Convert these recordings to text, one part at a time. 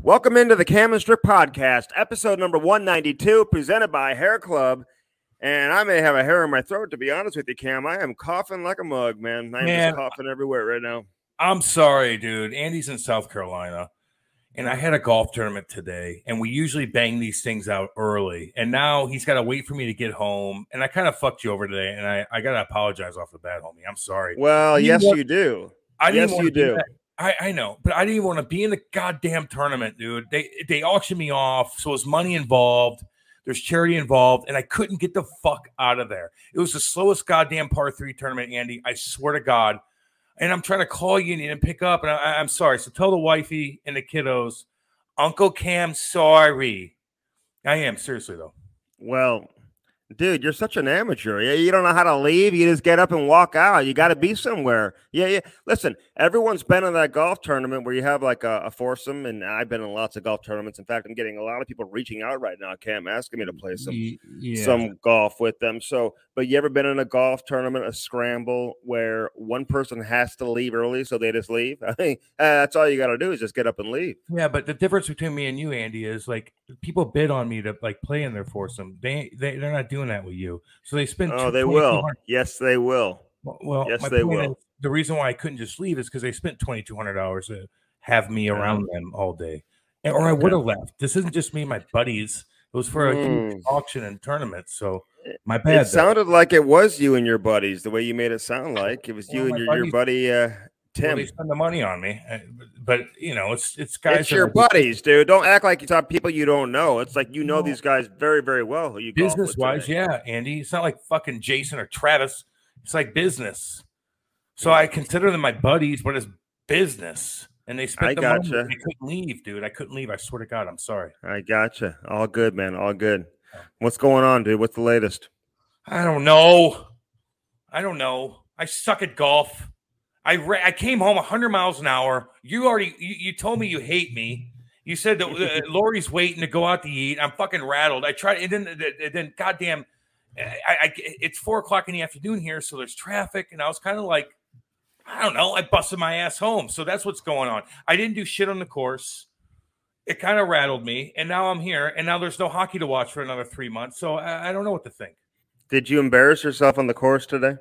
Welcome into the Cam and Strick Podcast, episode number 192, presented by Hair Club. And I may have a hair in my throat, to be honest with you, Cam. I am coughing like a mug, man. I'm Man, just coughing everywhere right now. I'm sorry, dude. Andy's in South Carolina, and I had a golf tournament today, and we usually bang these things out early. And now he's got to wait for me to get home, and I kind of fucked you over today, and I, I got to apologize off the bat, homie. I'm sorry. Well, You yes, know- you do. I didn't yes, you do do. that. I, I know, but I didn't even want to be in the goddamn tournament, dude. They they auctioned me off, so there's money involved. There's charity involved, and I couldn't get the fuck out of there. It was the slowest goddamn par three tournament, Andy. I swear to God. And I'm trying to call you and you didn't pick up, and I, I'm sorry. So tell the wifey and the kiddos, Uncle Cam, sorry. I am seriously though. Well, dude, you're such an amateur. Yeah, you don't know how to leave. You just get up and walk out. You got to be somewhere. Yeah, yeah. Listen, everyone's been in that golf tournament where you have like a, a foursome, and I've been in lots of golf tournaments. In fact, I'm getting a lot of people reaching out right now, Cam, asking me to play some some golf with them. So, but you ever been in a golf tournament, a scramble where one person has to leave early, so they just leave? I mean, uh, that's all you got to do is just get up and leave. Yeah, but the difference between me and you, Andy, is like people bid on me to like play in their foursome. They they they're not doing that with you. So they spend. Oh, they will. 2200 Yes, they will. Well, Yes, they will. is, the reason why I couldn't just leave is because they spent twenty two hundred dollars to have me around them all day, and, or I would have left. This isn't just me my buddies. It was for a Mm. auction and tournament. So my bad. It sounded like it was you and your buddies. The way you made it sound like it was Well, you and your, your buddy uh, Well, Tim. they spend the money on me, uh, but, you know, it's it's guys. it's your just buddies, dude. Don't act like you talk people you don't know. It's like you know No. these guys very, very well. Who you Business wise, yeah, Andy. It's not like fucking Jason or Travis. It's like business. So I consider them my buddies, but it's business. And they spent I the money. I couldn't leave, dude. I couldn't leave. I swear to God, I'm sorry. I gotcha. All good, man. All good. What's going on, dude? What's the latest? I don't know. I don't know. I suck at golf. I ra- I came home 100 miles an hour. You already you, you told me you hate me. You said that uh, Lori's waiting to go out to eat. I'm fucking rattled. I tried, and then and then goddamn, I, I it's four o'clock in the afternoon here, so there's traffic, and I was kind of like, I don't know. I busted my ass home, so that's what's going on. I didn't do shit on the course. It kind of rattled me, and now I'm here, and now there's no hockey to watch for another three months. So I, I don't know what to think. Did you embarrass yourself on the course today?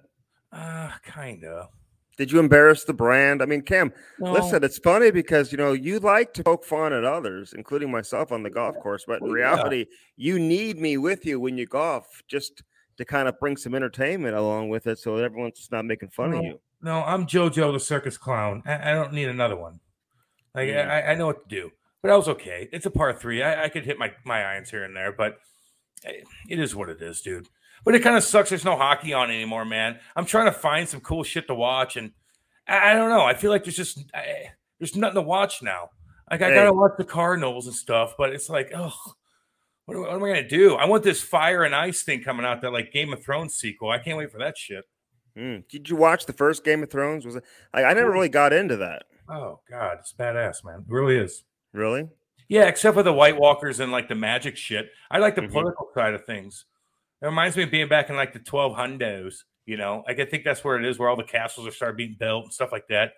Uh, kinda. Did you embarrass the brand? I mean, Cam, No. listen, it's funny because you know you like to poke fun at others, including myself on the golf course. But in Well, yeah. reality, you need me with you when you golf, just to kind of bring some entertainment along with it, so everyone's just not making fun of you. No, I'm JoJo the circus clown. I, I don't need another one. Like Yeah. I, I know what to do, but I was okay. It's a par three. I, I could hit my my irons here and there, but it is what it is, dude. But it kind of sucks. There's no hockey on anymore, man. I'm trying to find some cool shit to watch, and I, I don't know. I feel like there's just I, there's nothing to watch now. Like I Hey. gotta watch the Cardinals and stuff, but it's like, oh, what, what am I gonna do? I want this Fire and Ice thing coming out, that like Game of Thrones sequel. I can't wait for that shit. Mm. Did you watch the first Game of Thrones? Was it? I, I never really got into that. Oh God, it's badass, man. It really is. Really? Yeah, except for the White Walkers and like the magic shit. I like the Mhm. political side of things. It reminds me of being back in like the 12 hundos, you know. Like I think that's where it is, where all the castles are starting being built and stuff like that.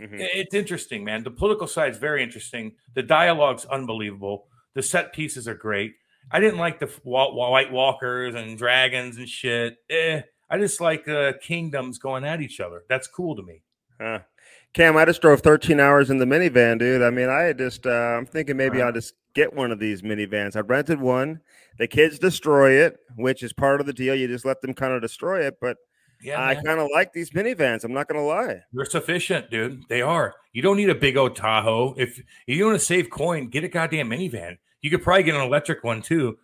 Mhm. It's interesting, man. The political side is very interesting. The dialogue's unbelievable. The set pieces are great. I didn't like the f- wa- wa- White Walkers and dragons and shit. Eh, I just like uh, kingdoms going at each other. That's cool to me. Huh. Cam, I just drove 13 hours in the minivan, dude. I mean, I just, uh, I'm thinking maybe. I'll just get one of these minivans. I rented one. The kids destroy it, which is part of the deal. You just let them kind of destroy it. But Yeah, I kind of like these minivans. I'm not going to lie. They're sufficient, dude. They are. You don't need a big old Tahoe. If you want to save coin, get a goddamn minivan. You could probably get an electric one too,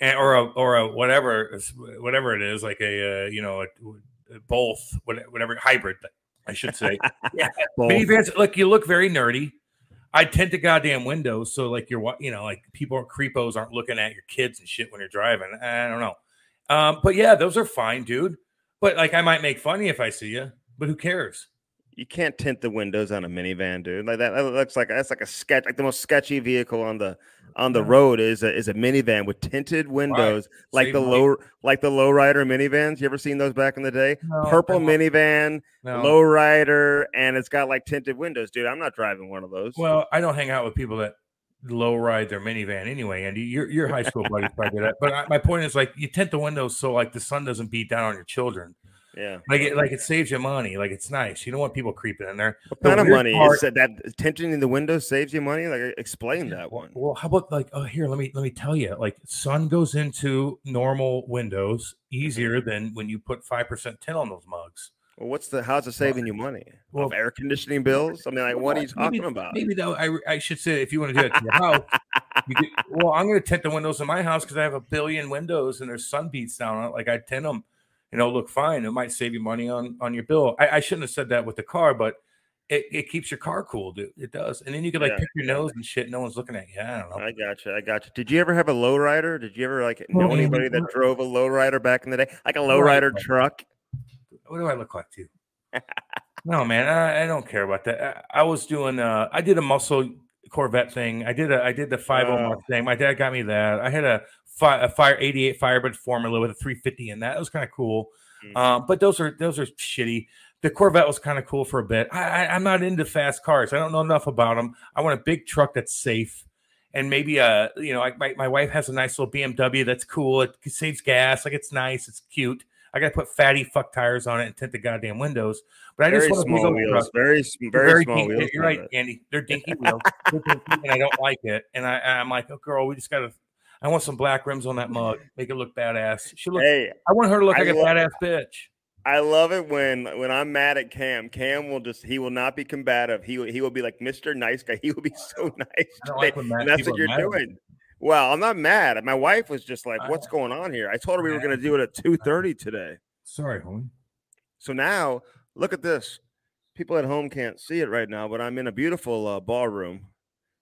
or a or a whatever whatever it is, like a uh, you know a, a both whatever hybrid. I should say. yeah, minivans. Look, you look very nerdy. I tint the goddamn windows so like you're you know like people are creepos aren't looking at your kids and shit when you're driving. I don't know, um, but yeah, those are fine, dude. But like I might make funny if I see you, but who cares? You can't tint the windows on a minivan, dude. Like that, that looks like that's like a sketch, like the most sketchy vehicle on the on the road is a is a minivan with tinted windows, like Save the low like the lowrider minivans. You ever seen those back in the day? No, Purple no, minivan, no. lowrider, and it's got like tinted windows, dude. I'm not driving one of those. Well, I don't hang out with people that low ride their minivan anyway. And your your high school buddy probably that. But I, my point is like you tint the windows so like the sun doesn't beat down on your children. Yeah. Like it like it saves you money. Like it's nice. You don't want people creeping in there. What The kind of money part- is that? That tinting in the window saves you money? Like, explain that one. Well, how about like oh here, let me let me tell you. Like sun goes into normal windows easier mm-hmm. than when you put five percent tint on those mugs. Well, what's the? How's it saving you money? Well- of air conditioning bills? I mean, like, what are you Maybe- talking about? Maybe though, I, I should say if you want to do it to your house, you could, well, I'm going to tint the windows in my house because I have a billion windows and there's sun beats down on it. Like I tint them, you know, look fine. It might save you money on on your bill. I, I shouldn't have said that with the car, but it, it keeps your car cool, dude. It does, and then you can like Yeah, pick your nose and shit. No one's looking at you. I don't know. I got you. I got you. Did you ever have a lowrider? Did you ever like know anybody that drove a lowrider back in the day, like a lowrider right. truck? What do I look like to you? no, man, I, I don't care about that. I, I was doing, uh, I did a muscle Corvette thing. I did a, I did the five Oh. oh thing. My dad got me that. I had a, fi- a fire 88 Firebird Formula with a 350 in that. It was kind of cool. Mm. Um, but those are those are shitty. The Corvette was kind of cool for a bit. I, I, I'm not into fast cars. I don't know enough about them. I want a big truck that's safe. And maybe uh, you know, I, my, my wife has a nice little BMW that's cool. It saves gas, like it's nice, it's cute. I gotta put fatty fuck tires on it and tint the goddamn windows. But I Very just want a small wheels. truck. Very, They're very, small dinky. wheels. You're right, it. Andy. They're dinky wheels, They're dinky, and I don't like it. And I, I'm like, oh, girl, we just gotta. I want some black rims on that mug. Make it look badass. She look. Hey, I want her to look I like a badass bitch. I love it when when I'm mad at Cam. Cam will just he will not be combative. He will he will be like Mr. Nice Guy. He will be so nice. Like and that's what you're mad at me. doing. Well, I'm not mad. My wife was just like, "What's going on here?" I told her we were going to do it at 2:30 today. Sorry, homie. So now, look at this. People at home can't see it right now, but I'm in a beautiful uh, ballroom.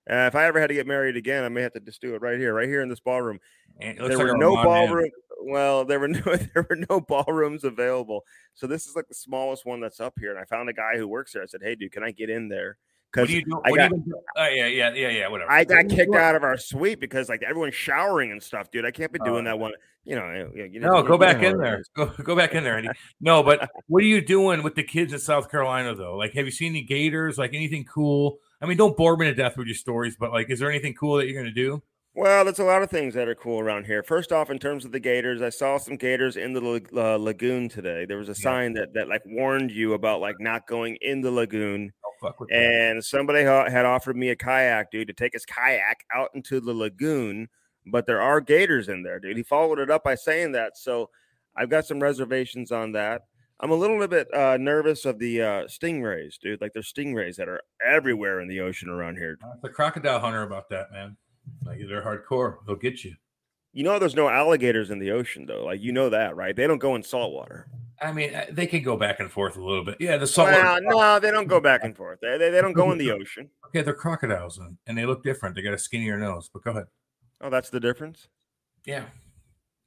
Uh, if I ever had to get married again, I may have to just do it right here, right here in this ballroom. It looks there like were no Ramon man. ballroom. Well, there were no there were no ballrooms available. So this is like the smallest one that's up here. And I found a guy who works there. I said, "Hey, dude, can I get in there?" What Because do you do? I What got- do you do? Oh, yeah, yeah, yeah, yeah. Whatever. I got What do you kicked out of our suite because like everyone's showering and stuff, dude. I can't be doing Oh. that one. You know, you- you No, just- go you back know in how it there. is. Go, go back in there, Andy. No, but what are you doing with the kids in South Carolina though? Like, have you seen any gators? Like anything cool? I mean, don't bore me to death with your stories, but like, is there anything cool that you're gonna do? Well, there's a lot of things that are cool around here. First off, in terms of the gators, I saw some gators in the uh, lagoon today. There was a sign that that like warned you about like not going in the lagoon. Fuck with that. And somebody ha- had offered me a kayak, dude, to take his kayak out into the lagoon. But there are gators in there, dude. He followed it up by saying that. So I've got some reservations on that. I'm a little bit uh, nervous of the uh, stingrays, dude. Like there's stingrays that are everywhere in the ocean around here. The crocodile hunter about that, man. Like they're hardcore. They'll get you. You know, there's no alligators in the ocean, though. Like you know that, right? They don't go in salt water. I mean, uh, they can go back and forth a little bit. Yeah, the saltwater. Well, no, they don't go back and forth. They, they, they don't go in the ocean. Okay, they're crocodiles and, and they look different. They got a skinnier nose. But go ahead. Oh, that's the difference. Yeah,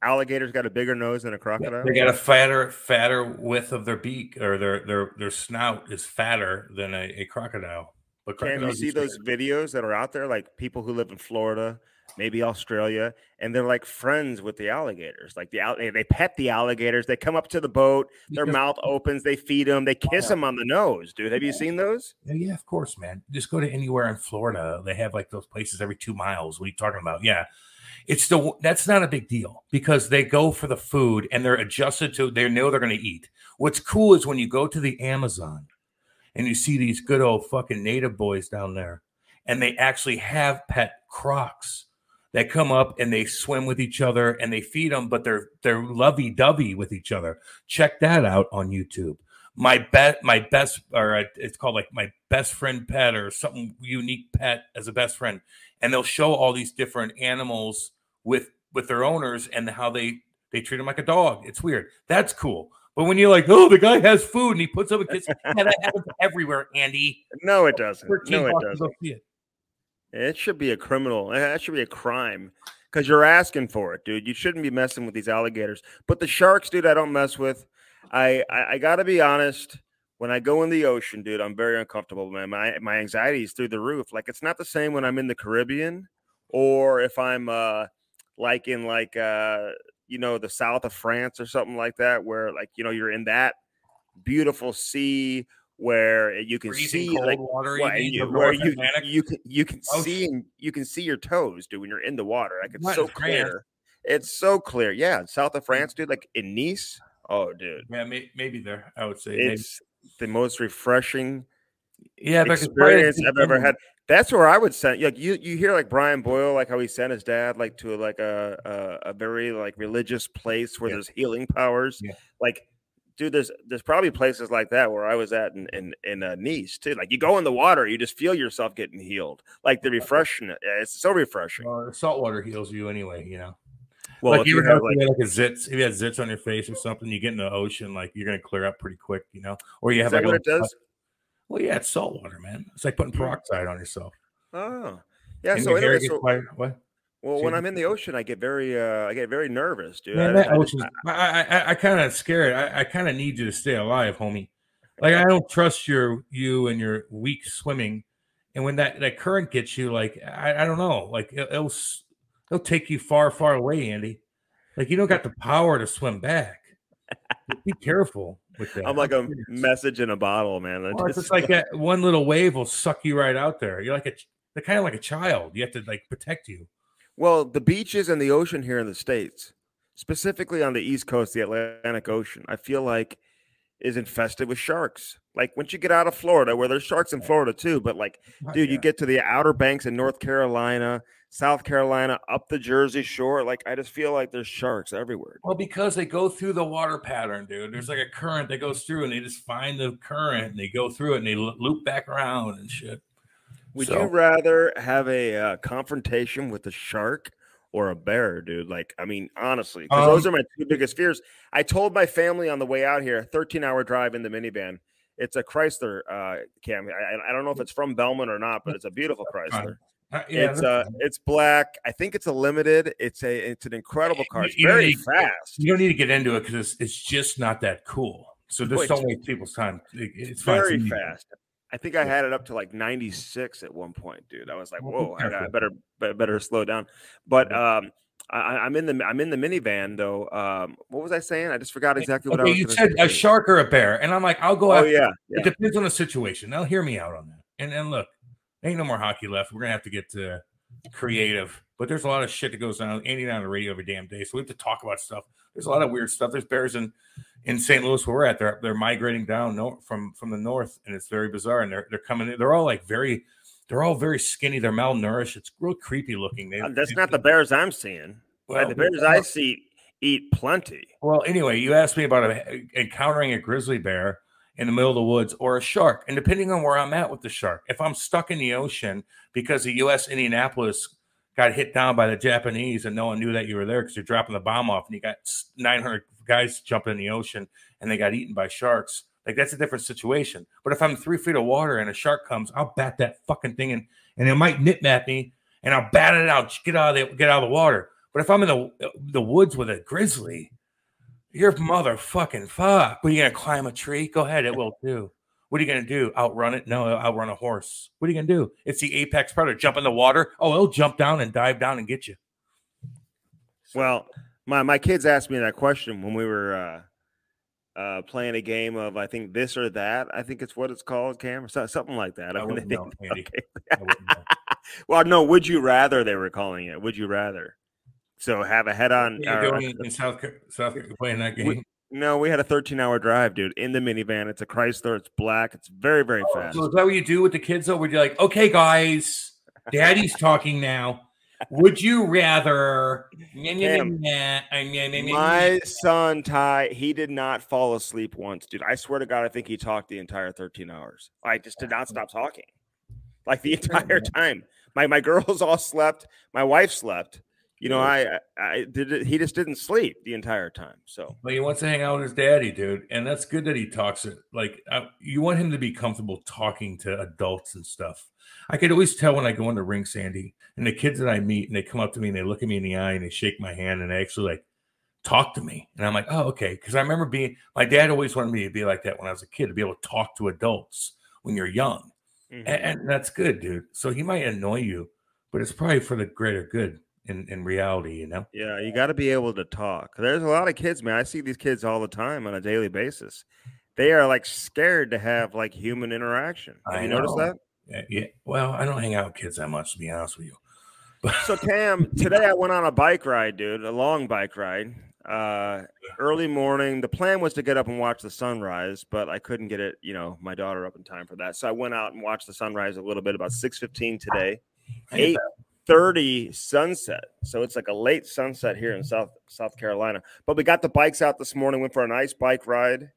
Alligators got a bigger nose than a crocodile. they got a fatter, fatter width of their beak, or their their their snout is fatter than a, a crocodile. But Can you see those videos that are out there? Like people who live in Florida, maybe Australia, and they're like friends with the alligators. Like the they pet the alligators. They come up to the boat. Their Because- mouth opens. They feed them. They kiss yeah. them on the nose, dude. Have you seen those? Yeah, yeah, of course, man. Just go to anywhere in Florida. They have like those places every two miles. What are you talking about? Yeah. It's the that's not a big deal because they go for the food and they're adjusted to they know they're gonna eat. What's cool is when you go to the Amazon and you see these good old fucking native boys down there, and they actually have pet crocs that come up and they swim with each other and they feed them, but they're they're lovey dovey with each other. Check that out on YouTube my bet my best or uh, it's called like my best friend pet or something unique pet as a best friend and they'll show all these different animals with with their owners and how they they treat them like a dog it's weird that's cool but when you're like oh the guy has food and he puts up a kiss yeah, that happens everywhere andy No, it doesn't. No, it doesn't. it. It should be a criminal. eh, That should be a crime because you're asking for it, dude. You shouldn't be messing with these alligators. But the sharks, dude, I don't mess with. I I, I got to be honest. When I go in the ocean, dude, I'm very uncomfortable, man. My my anxiety is through the roof. Like it's not the same when I'm in the Caribbean or if I'm uh like in like uh you know the south of France or something like that, where like you know you're in that beautiful sea where you can Freezing see cold like water, well, you, you- where you you can you can Ocean. see and you can see your toes, dude, when you're in the water. Like it's Not so clear. It's so clear. Yeah, south of France, dude. Like in Nice. Oh, dude, yeah, may, maybe there. I would say. maybe. it's the most refreshing yeah, but it's probably- experience I've ever had. That's where I would send. Like you, you hear like Brian Boyle, like how he sent his dad like to like a a, a very like religious place where Yeah. there's healing powers. Yeah. Like, dude, there's there's probably places like that where I was at in in, in uh, Nice too. Like you go in the water, you just feel yourself getting healed. Like the refreshing. It's so refreshing. Well, salt water heals you anyway, you know. Well, like if you you have like like, a zits, if you had zits on your face or something, you get in the ocean, like you're gonna clear up pretty quick, you know. Or you is have that like what a it does? Well, yeah, it's salt water, man. It's like putting Mm. peroxide on yourself. Oh, yeah. And So anyway, so what? well, Excuse when? I'm in the ocean, I get very uh I get very nervous, dude. Man, I- that I- ocean's, I, I, I, I kind of scared. I, I kind of need you to stay alive, homie. Like I don't trust your you and your weak swimming. And when that that current gets you, like I, I don't know, like it, it'll it'll take you far, far away, Andy. Like you don't got the power to swim back. Be careful with that. I'm like oh, a message in a bottle, man. Well, it's just like that one little wave will suck you right out there. You're like a, they're kind of like a child. You have to like protect you. Well, the beaches and the ocean here in the states, specifically on the East Coast, the Atlantic Ocean, I feel like is infested with sharks. Like once you get out of Florida, where there's sharks in Florida too, but like, dude, you get to the Outer Banks in North Carolina, South Carolina, up the Jersey Shore, like I just feel like there's sharks everywhere. Well, because they go through the water pattern, dude. There's like a current that goes through, and they just find the current, and they go through it, and they loop back around and shit. Would So- you rather have a uh, confrontation with a shark or a bear, dude? Like, I mean, honestly, because those Um, are my two biggest fears. I told my family on the way out here, 13 hour drive in the minivan. It's a Chrysler uh, Cam. I, I- I don't know if it's from Belmont or not, but it's a beautiful Chrysler. Uh, yeah, it's uh, it's black. I think it's a limited. It's a it's an incredible car. It's you very need- fast. you don't need to get into it because it's, it's just not that cool. So just Wait. don't waste people's time. It- It's very easy. fast. I think I had it up to like 96 at one point, dude. I was like, whoa, I, I better better slow down. But um, I, I'm in the I'm in the minivan though. Um, what was I saying? I just forgot exactly what I was. you said a shark or a bear, and I'm like, I'll go Oh after. yeah, It depends on the situation. Now, hear me out on that. And and look, ain't no more hockey left. We're gonna have to get to creative. But there's a lot of shit that goes on. Andy and I on the radio every damn day, so we have to talk about stuff. There's a lot of weird stuff. There's bears in in St. Louis where we're at. They're they're migrating down no, from from the north, and it's very bizarre. And they're they're coming. They're all like very. They're all very skinny. They're malnourished. It's real creepy looking. They, Uh, That's they- not the bears I'm seeing. well, the bears I see eat plenty. Well, anyway, you asked me about a, encountering a grizzly bear in the middle of the woods or a shark. And depending on where I'm at with the shark, if I'm stuck in the ocean because the U.S. Indianapolis got hit down by the Japanese and no one knew that you were there because you're dropping the bomb off and you got 900 guys jumping in the ocean and they got eaten by sharks, like that's a different situation. But if I'm three feet of water and a shark comes, I'll bat that fucking thing and, and it might nip at me and I'll bat it out, get out of the, get out of the water. But if I'm in the the woods with a grizzly, you're motherfucking fuck. What are you gonna climb a tree? Go ahead, it will do. What are you gonna do? Outrun it? No, outrun a horse. What are you gonna do? It's the apex predator. Jump in the water. Oh, it'll jump down and dive down and get you. Well, my my kids asked me that question when we were uh, uh, playing a game of I think this or that. I think it's what it's called, Cam, or something like that. I I wouldn't know, Andy. Okay. I wouldn't know. Well, no. Would you rather? They were calling it. Would you rather? So have a head on. You uh, doing in- in South South playing that game? We- no, we had a 13 hour drive, dude, in the minivan. It's a Chrysler. It's black. It's very, very Oh, fast. so is that what you do with the kids though? would you're like, okay, guys, daddy's talking now. Would you rather? My son Ty, he did not fall asleep once, dude. I swear to God, I think he talked the entire 13 hours. I just did not stop talking, like the entire time. My my girls all slept. My wife slept. You know, I I did. It, he just didn't sleep the entire time. So Well, he wants to hang out with his daddy, dude, and that's good that he talks it. Like I, you want him to be comfortable talking to adults and stuff. I could always tell when I go in the ring, Sandy, and the kids that I meet, and they come up to me and they look at me in the eye and they shake my hand and they actually like talk to me, and I'm like, oh, okay, because I remember being. My dad always wanted me to be like that when I was a kid, to be able to talk to adults when you're young, mhm. and, and that's good, dude. So he might annoy you, but it's probably for the greater good in, in reality, you know? Yeah, you got to be able to talk. There's a lot of kids, man. I see these kids all the time on a daily basis. They are like scared to have like human interaction. Have I you noticed that? Yeah, yeah. Well, I don't hang out with kids that much, to be honest with you. So, Cam, today I went on a bike ride, dude, a long bike ride. Uh, early morning. The plan was to get up and watch the sunrise, but I couldn't get it, you know, my daughter up in time for that. So I went out and watched the sunrise a little bit about 6:15 ah, today. Eight 30 sunset. So it's like a late sunset here in South South Carolina. But we got the bikes out this morning, went for a nice bike ride.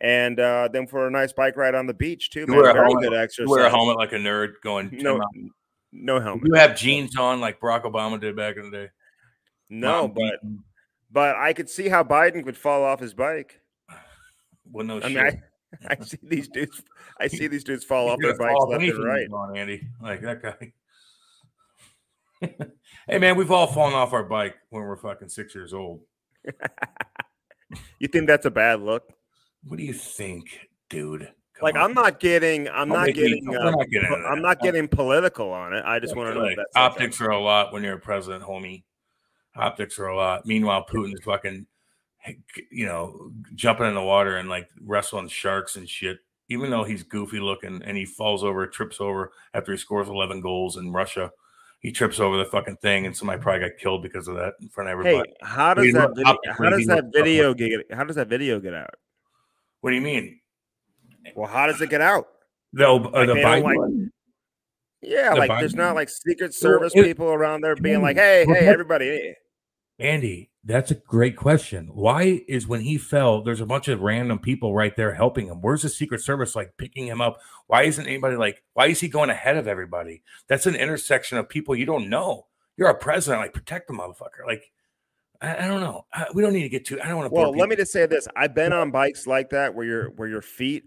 And uh, then for a nice bike ride on the beach too. Wear Very helmet, good exercise. Wear a helmet like a nerd going. No, no helmet. You have jeans on like Barack Obama did back in the day. No, but but I could see how Biden could fall off his bike. Well, no I shit. Mean, I, I see these dudes. I see these dudes fall off their bikes left and right. On, Andy, like that guy. hey man, we've all fallen off our bike when we're fucking six years old. You think that's a bad look? What do you think, dude? Come Like on. I'm not getting. I'm Don't not me- getting. uh, not getting po- I'm not getting political on it. I just want to know Like, optics are a lot when you're a president, homie. Optics are a lot. Meanwhile, Putin's fucking, you know, jumping in the water and like wrestling sharks and shit. Even though he's goofy looking and he falls over, trips over after he scores 11 goals in Russia, he trips over the fucking thing and somebody probably got killed because of that in front of everybody. Hey, how does that video, how does that video get how does that video get out? What do you mean? Well, how does it get out? The, uh, Like, the Biden like- Yeah, The like there's not like Secret Service it- people around there being like, "Hey, hey, everybody." hey." Andy, that's a great question. Why is when he fell, there's a bunch of random people right there helping him? Where's the Secret Service like picking him up? Why isn't anybody like, why is he going ahead of everybody? That's an intersection of people you don't know. You're a president, like protect the motherfucker. Like, I, I don't know. I, we don't need to get too. I don't want to. Well, let me just say this: I've been on bikes like that where your where your feet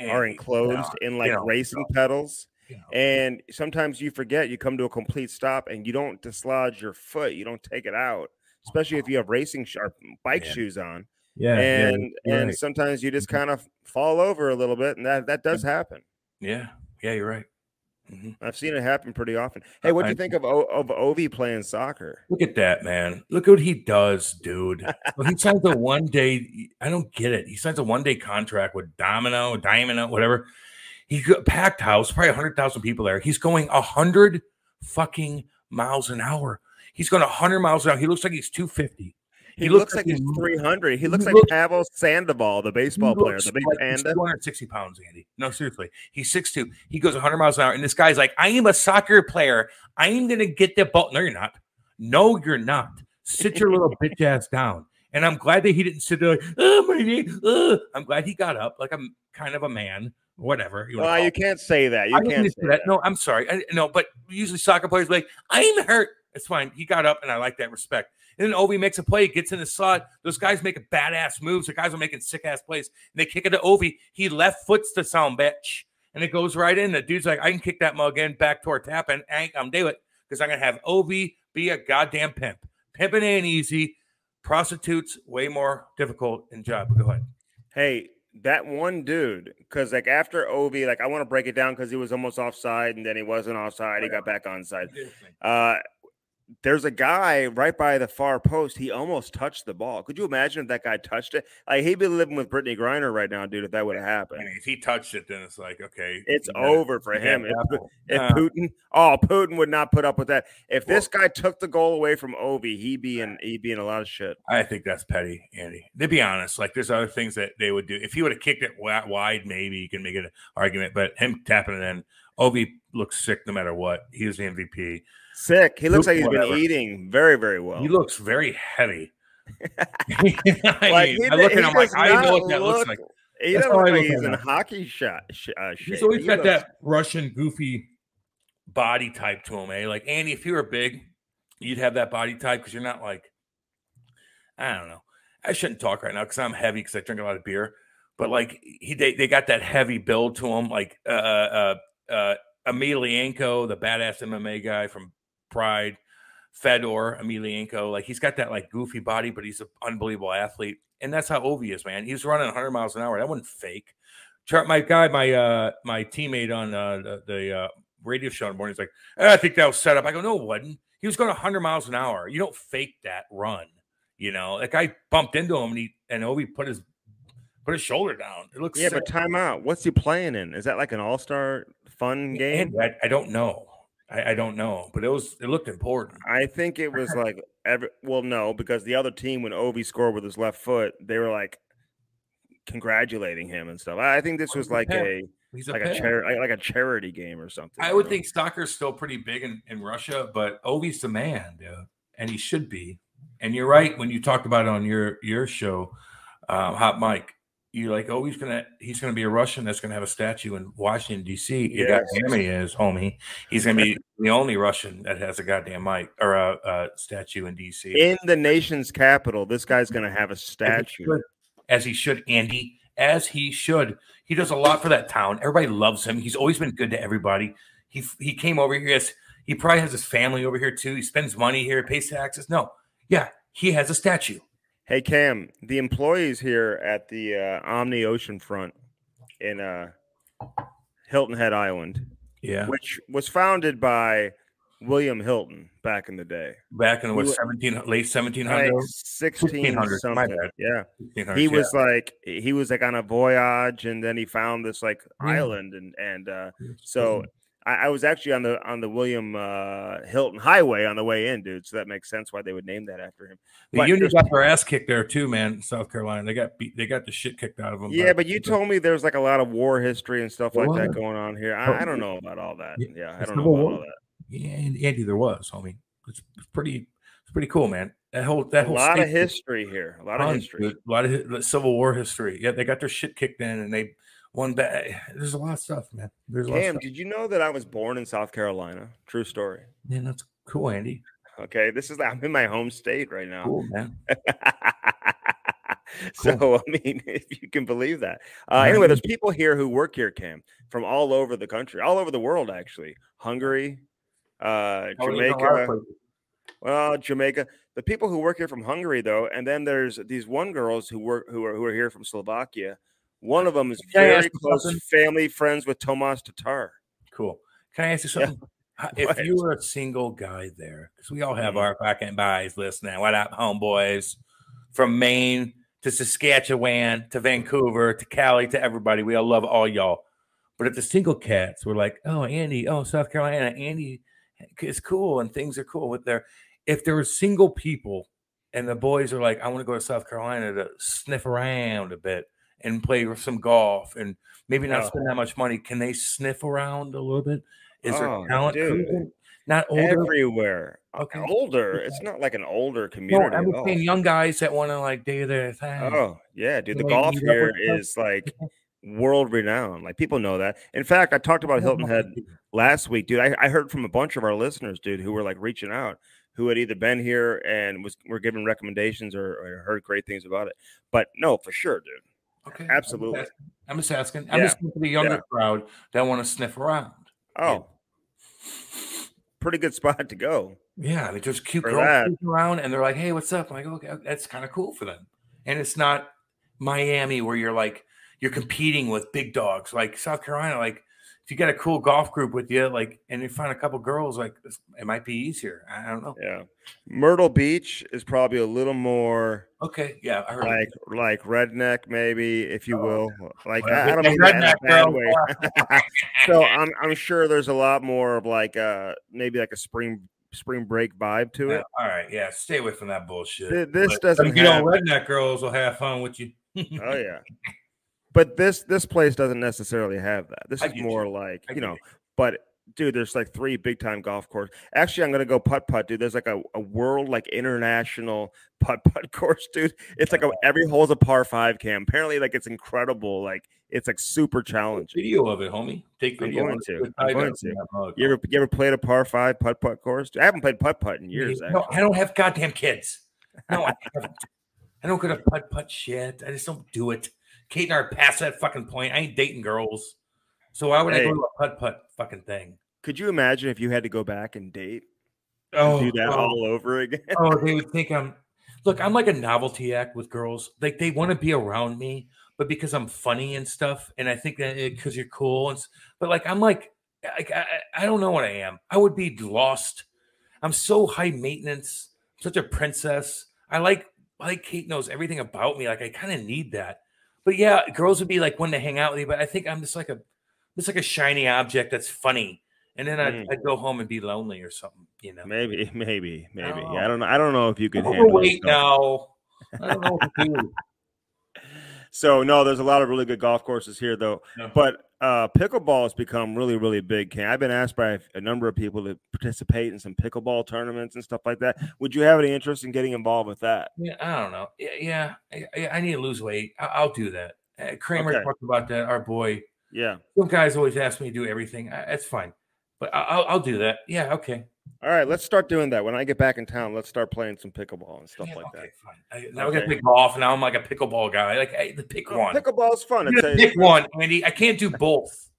are enclosed in like know, racing pedals. And sometimes you forget, you come to a complete stop and you don't dislodge your foot, you don't take it out, especially if you have racing sharp bike Yeah. shoes on. yeah, and you're and right. sometimes you just kind of fall over a little bit, and that that does happen. yeah, yeah, you're right. Mhm. I've seen it happen pretty often. Hey, what do you think of o- of Ovi playing soccer? Look at that, man. Look what he does, dude. Well, he signs a one day. I don't get it. He signs a one day contract with Domino, Diamond, whatever. He got packed house, probably hundred thousand people there. He's going hundred fucking miles an hour. He's going hundred miles an hour. He looks like he's two fifty. He, looks, like he's 300. He looks like looks- Pavel Sandoval, the baseball player, the big panda. 260 pounds, Andy. No, seriously. He's 6'2. He goes 100 miles an hour. And this guy's like, I am a soccer player. I am going to get the ball. No, you're not. No, you're not. Sit your little bitch ass down. And I'm glad that he didn't sit there like, oh, my knee. uh." I'm glad he got up like I'm kind of a man, whatever. you Well, you can't say that. You I can't say that. that. No, I'm sorry. I, no, but usually soccer players like, I'm hurt. It's fine. He got up, and I like that respect. And then Ovi makes a play, gets in the slot. Those guys making badass moves. The guys are making sick ass plays. And they kick it to Ovi. He left foots the sound bitch. And it goes right in. The dude's like, I can kick that mug in back toward tapping. I ain't gonna do it because I'm gonna have Ovi be a goddamn pimp. Pimping ain't easy. Prostitutes way more difficult in job. Go ahead. Hey, that one dude, because like after Ovi, like I want to break it down because he was almost offside and then he wasn't offside. He got back onside. Uh, there's a guy right by the far post. He almost touched the ball. Could you imagine if that guy touched it? Like he'd be living with Brittney Griner right now, dude. If that would have I happened, mean, if he touched it, then it's like, okay, it's over for him. If, if Uh, Putin, oh, Putin would not put up with that. If this guy took the goal away from Ovi, he'd be in he'd be in a lot of shit. I think that's petty, Andy. To be honest, like there's other things that they would do. If he would have kicked it wide, maybe you can make an argument. But him tapping it in, Ovi looks sick no matter what. He was the MVP. Sick. He looks like he's Whatever. been eating very, very well. He looks very heavy. I, Like, mean, he I look at him like I know what that looks like. He That's doesn't look like he's in hockey shot. Sh- uh, He's always He got looks- that Russian goofy body type to him, eh? Like Andy, if you were big, you'd have that body type because you're not like I don't know. I shouldn't talk right now because I'm heavy because I drink a lot of beer. But like he, they, they got that heavy build to him, like uh, uh, uh, Emelianenko, the badass MMA guy from Pride, Fedor Emelianenko. Like he's got that like goofy body, but he's an unbelievable athlete, and that's how Ovi is, man. He's running 100 miles an hour. That wasn't fake. My guy, my uh my teammate on uh, the, the uh, radio show in the morning. He's like, "Eh, I think that was set up. I go, no, it wasn't. He was going 100 miles an hour. You don't fake that run. You know, that guy bumped into him and he and Ovi put his put his shoulder down. It looks Yeah, sick. but time out. What's he playing in? Is that like an all star fun game? I, I don't know. I, I don't know, but it was it looked important. I think it was like every well, no, because the other team when Ovi scored with his left foot, they were like congratulating him and stuff. I think this was like a He's a like a charity like a charity game or something. I would think soccer's still pretty big in, in Russia, but Ovi's the man, dude, and he should be. And you're right when you talked about it on your your show, um, Hot Mike. You like, oh, he's gonna he's gonna be a Russian that's gonna have a statue in Washington D.C. You Yes. goddamn he is, homie. He's gonna be the only Russian that has a goddamn mic or a, a statue in D.C. in the nation's capital, this guy's gonna have a As he statue. should- as he should, Andy, as he should. He does a lot for that town. Everybody loves him. He's always been good to everybody. He he came over here. Yes, he probably has his family over here too. He spends money here, pays taxes. No, yeah, he has a statue. Hey Cam, the employees here at the uh, Omni Ocean Front in uh, Hilton Head Island, Yeah, which was founded by William Hilton back in the day, back in the what seventeen late seventeen like hundred. 1600s, my something. bad. Yeah, he was like he was like on a voyage, and then he found this like Yeah. island, and and uh, so I, I was actually on the on the William uh, Hilton Highway on the way in, dude. So that makes sense why they would name that after him. the but Union got their ass kicked there too, man. South Carolina, they got beat. They got the shit kicked out of them. Yeah, but you told me there's like a lot of war history and stuff like that going on here. I, I don't know about all that. Yeah, Yeah, I don't know about all that. yeah, and Andy, there was, homie. It's, it's pretty. It's pretty cool, man. That whole that A whole lot of history here. A lot of history. A lot of Civil War history. Yeah, they got their shit kicked in and they won back. There's a lot of stuff, man. There's a lot of Cam, stuff. did you know that I was born in South Carolina? True story. Man, that's cool, Andy. Okay, this is I'm in my home state right now. Cool, man. so I mean, if you can believe that. Uh, anyway, there's people here who work here, Cam, from all over the country, all over the world, actually. Hungary, uh, Oh, there's a lot of Jamaica. Well, Jamaica. The people who work here from Hungary, though, and then there's these one girls who work who are who are here from Slovakia. One of them is Can very close something? family friends with Tomas Tatar. Cool. Can I ask you something? How- If you were a single guy there, because we all have Mhm. our fucking buys listening. What up, homeboys? From Maine to Saskatchewan to Vancouver to Cali to everybody. We all love all y'all. But if the single cats were like, oh, Andy, oh, South Carolina, Andy is cool and things are cool with their, if there were single people and the boys are like, I want to go to South Carolina to sniff around a bit and play some golf and maybe not Oh. spend that much money, can they sniff around a little bit? Is Oh, there talent dude. Not older. Everywhere. Uh, okay. Older. It's not like an older community. no. I'm saying young guys that want to like do their thing. Oh, yeah, dude. The golf here them. like world renowned. Like people know that. In fact, I talked about Hilton Head last week, dude. I, I heard from a bunch of our listeners, dude, who were like reaching out, who had either been here and was were giving recommendations or, or heard great things about it. But no, for sure, dude. Okay, Absolutely. I'm just asking. I'm Yeah. just for the younger Yeah. crowd that want to sniff around. Oh, pretty good spot to go. Yeah, they just cute girls around, and they're like, "Hey, what's up?" I'm like, "Okay, that's kind of cool for them." And it's not Miami where you're like you're competing with big dogs, like South Carolina. Like if you got a cool golf group with you, like, and you find a couple girls, like it might be easier. I don't know. Yeah. Myrtle Beach is probably a little more Okay, yeah, I heard. like like redneck, maybe, if you will. Like Well, I, I don't mean that in a redneck bad way. so I'm I'm sure there's a lot more of like uh maybe like a spring spring break vibe to it. all right, yeah, stay away from that bullshit. Th- This But- doesn't but, you know, redneck girls will have fun with you. oh yeah. But this this place doesn't necessarily have that. This I is more you. like I you know. But dude, there's like three big time golf course. Actually, I'm gonna go putt putt, dude. There's like a, a world like international putt putt course, dude. It's like a, every hole's a par five cam. Apparently, like it's incredible. Like it's like super challenging. Video of it, homie. Take I'm going it. to. I'm going to. You ever you ever played a par five putt putt course? I haven't played putt putt in years. No, Actually. I don't have goddamn kids. No, I haven't. I don't get a putt putt shit. I just don't do it. Kate and I are past that fucking point. I ain't dating girls. So why would I go to a putt putt fucking thing? Could you imagine if you had to go back and date Oh, and do that oh. all over again? oh, they would think I'm look, I'm like a novelty act with girls. Like they want to be around me, but because I'm funny and stuff, and I think that because you're cool and but like I'm like like I, I I don't know what I am. I would be lost. I'm so high maintenance, such a princess. I like I like Kate knows everything about me. Like I kind of need that. But yeah, girls would be like wanting to hang out with you. But I think I'm just like a, just like a shiny object that's funny. And then I'd, Mm. I'd go home and be lonely or something. You know. Maybe, maybe, maybe. Oh. Yeah, I don't know. I don't know if you could handle it. now. I don't know what to do. So no, there's a lot of really good golf courses here, though. No. But uh, pickleball has become really, really big. Ken, I've been asked by a number of people to participate in some pickleball tournaments and stuff like that. Would you have any interest in getting involved with that? Yeah, I don't know. Yeah, yeah I, need to lose weight. I, I'll do that. Uh, Kramer Okay. talked about that. Our boy. Yeah. Some guys always ask me to do everything. I, that's fine, but I, I'll, I'll do that. Yeah, okay. All right, let's start doing that. When I get back in town, let's start playing some pickleball and stuff Yeah, like okay, that. fine. I, now we got to Okay. pick golf. Now I'm like a pickleball guy. Like, hey, the pick Oh, one. Pickleball is fun. I'm It's gonna a- pick one, Andy. I can't do both.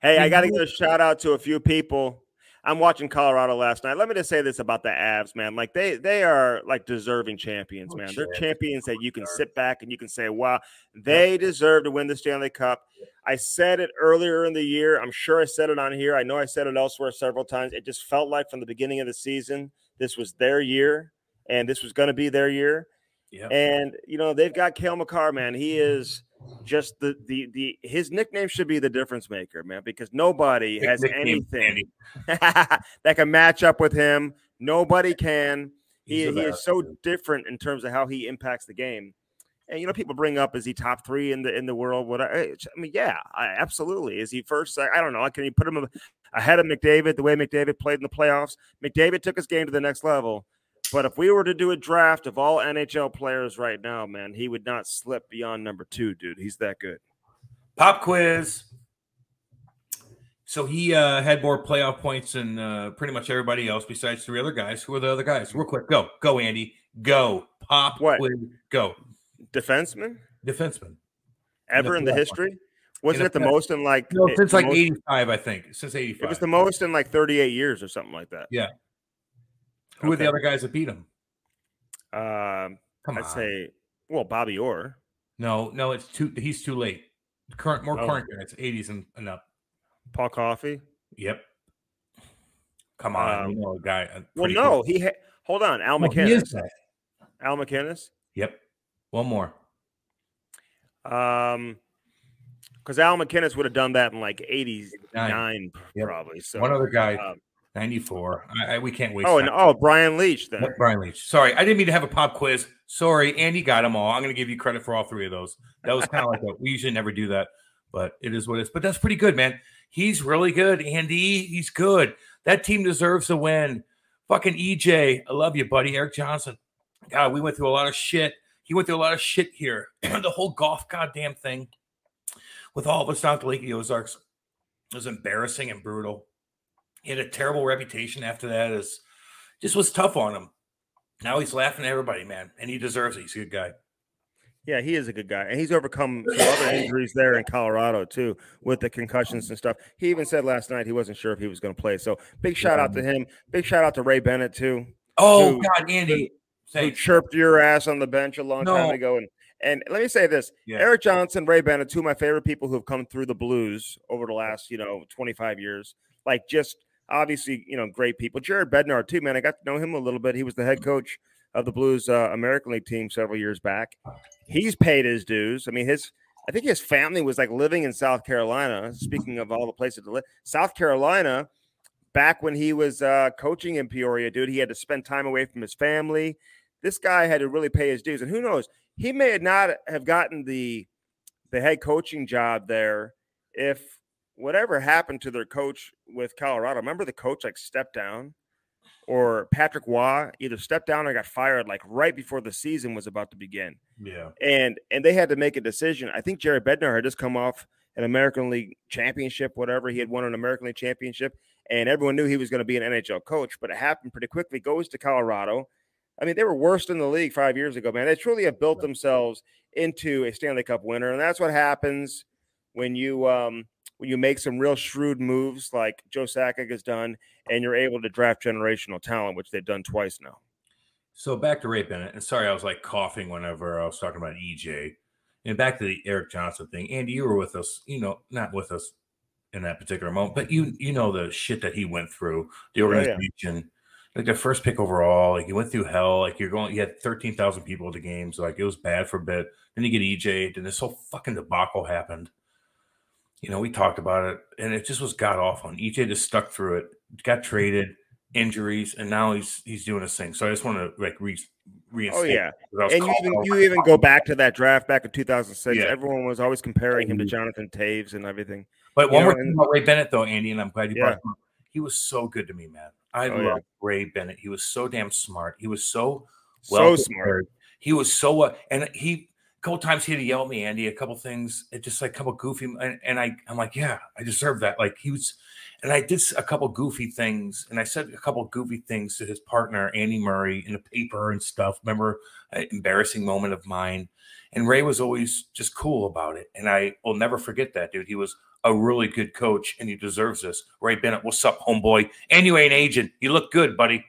Hey, I got to give a shout out to a few people. I'm watching Colorado last night. Let me just say this about the Avs, man. Like they they are like deserving champions, Oh, man. They're champions that oh, you can sit back and you can say, "Wow, they deserve to win the Stanley Cup." I said it earlier in the year. I'm sure I said it on here. I know I said it elsewhere several times. It just felt like from the beginning of the season, this was their year, and this was going to be their year. Yeah. And you know they've got Cale Makar, man. He mm-hmm. is just the the the his nickname should be the difference maker, man, because nobody has anything that can match up with him. Nobody can. He, he is so different in terms of how he impacts the game. And you know, people bring up is he top three in the in the world? What I, I mean, yeah, I, absolutely. Is he first? I, I don't know. Can you put him ahead of McDavid the way McDavid played in the playoffs? McDavid took his game to the next level. But if we were to do a draft of all NHL players right now, man, he would not slip beyond number two, dude. He's that good. Pop quiz. So he uh, had more playoff points than uh, pretty much everybody else besides three other guys. Who are the other guys? Real quick, go, go, Andy, go. Pop What? quiz, go. Defenseman Defenseman. ever in the playoff. history? Wasn't In it the the most in like No, since the like most- '85, I think. Since '85. It was the most in like 38 years or something like that. Who were the other guys that beat him? Um, Come I'd on. say, well, Bobby Orr. no, no. It's too. He's too late. Current, more Oh. current guys, '80s and, and up. Paul Coffey. Yep. Come on, Um, you know a guy. Well, no, good. he ha- hold on, Al No, he MacInnis. Al MacInnis. Yep. One more. Um, because Al MacInnis would have done that in like 89, Yep. probably. So One other guy, um, 94. I, I, we can't waste. oh, and oh, Brian Leetch then. Brian Leetch. Sorry, I didn't mean to have a pop quiz. Sorry, Andy got them all. I'm going to give you credit for all three of those. That was kind of like a, we usually never do that, but it is what it is. But that's pretty good, man. He's really good, Andy. He's good. That team deserves to win. Fucking EJ, I love you, buddy. Erik Johnson. God, we went through a lot of shit. He went through a lot of shit here. the whole golf goddamn thing with all of us down at the Lake of the Ozarks was embarrassing and brutal. He had a terrible reputation after that. Is just was tough on him. Now he's laughing at everybody, man, and he deserves it. He's a good guy. Yeah, he is a good guy, and he's overcome some other injuries there in Colorado too, with the concussions and stuff. He even said last night he wasn't sure if he was going to play. So big shout out to him. Big shout out to Ray Bennett too, Oh Who- God, Andy, who thanks. chirped your ass on the bench a long time ago. And and let me say this: Yeah. Erik Johnson, Ray Bennett, two of my favorite people who have come through the Blues over the last you know 25 years. Like just obviously you know great people. Jared Bednar too, man. I got to know him a little bit. He was the head coach of the Blues uh, American League team several years back. He's paid his dues. I mean, his I think his family was like living in South Carolina. Speaking of all the places to live, South Carolina. Back when he was uh, coaching in Peoria, dude, he had to spend time away from his family. This guy had to really pay his dues, and who knows? He may not have gotten the the head coaching job there if whatever happened to their coach with Colorado. Remember, the coach like stepped down, or Patrick Roy either stepped down or got fired like right before the season was about to begin Yeah, and and they had to make a decision. I think Jerry Bednar had just come off an American League championship, whatever. He had won an American League championship, and everyone knew he was going to be an NHL coach. But it happened pretty quickly. Goes to Colorado. I mean, they were worst in the league five years ago, man. They truly have built themselves into a Stanley Cup winner, and that's what happens when you um, when you make some real shrewd moves like Joe Sakic has done, and you're able to draft generational talent, which they've done twice now. So back to Ray Bennett, and sorry, I was like coughing whenever I was talking about EJ. And back to the Erik Johnson thing. Andy, you were with us, you know, not with us in that particular moment, but you you know the shit that he went through, the Oh, yeah. organization. like the first pick overall. Like you went through hell. Like you're going, you had thirteen thousand people at the games, so like it was bad for a bit. Then you get EJ, and this whole fucking debacle happened. You know, we talked about it, and it just was god awful. And EJ just stuck through it, got traded, injuries, and now he's he's doing his thing. So I just want to like re. Oh yeah, and you even you even go back to that draft back in 2006. Yeah. Everyone was always comparing him to Jonathan Toews and everything. But one more thing about Ray Bennett though, Andy, and I'm glad you yeah. brought him up. He was so good to me, man. I oh, love yeah. Ray Bennett. He was so damn smart. He was so well so smart. He was so uh, and he couple times he'd yell at me, Andy, a couple things, it just like a couple goofy, and, and I I'm like, yeah, I deserve that. Like he was and I did a couple goofy things, and I said a couple goofy things to his partner Andy Murray in the paper and stuff. Remember, an embarrassing moment of mine, and Ray was always just cool about it, and I will never forget that dude. He was a really good coach, and he deserves this. Ray Bennett, what's up, homeboy? And you ain't agent. You look good, buddy.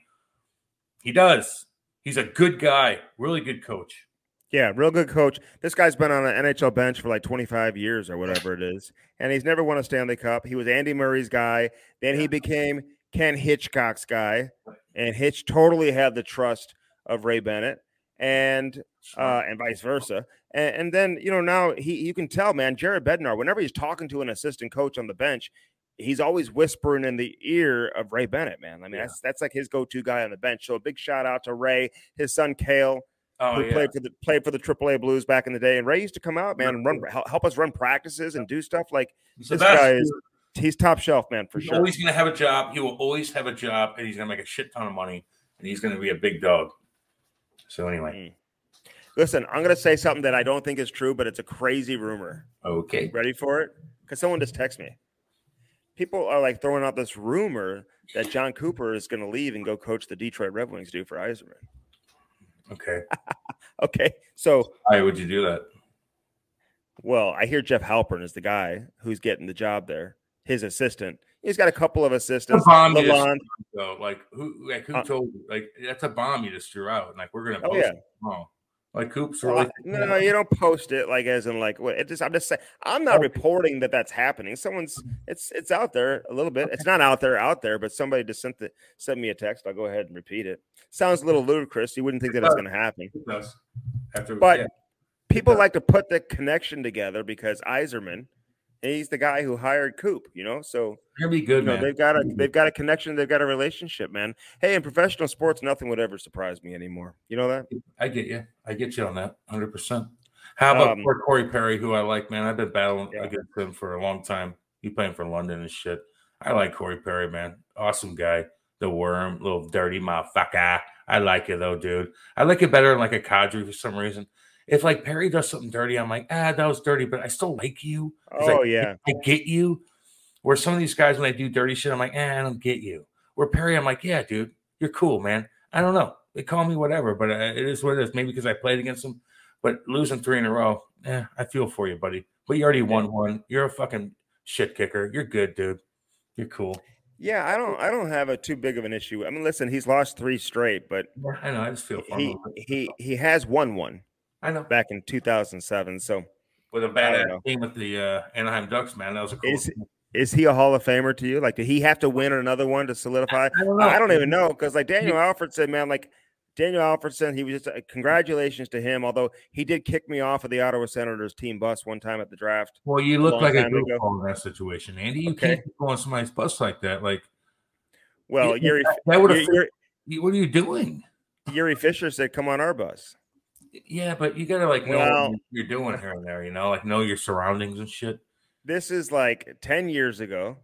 He does. He's a good guy, really good coach. Yeah, real good coach. This guy's been on an NHL bench for like 25 years or whatever it is, and he's never won a Stanley Cup. He was Andy Murray's guy. Then he became Ken Hitchcock's guy, and Hitch totally had the trust of Ray Bennett, and uh, and vice versa. And, and then you know now he you can tell, man, Jared Bednar. Whenever he's talking to an assistant coach on the bench, he's always whispering in the ear of Ray Bennett, man. I mean, yeah. that's that's like his go-to guy on the bench. So a big shout out to Ray, his son Cale oh, who yeah. played for the played for the AAA Blues back in the day. And Ray used to come out, man, and run help us run practices and do stuff. Like this guy is he's top shelf, man, for he's sure. Always gonna have a job. He will always have a job, and he's gonna make a shit ton of money, and he's gonna be a big dog. So anyway. Mm. Listen, I'm going to say something that I don't think is true, but it's a crazy rumor. Okay. Ready for it? Because someone just texted me. People are like throwing out this rumor that Jon Cooper is going to leave and go coach the Detroit Red Wings, do for Yzerman. Okay. okay. So why would you do that? Well, I hear Jeff Halpern is the guy who's getting the job there. His assistant. He's got a couple of assistants. bomb just, though. Like who like who uh, told like that's a bomb you just threw out. Like we're gonna oh, yeah. Oh. Like Coops really? no, you don't post it like as in like what it just I'm just saying I'm not oh. reporting that that's happening. Someone's mm-hmm. it's it's out there a little bit. It's not out there out there, but somebody just sent the sent me a text. I'll go ahead and repeat it. Sounds a little ludicrous. You wouldn't think that it's going to happen. It does. After, but yeah. people like to put the connection together because Yzerman – he's the guy who hired Coop, you know. So he'll be good, you know, man. They've got a they've got a connection, they've got a relationship, man. Hey, in professional sports, nothing would ever surprise me anymore. You know that? I get you. I get you on that, hundred percent. How about um, Corey Perry, who I like, man? I've been battling yeah. against him for a long time. He playing for London and shit. I like Corey Perry, man. Awesome guy. The worm, little dirty motherfucker. I like it though, dude. I like it better than like a Kadri for some reason if like Perry does something dirty, I'm like, ah, that was dirty, but I still like you. Oh yeah, I, get you. Where some of these guys, when they do dirty shit, I'm like, eh, I don't get you. Where Perry, I'm like, yeah, dude, you're cool, man. I don't know. They call me whatever, but uh, it is what it is. Maybe because I played against them, but losing three in a row, yeah, I feel for you, buddy. But you already won one. You're a fucking shit kicker. You're good, dude. You're cool. Yeah, I don't I don't have a too big of an issue. I mean, listen, he's lost three straight, but I know I just feel he he he has won one. I know. Back in 2007. So with a bad team with the uh, Anaheim Ducks, man, that was a cool. Is, is he a Hall of Famer to you? Like, did he have to win another one to solidify? I don't, know. I don't even know because, like Daniel Alfredsson, man, like Daniel Alfredsson, he was just uh, congratulations to him. Although he did kick me off of the Ottawa Senators team bus one time at the draft. Well, you look like a goofball in that situation, Andy. You okay. can't go on somebody's bus like that. Like, well, Yuri, that, that would have. What are you doing? Yuri Fisher said, "Come on our bus." Yeah, but you gotta like know well, what you're doing here and there, you know, like know your surroundings and shit. This is like 10 years ago,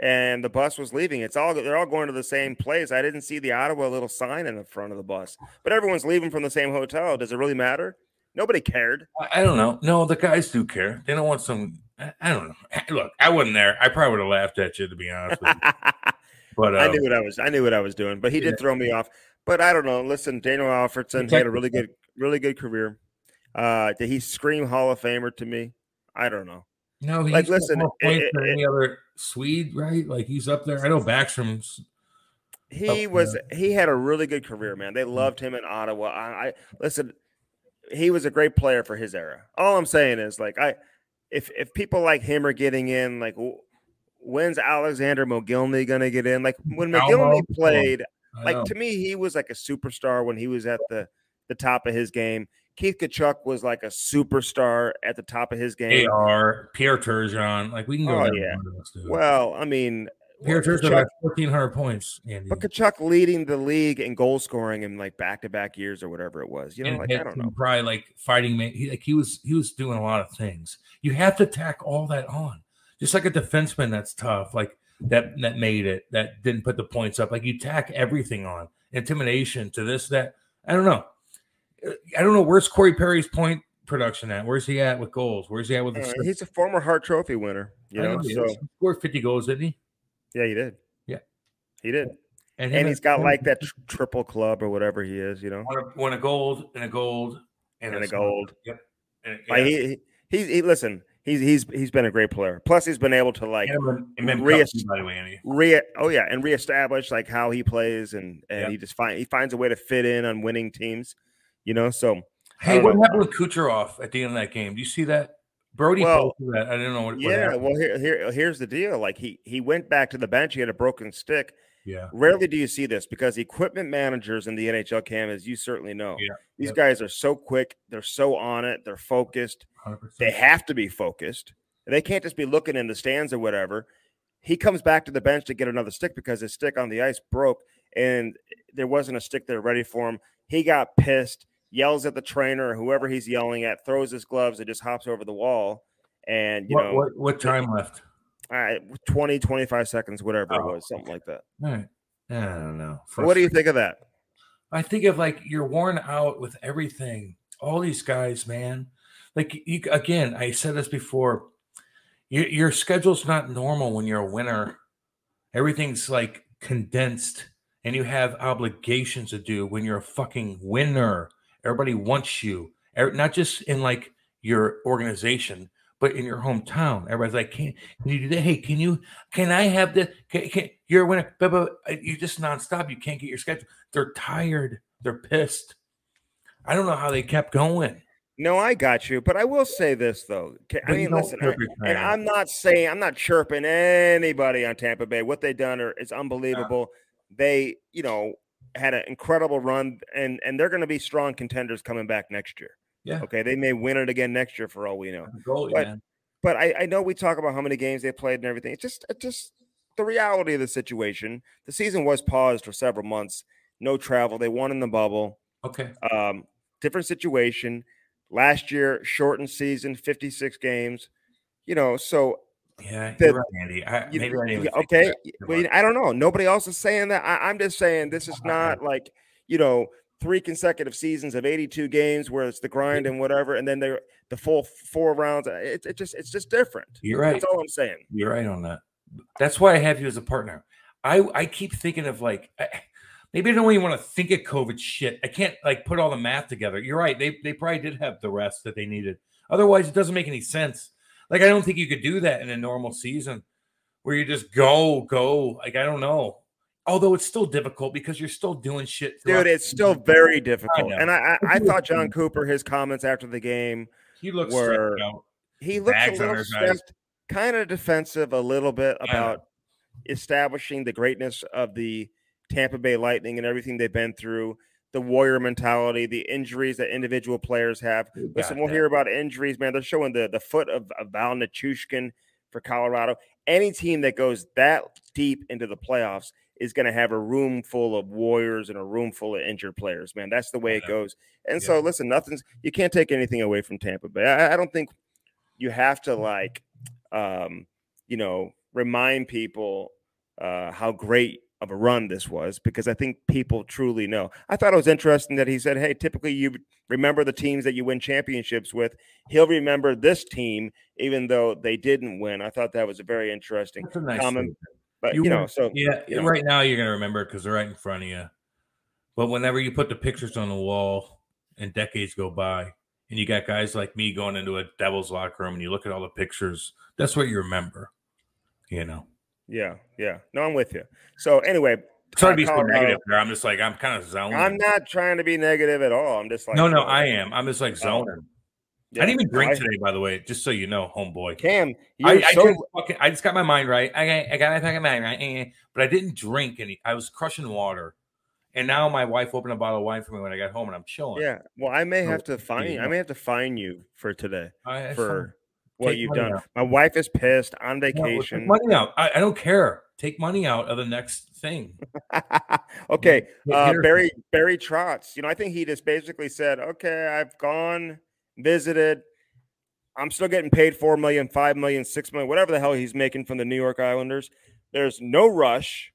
and the bus was leaving. It's all they're all going to the same place. I didn't see the Ottawa little sign in the front of the bus, but everyone's leaving from the same hotel. Does it really matter? Nobody cared. I don't know. No, the guys do care. They don't want some. I don't know. Look, I wasn't there. I probably would have laughed at you to be honest with you. but um, I knew what I was. I knew what I was doing. But he did throw me off. But I don't know. Listen, Daniel Alfredsson had a really good really good career. Uh, did he scream Hall of Famer to me? I don't know. No, he's like listen, more it, it, any eh. other Swede, right? Like he's up there. I know Backstrom's. He was. He had a really good career, man. They loved him in Ottawa. I, I listen. He was a great player for his era. All I'm saying is, like, I if if people like him are getting in, like, when's Alexander Mogilny gonna get in? Like when Mogilny played, like know. to me, he was like a superstar when he was at the the top of his game. Keith Tkachuk was like a superstar at the top of his game. AR, Pierre Turgeon, like we can go. Oh yeah. Well, I mean, Pierre Turgeon about fourteen hundred points. Andy. But Tkachuk leading the league in goal scoring in like back to back years or whatever it was. You know, and like I don't know. Probably like fighting. He, like he was he was doing a lot of things. You have to tack all that on, just like a defenseman. That's tough. Like that that made it that didn't put the points up. Like you tack everything on intimidation to this that. I don't know. I don't know where's Corey Perry's point production at. Where's he at with goals? Where's he at with? The uh, he's a former Hart Trophy winner. You know, know so he scored fifty goals, didn't he? Yeah, he did. Yeah, he did. And, and he's got like that tr- triple club or whatever he is. You know, won a, a gold and a gold and, and a, a gold. Yep. And, yeah. like he, he, he, he listen. He's he's he's been a great player. Plus, he's been able to like re, re oh yeah, and reestablish like how he plays, and and he just find he finds a way to fit in on winning teams. You know, so hey, what know. happened with Kucherov at the end of that game? Do you see that? Brody well, that. I didn't know what. Yeah, what well, here, here, here's the deal. Like he he went back to the bench. He had a broken stick. Yeah. Rarely do you see this because equipment managers in the NHL cam, as you certainly know, yeah. these yep. guys are so quick. They're so on it. They're focused. 100%. They have to be focused. They can't just be looking in the stands or whatever. He comes back to the bench to get another stick because his stick on the ice broke and there wasn't a stick there ready for him. He got pissed yells at the trainer or whoever he's yelling at, throws his gloves, and just hops over the wall. And you what, know what, what time left? All right, 20, 25 seconds, whatever oh, it was, something like that. All right. I don't know. What do you think of that? I think of like you're worn out with everything. All these guys, man. Like you, again, I said this before. Your, your schedule's not normal when you're a winner. Everything's like condensed, and you have obligations to do when you're a fucking winner. Everybody wants you, er, not just in like your organization, but in your hometown. Everybody's like, "Can, can you do that? Hey, can you? Can I have this? Can, can, you're a winner, but, but uh, you just nonstop. You can't get your schedule. They're tired. They're pissed. I don't know how they kept going. No, I got you, but I will say this though. I mean, listen, I, and I'm not saying I'm not chirping anybody on Tampa Bay. What they've done are is unbelievable. Yeah. They, you know, had an incredible run, and and they're going to be strong contenders coming back next year. Yeah. Okay. They may win it again next year for all we know. Goalie, but, man. but I, I know we talk about how many games they played and everything. It's just it's just the reality of the situation. The season was paused for several months. No travel. They won in the bubble. Okay. Um, different situation. Last year, shortened season, 56 games. You know, so yeah, the, right, Andy. I, you, maybe I okay. Well, I don't know. Nobody else is saying that. I, am just saying this is not like you know three consecutive seasons of 82 games where it's the grind and whatever, and then they the full four rounds. Uh, it, it just it's just different. You're right. That's all I'm saying. You're right on that. That's why I have you as a partner. I I keep thinking of like. I, maybe I don't even want to think of COVID shit. I can't like put all the math together. You're right. They they probably did have the rest that they needed. Otherwise, it doesn't make any sense. Like I don't think you could do that in a normal season where you just go, go. Like I don't know. Although it's still difficult because you're still doing shit. Dude, it's still very difficult. I and I, I, I, thought Jon Cooper, his comments after the game, he looks were he looks a little stressed, kind of defensive, a little bit about establishing the greatness of the Tampa Bay Lightning and everything they've been through the warrior mentality, the injuries that individual players have. Listen, we'll that. hear about injuries, man. They're showing the, the foot of, of Val Nichushkin for Colorado. Any team that goes that deep into the playoffs is going to have a room full of warriors and a room full of injured players, man. That's the way it goes. And yeah. so, listen, nothing's you can't take anything away from Tampa Bay. I, I don't think you have to like, um, you know, remind people uh, how great of a run this was because I think people truly know. I thought it was interesting that he said, "Hey, typically you remember the teams that you win championships with. He'll remember this team even though they didn't win." I thought that was a very interesting a nice comment. But you, you know, so yeah, you know. right now you're gonna remember because they're right in front of you. But whenever you put the pictures on the wall and decades go by, and you got guys like me going into a Devils locker room and you look at all the pictures, that's what you remember. You know. Yeah, yeah. No, I'm with you. So anyway, sorry to be so negative there. I'm just like I'm kind of zoning. I'm not trying to be negative at all. I'm just like no, no, I am. I'm just like zoning. Yeah, I didn't even drink I, today, by the way. Just so you know, homeboy. Cam, I, so... I, just, I just got my mind right. I, I got my fucking mind right, eh, eh, eh. but I didn't drink any. I was crushing water. And now my wife opened a bottle of wine for me when I got home, and I'm chilling. Yeah. Well, I may have to fine. yeah. I may have to fine you for today I, for what Take you've done. out. My wife is pissed on No, vacation. money out. I, I don't care. Take money out of the next thing. okay, uh. Barry Barry Trotz. You know, I think he just basically said, "Okay, I've gone, visited. I'm still getting paid four million, five million, six million, whatever the hell he's making from the New York Islanders. There's no rush.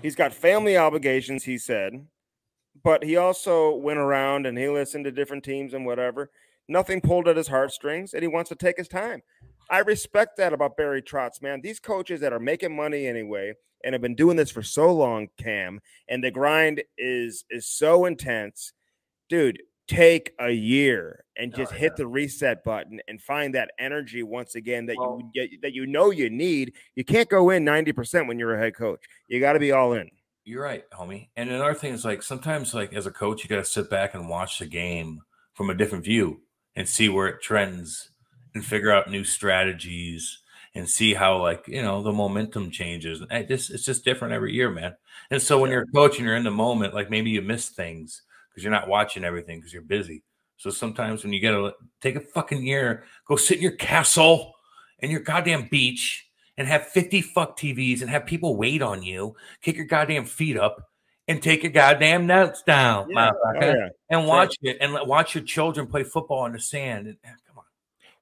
He's got family obligations. He said, but he also went around and he listened to different teams and whatever. Nothing pulled at his heartstrings, and he wants to take his time. I respect that about Barry Trotz, man. These coaches that are making money anyway and have been doing this for so long, Cam, and the grind is is so intense, dude. Take a year and oh, just Oh, hit the reset button and find that energy once again that Well- you that you know you need. You can't go in ninety percent when you're a head coach. You got to be all in. You're right, homie. And another thing is like sometimes, like as a coach, you got to sit back and watch the game from a different view and see where it trends and figure out new strategies and see how like you know the momentum changes. And it just it's just different every year, man. And so when you're a coach and you're in the moment, like maybe you miss things because you're not watching everything because you're busy. So sometimes when you get to take a fucking year, go sit in your castle and your goddamn beach and have 50 fuck TVs and have people wait on you, kick your goddamn feet up and take your goddamn notes down, Yeah. motherfucker, Oh, yeah. and watch it and let- watch your children play football in the sand. And, come on.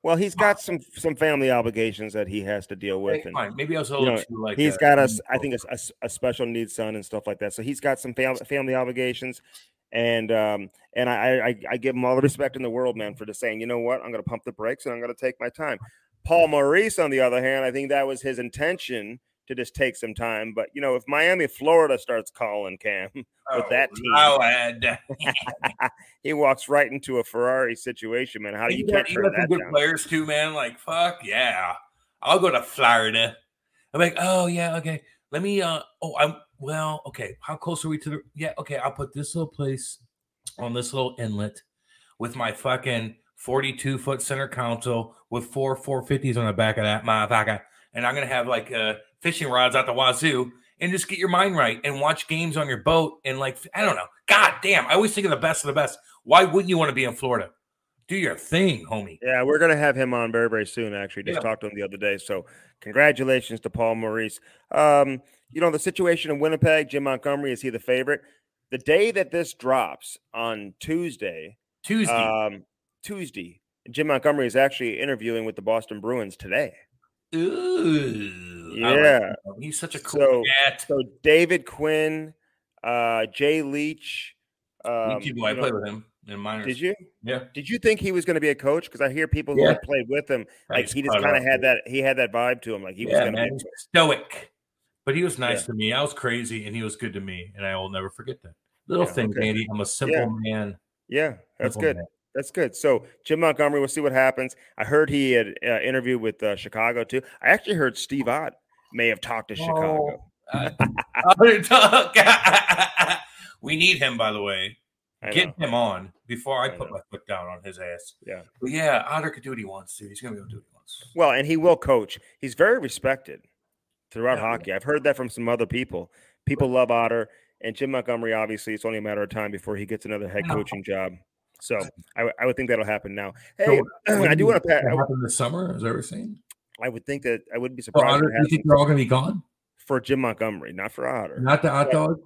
Well, he's got some some family obligations that he has to deal with, Hey, and fine. Maybe I was a you little know, too like he's uh, got us. I think a, a, a special needs son and stuff like that. So he's got some fam- family obligations, and um and I, I I give him all the respect in the world, man, for just saying, you know what, I'm going to pump the brakes and I'm going to take my time. Paul Maurice, on the other hand, I think that was his intention to just take some time. But you know, if Miami, Florida starts calling Cam with that team, Oh, he walks right into a Ferrari situation, man. How do you you got, you got some good down? players too, man. Like fuck yeah, I'll go to Florida. I'm like, oh yeah, okay. Let me. uh Oh, I'm well. Okay, how close are we to the? Yeah, okay. I'll put this little place on this little inlet with my fucking 42 foot center console with four 450s on the back of that motherfucker, and I'm gonna have like uh fishing rods out the wazoo. And just get your mind right and watch games on your boat and like I don't know. God damn, I always think of the best of the best. Why wouldn't you want to be in Florida? Do your thing, homie. Yeah, we're gonna have him on very, very soon. Actually, just Yeah. talked to him the other day. So, congratulations to Paul Maurice. Um, you know the situation in Winnipeg. Jim Montgomery is he the favorite? The day that this drops on Tuesday, Tuesday. um, Tuesday, Jim Montgomery is actually interviewing with the Boston Bruins today. Ooh, I like Yeah. he's such a cool So- cat. So David Quinn, uh, Jay Leach. Um, I you know, played with him in minors. did you? Yeah. Did you think he was going to be a coach? Because I hear people who Yeah. have played with him, Oh, like he just kind of had that. He had that vibe to him, like he was going to be. stoic, but he was nice Yeah. to me. I was crazy, and he was good to me, and I will never forget that. Little Yeah, things, okay. Andy. I'm a simple Yeah. man. Yeah, that's simple good. man. That's good. So Jim Montgomery, we'll see what happens. I heard he had uh, interviewed with uh, Chicago too. I actually heard Steve Ott may have talked to Chicago. Uh, I'll talk. we need him, by the way. I Get him on before I I put know. my foot down on his ass. Yeah. But yeah, Otter could do what he wants to. He's gonna go do what he wants. Well, and he will coach. He's very respected throughout Yeah. hockey. I've heard that from some other people. People love Otter, and Jim Montgomery. Obviously, it's only a matter of time before he gets another head coaching job. So I would think that'll happen now. Hey, So, I do want to. What I, happened this summer? Is that what you're saying? I would think that I wouldn't be surprised Otter, if you think they're all gonna be gone? for Jim Montgomery, not for Otter. Not the hot Yeah. dog.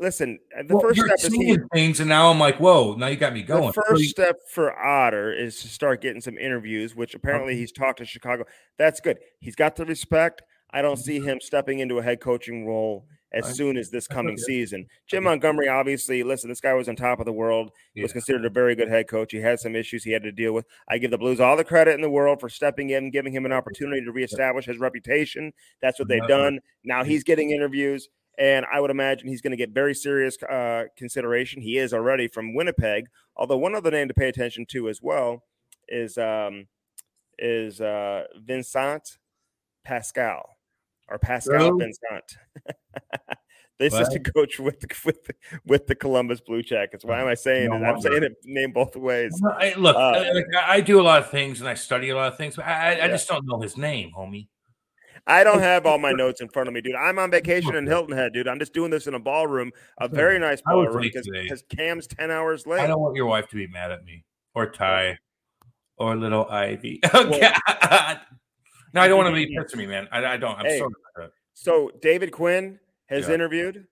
Listen, uh, the Well, first step is things, and now I'm like, whoa! Now you got me going. The first you- step for Otter is to start getting some interviews, which apparently he's talked to Chicago. That's good. He's got the respect. I don't see him stepping into a head coaching role as I- soon as this coming season. Jim. Montgomery, obviously, listen, this guy was on top of the world. He was considered a very good head coach. He had some issues he had to deal with. I give the Blues all the credit in the world for stepping in, giving him an opportunity to reestablish his reputation. That's what they've done. Now he's getting interviews, and I would imagine he's going to get very serious uh, consideration. He is already from Winnipeg. Although one other name to pay attention to as well is um, is uh, Vincent Pascal or Pascal Who? Vincent. the assistant coach with the, with the, with the Columbus Blue Jackets. Why am I saying No it? I'm saying it name both ways. I, look, Uh, I, I- do a lot of things and I study a lot of things, but I, I, I Yeah. just don't know his name, homie. I don't have all my notes in front of me, dude. I'm on vacation in Hilton Head, dude. I'm just doing this in a ballroom, a very nice ballroom because Cam's 10 hours late. I don't want your wife to be mad at me or Ty or little Ivy. Oh, well, God. No, I don't want to be pissed at me, man. I, I don't. I'm hey, sorry. So David Quinn has yeah. interviewed.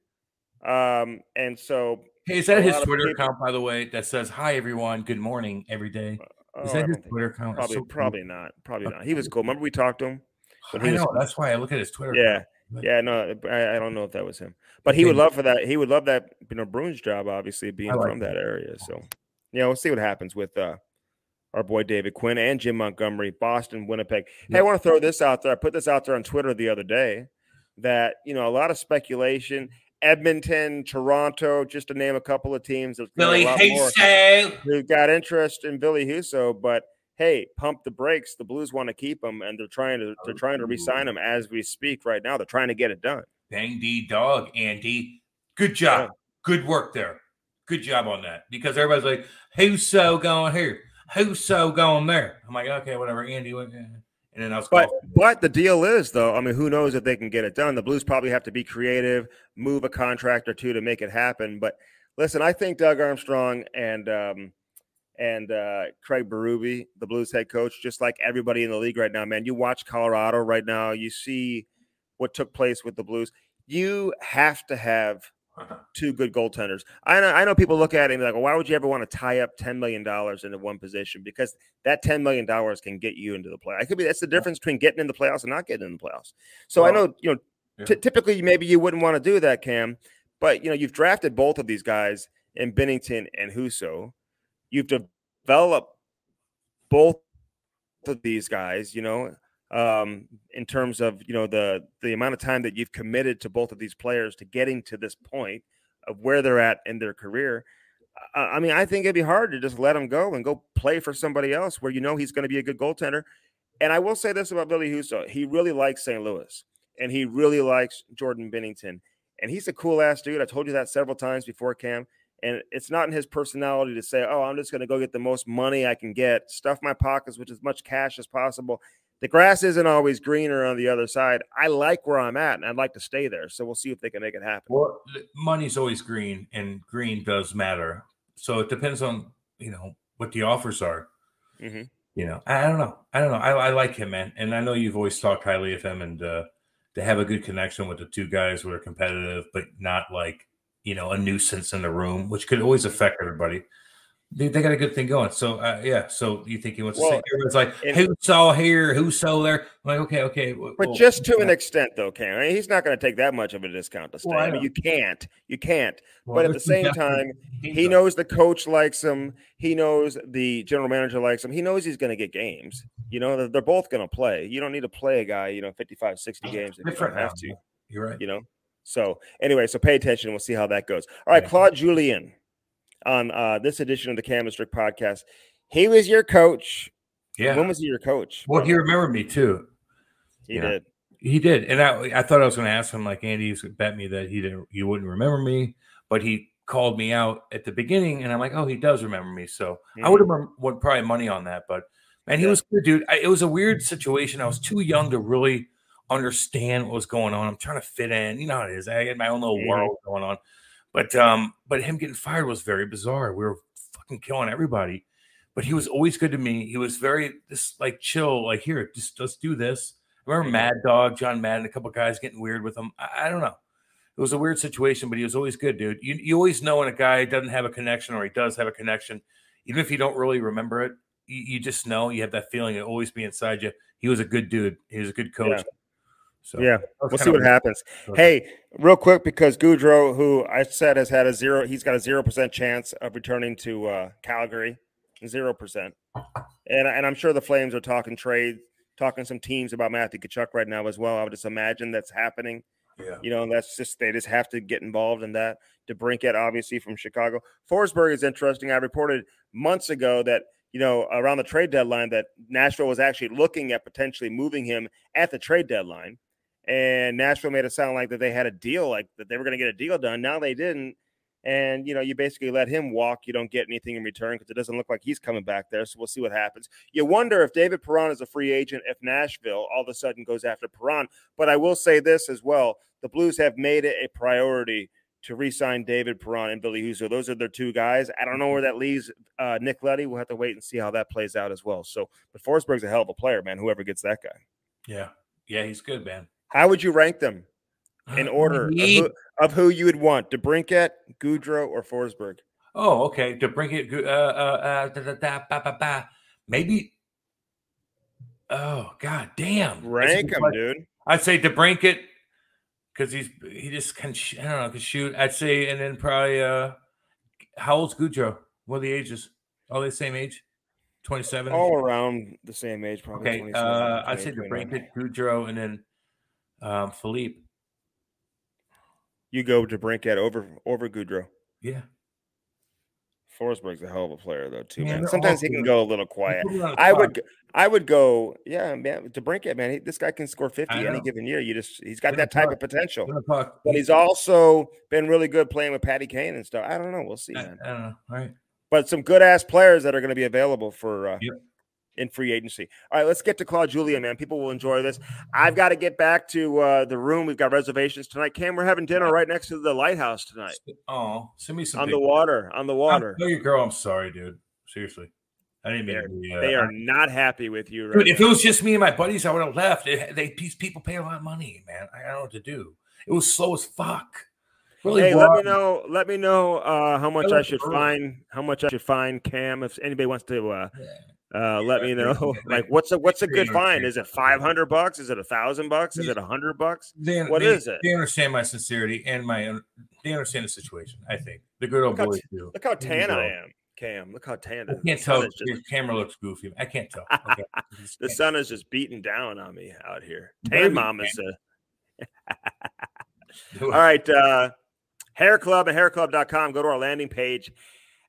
Um, and so Hey, is that his Twitter account, by the way, that says "Hi everyone, good morning" every day? Uh, is oh, that his Twitter account? Probably, so probably cool. not. Probably not. He was cool. Remember we talked to him. But I know. Was, that's why I look at his Twitter. Yeah, account. yeah. No, I, I, don't know if that was him, but he would love for that. He would love that. You know, Bruins job, obviously being like from that. that area. So, yeah, we'll see what happens with uh our boy David Quinn and Jim Montgomery, Boston, Winnipeg. Hey, I want to throw this out there. I put this out there on Twitter the other day that, you know, a lot of speculation. Edmonton, Toronto, just to name a couple of teams. Ville Husso. Who got interest in Ville Husso, but hey, pump the brakes. The Blues want to keep him, and they're trying to they're trying to resign him as we speak right now. They're trying to get it done. Bang D dog, Andy. Good job. Yeah. Good work there. Good job on that. Because everybody's like, who's so going here? Who's so going there? I'm like, okay, whatever. Andy went. And then I was but but the deal is though, I mean, who knows if they can get it done? The Blues probably have to be creative, move a contract or two to make it happen. But listen, I think Doug Armstrong and um, and uh, Craig Berube, the Blues head coach, just like everybody in the league right now, man. You watch Colorado right now, you see what took place with the Blues. You have to have two good goaltenders. I know, I know people look at it and be like, well, why would you ever want to tie up $10 million into one position? Because that $10 million can get you into the play. It could be that's the difference between getting in the playoffs and not getting in the playoffs. So well, I know, you know, yeah. typically maybe you wouldn't want to do that, Cam, but you know, you've drafted both of these guys in Binnington and Husso. You've developed both of these guys, you know, um, in terms of you know the the amount of time that you've committed to both of these players to getting to this point of where they're at in their career. I, I mean, I think it'd be hard to just let them go and go play for somebody else where you know he's going to be a good goaltender. And I will say this about Ville Husso: he really likes St. Louis, and he really likes Jordan Binnington, and he's a cool ass dude. I told you that several times before, Cam. And it's not in his personality to say, "Oh, I'm just going to go get the most money I can get, stuff my pockets with as much cash as possible." the grass isn't always greener on the other side. I like where I'm at, and I'd like to stay there. So we'll see if they can make it happen. Well, money's always green, and green does matter. So it depends on you know what the offers are. Mm-hmm. You know, I don't know. I don't know. I, I, like him, man, and I know you've always talked highly of him, and uh, to have a good connection with the two guys who are competitive, but not like you know a nuisance in the room, which could always affect everybody. They, they got a good thing going. So uh, yeah. So you think he wants well, to say everyone's like who saw here, who saw there? I'm like okay, okay. Well, but just to an extent, though, Cam. I mean, he's not going to take that much of a discount to stay. Well, I, I, mean, you can't, you can't. but at the same time, he knows the coach likes him. He knows the general manager likes him. He knows he's going to get games. You know, they're, they're both going to play. You don't need to play a guy, you know, 55, 60 games if you don't have to. You're right. You know. So anyway, so pay attention. We'll see how that goes. All right, Claude Julien on uh, this edition of the Cam podcast. He was your coach. Yeah. When was he your coach? Well, he remembered me too. He yeah. did. He did, and I, I thought I was going to ask him like Andy bet me that he didn't, you wouldn't remember me, but he called me out at the beginning, and I'm like, oh, he does remember me. So mm-hmm. I would have won probably money on that, but man, he yeah. was good, dude. I, it was a weird situation. I was too young to really understand what was going on. I'm trying to fit in. You know how it is. I had my own little mm-hmm. world going on. But um, but him getting fired was very bizarre. We were fucking killing everybody. But he was always good to me. He was very just like chill, like here, just let's do this. I remember Mad Dog, John Madden, a couple guys getting weird with him. I, I, don't know. It was a weird situation, but he was always good, dude. You, you always know when a guy doesn't have a connection or he does have a connection, even if you don't really remember it. You, you just know you have that feeling. It always be inside you. He was a good dude. He was a good coach. Yeah. So yeah, we'll see what happens. Hey, real quick, because Gaudreau, who I said has had a zero, he's got a zero percent chance of returning to uh, Calgary, zero percent. And and I'm sure the Flames are talking trade, talking some teams about Matthew Tkachuk right now as well. I would just imagine that's happening. Yeah. You know, that's just they just have to get involved in that. DeBrincat, obviously from Chicago. Forsberg is interesting. I reported months ago that you know around the trade deadline that Nashville was actually looking at potentially moving him at the trade deadline and Nashville made it sound like that they had a deal, like that they were going to get a deal done. Now they didn't. and you know you basically let him walk. You don't get anything in return because it doesn't look like he's coming back there. So we'll see what happens. You wonder if David Perron is a free agent if Nashville all of a sudden goes after Perron. But I will say this as well: the Blues have made it a priority to re-sign David Perron and Ville Husso. Those are their two guys. I don't know where that leaves uh, Nick Leddy. We'll have to wait and see how that plays out as well. So, but Forsberg's a hell of a player, man. Whoever gets that guy. Yeah, yeah, he's good, man. How would you rank them in order of who, of who you would want: DeBrincat, Gaudreau, or Forsberg? Oh, okay. DeBrincat, uh, uh, uh, da, da, da, ba, ba, ba. maybe. Oh God, damn! Rank them, dude. I'd say DeBrincat because he's he just can I don't know can shoot. I'd say, and then probably uh, how old's Gaudreau? What are the ages? All the same age? Twenty seven. All around the same age, probably. Okay, uh, I'd say DeBrincat, Gaudreau, and then um, Filip. You go DeBrincat over over Gaudreau. Yeah. Forsberg's a hell of a player though too, man. man. Sometimes he can go a little quiet. I would, I would go, yeah, man. DeBrincat, man, he, this guy can score fifty any given year. You just, he's got that type of potential. But he's also been really good playing with Patty Kane and stuff. I don't know. We'll see, man. I, I don't know. All right. But some good ass players that are going to be available for uh, yep in free agency. All right, let's get to Claude Julien, man. People will enjoy this. I've got to get back to uh, the room. We've got reservations tonight. Cam, we're having dinner right next to the lighthouse tonight. Oh, send me some on the water. On the water. Tell your girl, I'm sorry, dude. Seriously. I didn't mean they, uh, they are not happy with you, right dude, If it was just me and my buddies, I would have left. It, they these people pay a lot of money, man. I don't know what to do. It was slow as fuck. Really hey, let me know. Let me know uh, how much I, I should find. How much I should find Cam if anybody wants to uh, yeah uh, let me know. Like, what's a what's a good find? Is it five hundred bucks? Is it a thousand bucks? Is it a hundred bucks? They, what they, is it? They understand my sincerity and my. They understand the situation. I think the good old look boys how, do. Look how tan I am, Cam. Look how tan. I can't tell. Just, your camera looks goofy. I can't tell. Okay. the sun is just beating down on me out here. Tan mom is a. All right. Uh, Hair Club and hairclub.com. Go to our landing page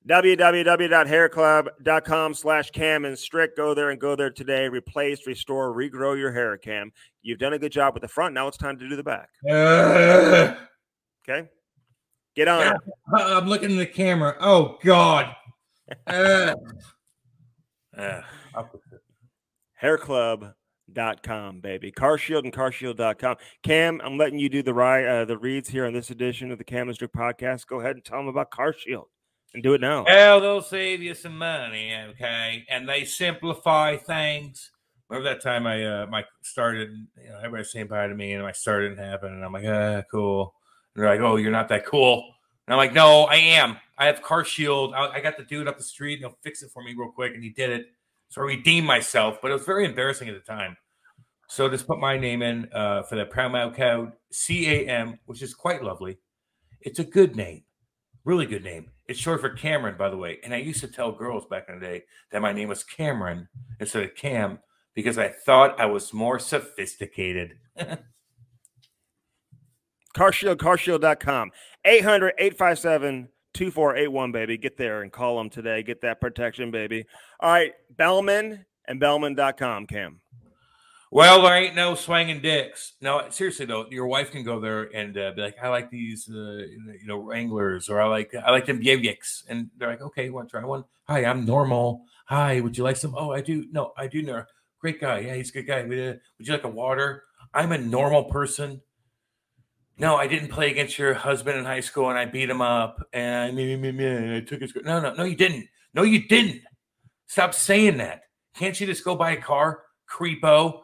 www.hairclub.com slash cam and strick. Go there and go there today. Replace restore regrow your hair cam. You've done a good job with the front. Now it's time to do the back. Uh, okay? Get on. I'm looking in the camera. Oh god. Uh, uh, hairclub.com baby car shield and carshield.com cam i'm letting you do the uh, the reads here on this edition of the cam podcast go ahead and tell them about car shield and do it now. Well, they'll save you some money, okay? And they simplify things. Remember that time I uh my started, you know, everybody's saying bye to me, and I started happen, and I'm like, ah, cool. And they're like, oh, you're not that cool. And I'm like, no, I am. I have car shield. I, I got the dude up the street, and he'll fix it for me real quick, and he did it. So I redeemed myself, but it was very embarrassing at the time. So just put my name in uh, for the Paramount code C A M, which is quite lovely. It's a good name, really good name. It's short for Cameron, by the way. And I used to tell girls back in the day that my name was Cameron instead of Cam because I thought I was more sophisticated. CarShield, carshield.com. 800 857 2481, baby. Get there and call them today. Get that protection, baby. All right. Bellman and Bellman.com, Cam. Well, there ain't no swinging dicks. No, seriously though, your wife can go there and uh, be like, "I like these, uh, you know, Wranglers, or I like, I like them Yevgeks," and they're like, "Okay, want to try one? Hi, I'm normal. Hi, would you like some? Oh, I do. No, I do. know. Great guy. Yeah, he's a good guy. Would you like a water? I'm a normal person. No, I didn't play against your husband in high school and I beat him up and me, me, me, me, I took his. No, no, no, you didn't. No, you didn't. Stop saying that. Can't you just go buy a car, creepo?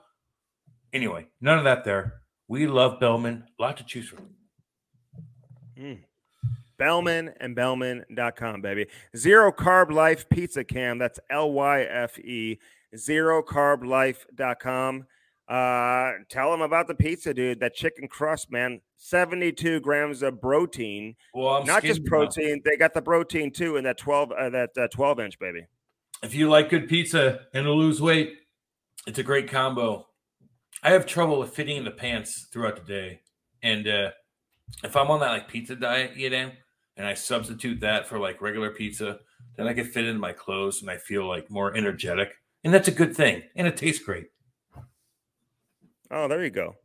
Anyway, none of that there. We love Bellman. A lot to choose from. Mm. Bellman and Bellman.com, baby. Zero Carb Lyfe Pizza Cam. That's L Y F E. Zero Carb Lyfe.com. Uh, tell them about the pizza, dude. That chicken crust, man. 72 grams of protein. Well, not just protein, they got the protein too in that 12 uh, that uh, 12 inch, baby. If you like good pizza and to lose weight, it's a great combo. I have trouble with fitting in the pants throughout the day, and uh, if I'm on that like pizza diet, you know, and I substitute that for like regular pizza, then I can fit into my clothes and I feel like more energetic, and that's a good thing, and it tastes great. Oh, there you go,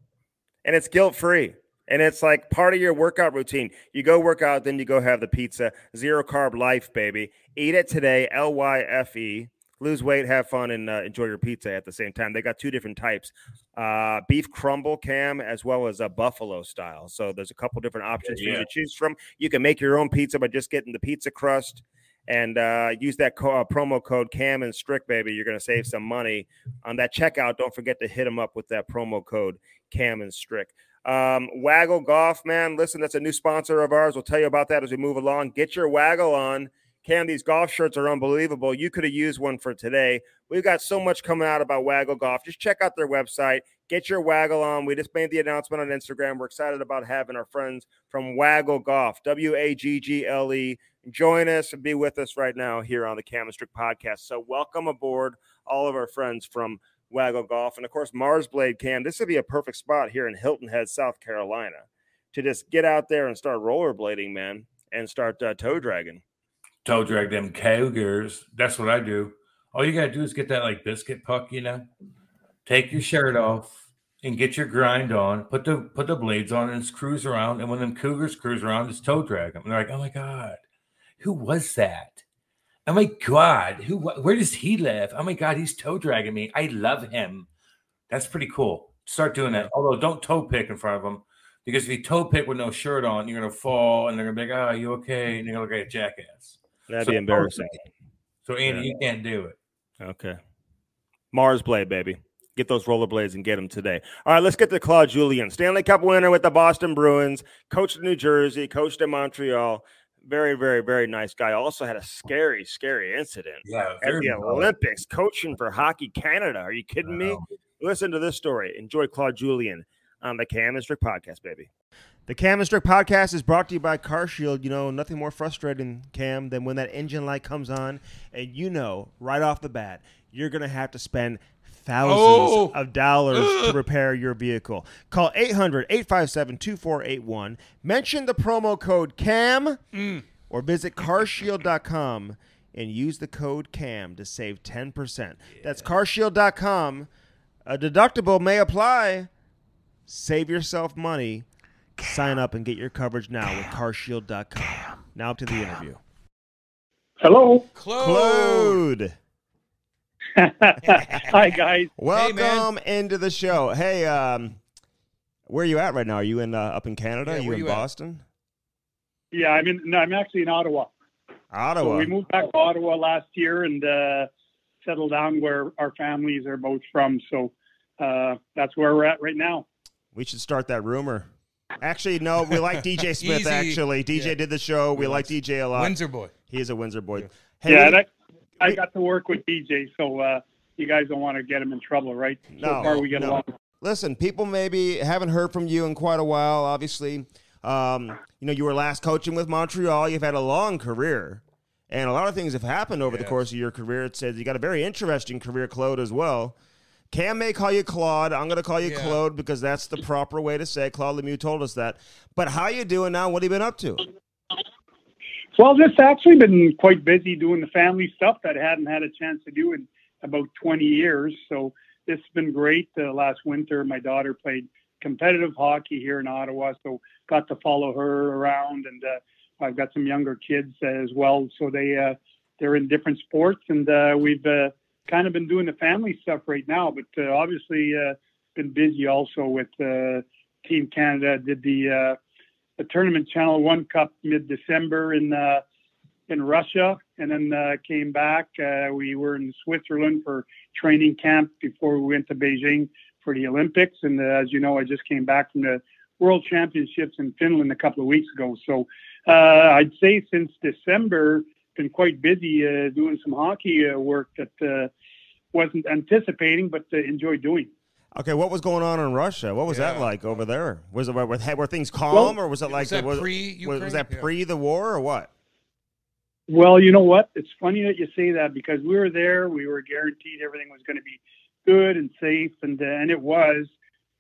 and it's guilt free. And it's like part of your workout routine. You go work out, then you go have the pizza. Zero Carb Lyfe, baby. Eat it today. L Y F E. Lose weight, have fun, and uh, enjoy your pizza at the same time. They got two different types uh, beef crumble cam as well as a buffalo style. So there's a couple different options yeah. for you to choose from. You can make your own pizza by just getting the pizza crust and uh, use that co- uh, promo code Cam and Strick, baby. You're going to save some money on that checkout. Don't forget to hit them up with that promo code Cam and Strick. Um, Waggle Golf, man. Listen, that's a new sponsor of ours. We'll tell you about that as we move along. Get your waggle on. Cam, these golf shirts are unbelievable. You could have used one for today. We've got so much coming out about Waggle Golf. Just check out their website. Get your waggle on. We just made the announcement on Instagram. We're excited about having our friends from Waggle Golf, W A G G L E, join us and be with us right now here on the Cam Strick podcast. So, welcome aboard all of our friends from Waggle Golf. And of course, Marsblade Cam. This would be a perfect spot here in Hilton Head, South Carolina to just get out there and start rollerblading, man, and start uh, toe dragging. Toe drag them cougars. That's what I do. All you got to do is get that like biscuit puck, you know, take your shirt off and get your grind on, put the put the blades on and cruise around. And when them cougars cruise around, just toe drag them. And they're like, oh my God, who was that? Oh my God, who? Where does he live? Oh my God, he's toe dragging me. I love him. That's pretty cool. Start doing that. Although don't toe pick in front of him because if you toe pick with no shirt on, you're gonna fall and they're gonna be like, "Oh, you okay?" And you're gonna look like a jackass. That'd so, be embarrassing. So Andy, yeah. you can't do it. Okay. Marsblade, baby. Get those rollerblades and get them today. All right, let's get to Claude Julien, Stanley Cup winner with the Boston Bruins, coached in New Jersey, coached in Montreal. Very, very, very nice guy. Also had a scary, scary incident yeah, at the Olympics, coaching for Hockey Canada. Are you kidding me? Listen to this story. Enjoy Claude Julien on the Cam and Strick podcast, baby. The Cam and Strick podcast is brought to you by CarShield. You know, nothing more frustrating, Cam, than when that engine light comes on and you know right off the bat you're going to have to spend thousands oh. of dollars to repair your vehicle. Call 800 857 2481. Mention the promo code CAM mm. or visit carshield.com and use the code CAM to save 10%. Yeah. That's carshield.com. A deductible may apply. Save yourself money Sign up and get your coverage now with carshield.com. Now to the interview. Hello. Claude. Hi guys. Welcome hey, into the show. Hey, um, where are you at right now? Are you in uh, up in Canada? Yeah, are you in you Boston? At? Yeah, I'm in. No, I'm actually in Ottawa. Ottawa. So we moved back to Ottawa last year and uh, settled down where our families are both from. So uh, that's where we're at right now. We should start that rumor. Actually, no, we like DJ Smith. actually, DJ yeah. did the show. We, we like DJ a lot. Windsor boy. He is a Windsor boy. Yeah, hey, yeah we, I, I got to work with DJ, so uh, you guys don't want to get him in trouble, right? So no, far, we get no. along. Listen, people maybe haven't heard from you in quite a while. Obviously, um, you know you were last coaching with Montreal. You've had a long career, and a lot of things have happened over yes. the course of your career. It says you got a very interesting career, Claude, as well. Cam may call you Claude. I'm going to call you yeah. Claude because that's the proper way to say it. Claude Lemieux told us that. But how you doing now? What have you been up to? Well, just actually been quite busy doing the family stuff that I hadn't had a chance to do in about 20 years. So this has been great. Uh, last winter, my daughter played competitive hockey here in Ottawa, so got to follow her around, and uh, I've got some younger kids as well, so they uh, they're in different sports, and uh, we've uh, kind of been doing the family stuff right now, but uh, obviously uh, been busy also with uh, Team Canada. Did the uh, the tournament Channel One Cup mid December in uh, in Russia, and then uh, came back. Uh, we were in Switzerland for training camp before we went to Beijing for the Olympics. And uh, as you know, I just came back from the World Championships in Finland a couple of weeks ago. So uh, I'd say since December, been quite busy uh, doing some hockey work that wasn't anticipating, but enjoyed doing. Okay, what was going on in Russia? What was yeah. that like over there? Was it were, were things calm, well, or was it like was that was, pre was that yeah. pre the war or what? Well, you know what? It's funny that you say that because we were there. We were guaranteed everything was going to be good and safe, and uh, and it was.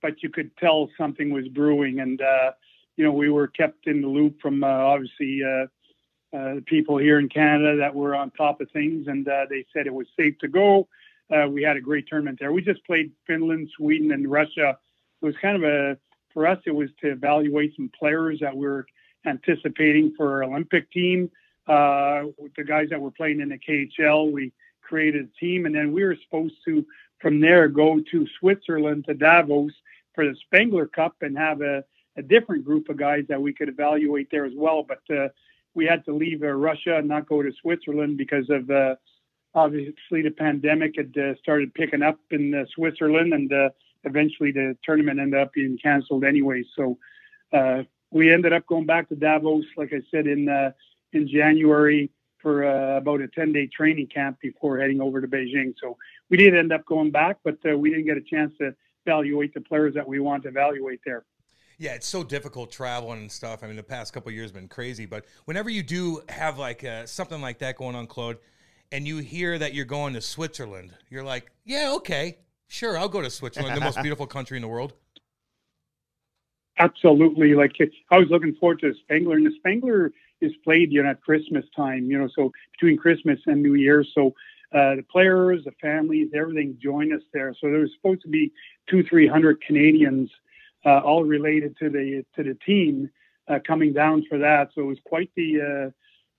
But you could tell something was brewing, and uh, you know we were kept in the loop from uh, obviously uh, uh, people here in Canada that were on top of things, and uh, they said it was safe to go. Uh, we had a great tournament there. We just played Finland, Sweden, and Russia. It was kind of a, for us, it was to evaluate some players that we're anticipating for our Olympic team. Uh, the guys that were playing in the KHL, we created a team, and then we were supposed to, from there, go to Switzerland to Davos for the Spengler Cup and have a, a different group of guys that we could evaluate there as well. But uh, we had to leave uh, Russia and not go to Switzerland because of uh, obviously the pandemic had uh, started picking up in uh, Switzerland, and uh, eventually the tournament ended up being canceled anyway. So uh, we ended up going back to Davos, like I said, in uh, in January for uh, about a 10 day training camp before heading over to Beijing. So we did end up going back, but we didn't get a chance to evaluate the players that we want to evaluate there. Yeah, it's so difficult traveling and stuff. I mean, the past couple years have been crazy, but whenever you do have like something like that going on, Claude, and you hear that you're going to Switzerland, you're like, yeah, okay, sure, I'll go to Switzerland, the most beautiful country in the world. Absolutely. Like I was looking forward to the Spengler, and the Spengler is played, you know, at Christmas time, you know, so between Christmas and New Year's. So uh, the players, the families, everything join us there. So there was supposed to be two, three hundred Canadians, uh, all related to the to the team, uh, coming down for that. So it was quite the uh,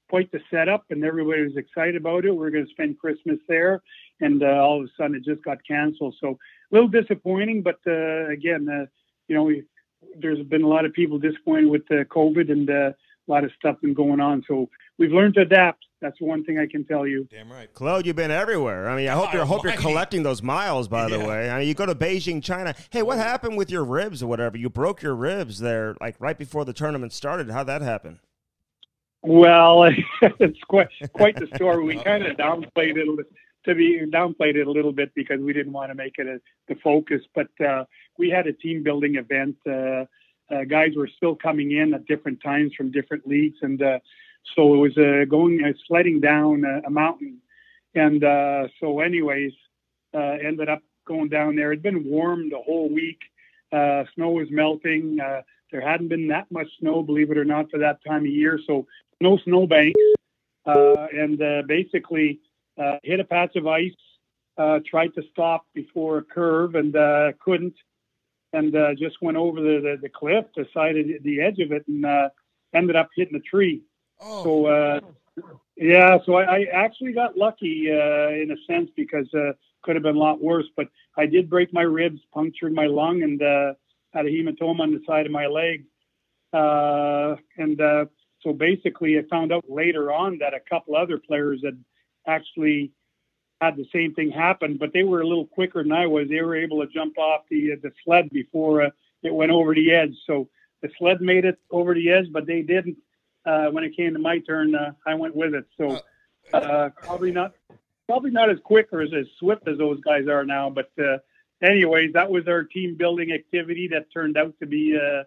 quite the setup, and everybody was excited about it. We are going to spend Christmas there, and uh, all of a sudden it just got canceled. So a little disappointing, but uh, again, you know, we, there's been a lot of people disappointed with the COVID and a lot of stuff been going on. So we've learned to adapt. That's one thing I can tell you. Damn right, Claude. You've been everywhere. I mean, I hope you're I hope you're collecting those miles. By yeah. the way, I mean, you go to Beijing, China. Hey, what happened with your ribs or whatever? You broke your ribs there, like right before the tournament started. How'd that happen? Well, it's quite quite the story. We kind of downplayed it to be downplayed it a little bit because we didn't want to make it a, the focus. But uh, we had a team building event. Uh, uh, guys were still coming in at different times from different leagues, and uh, so it was uh, going uh, sledding down a, a mountain. And uh, so, anyways, uh, ended up going down there. It'd been warm the whole week. Uh, snow was melting. Uh, there hadn't been that much snow, believe it or not, for that time of year. So no snowbanks, uh, and uh, basically uh, hit a patch of ice. Uh, tried to stop before a curve and uh, couldn't and uh, just went over the, the, the cliff, decided the edge of it, and uh, ended up hitting a tree. Oh. So uh, yeah, so I, I actually got lucky uh, in a sense because uh, could have been a lot worse, but I did break my ribs, punctured my lung, and uh, had a hematoma on the side of my leg. Uh, and uh, so basically, I found out later on that a couple other players had actually had the same thing happen, but they were a little quicker than I was. They were able to jump off the the sled before uh, it went over the edge. So the sled made it over the edge, but they didn't. Uh, when it came to my turn, uh, I went with it. So uh, probably not, probably not as quick or as, as swift as those guys are now. But uh, anyways, that was our team building activity that turned out to be uh,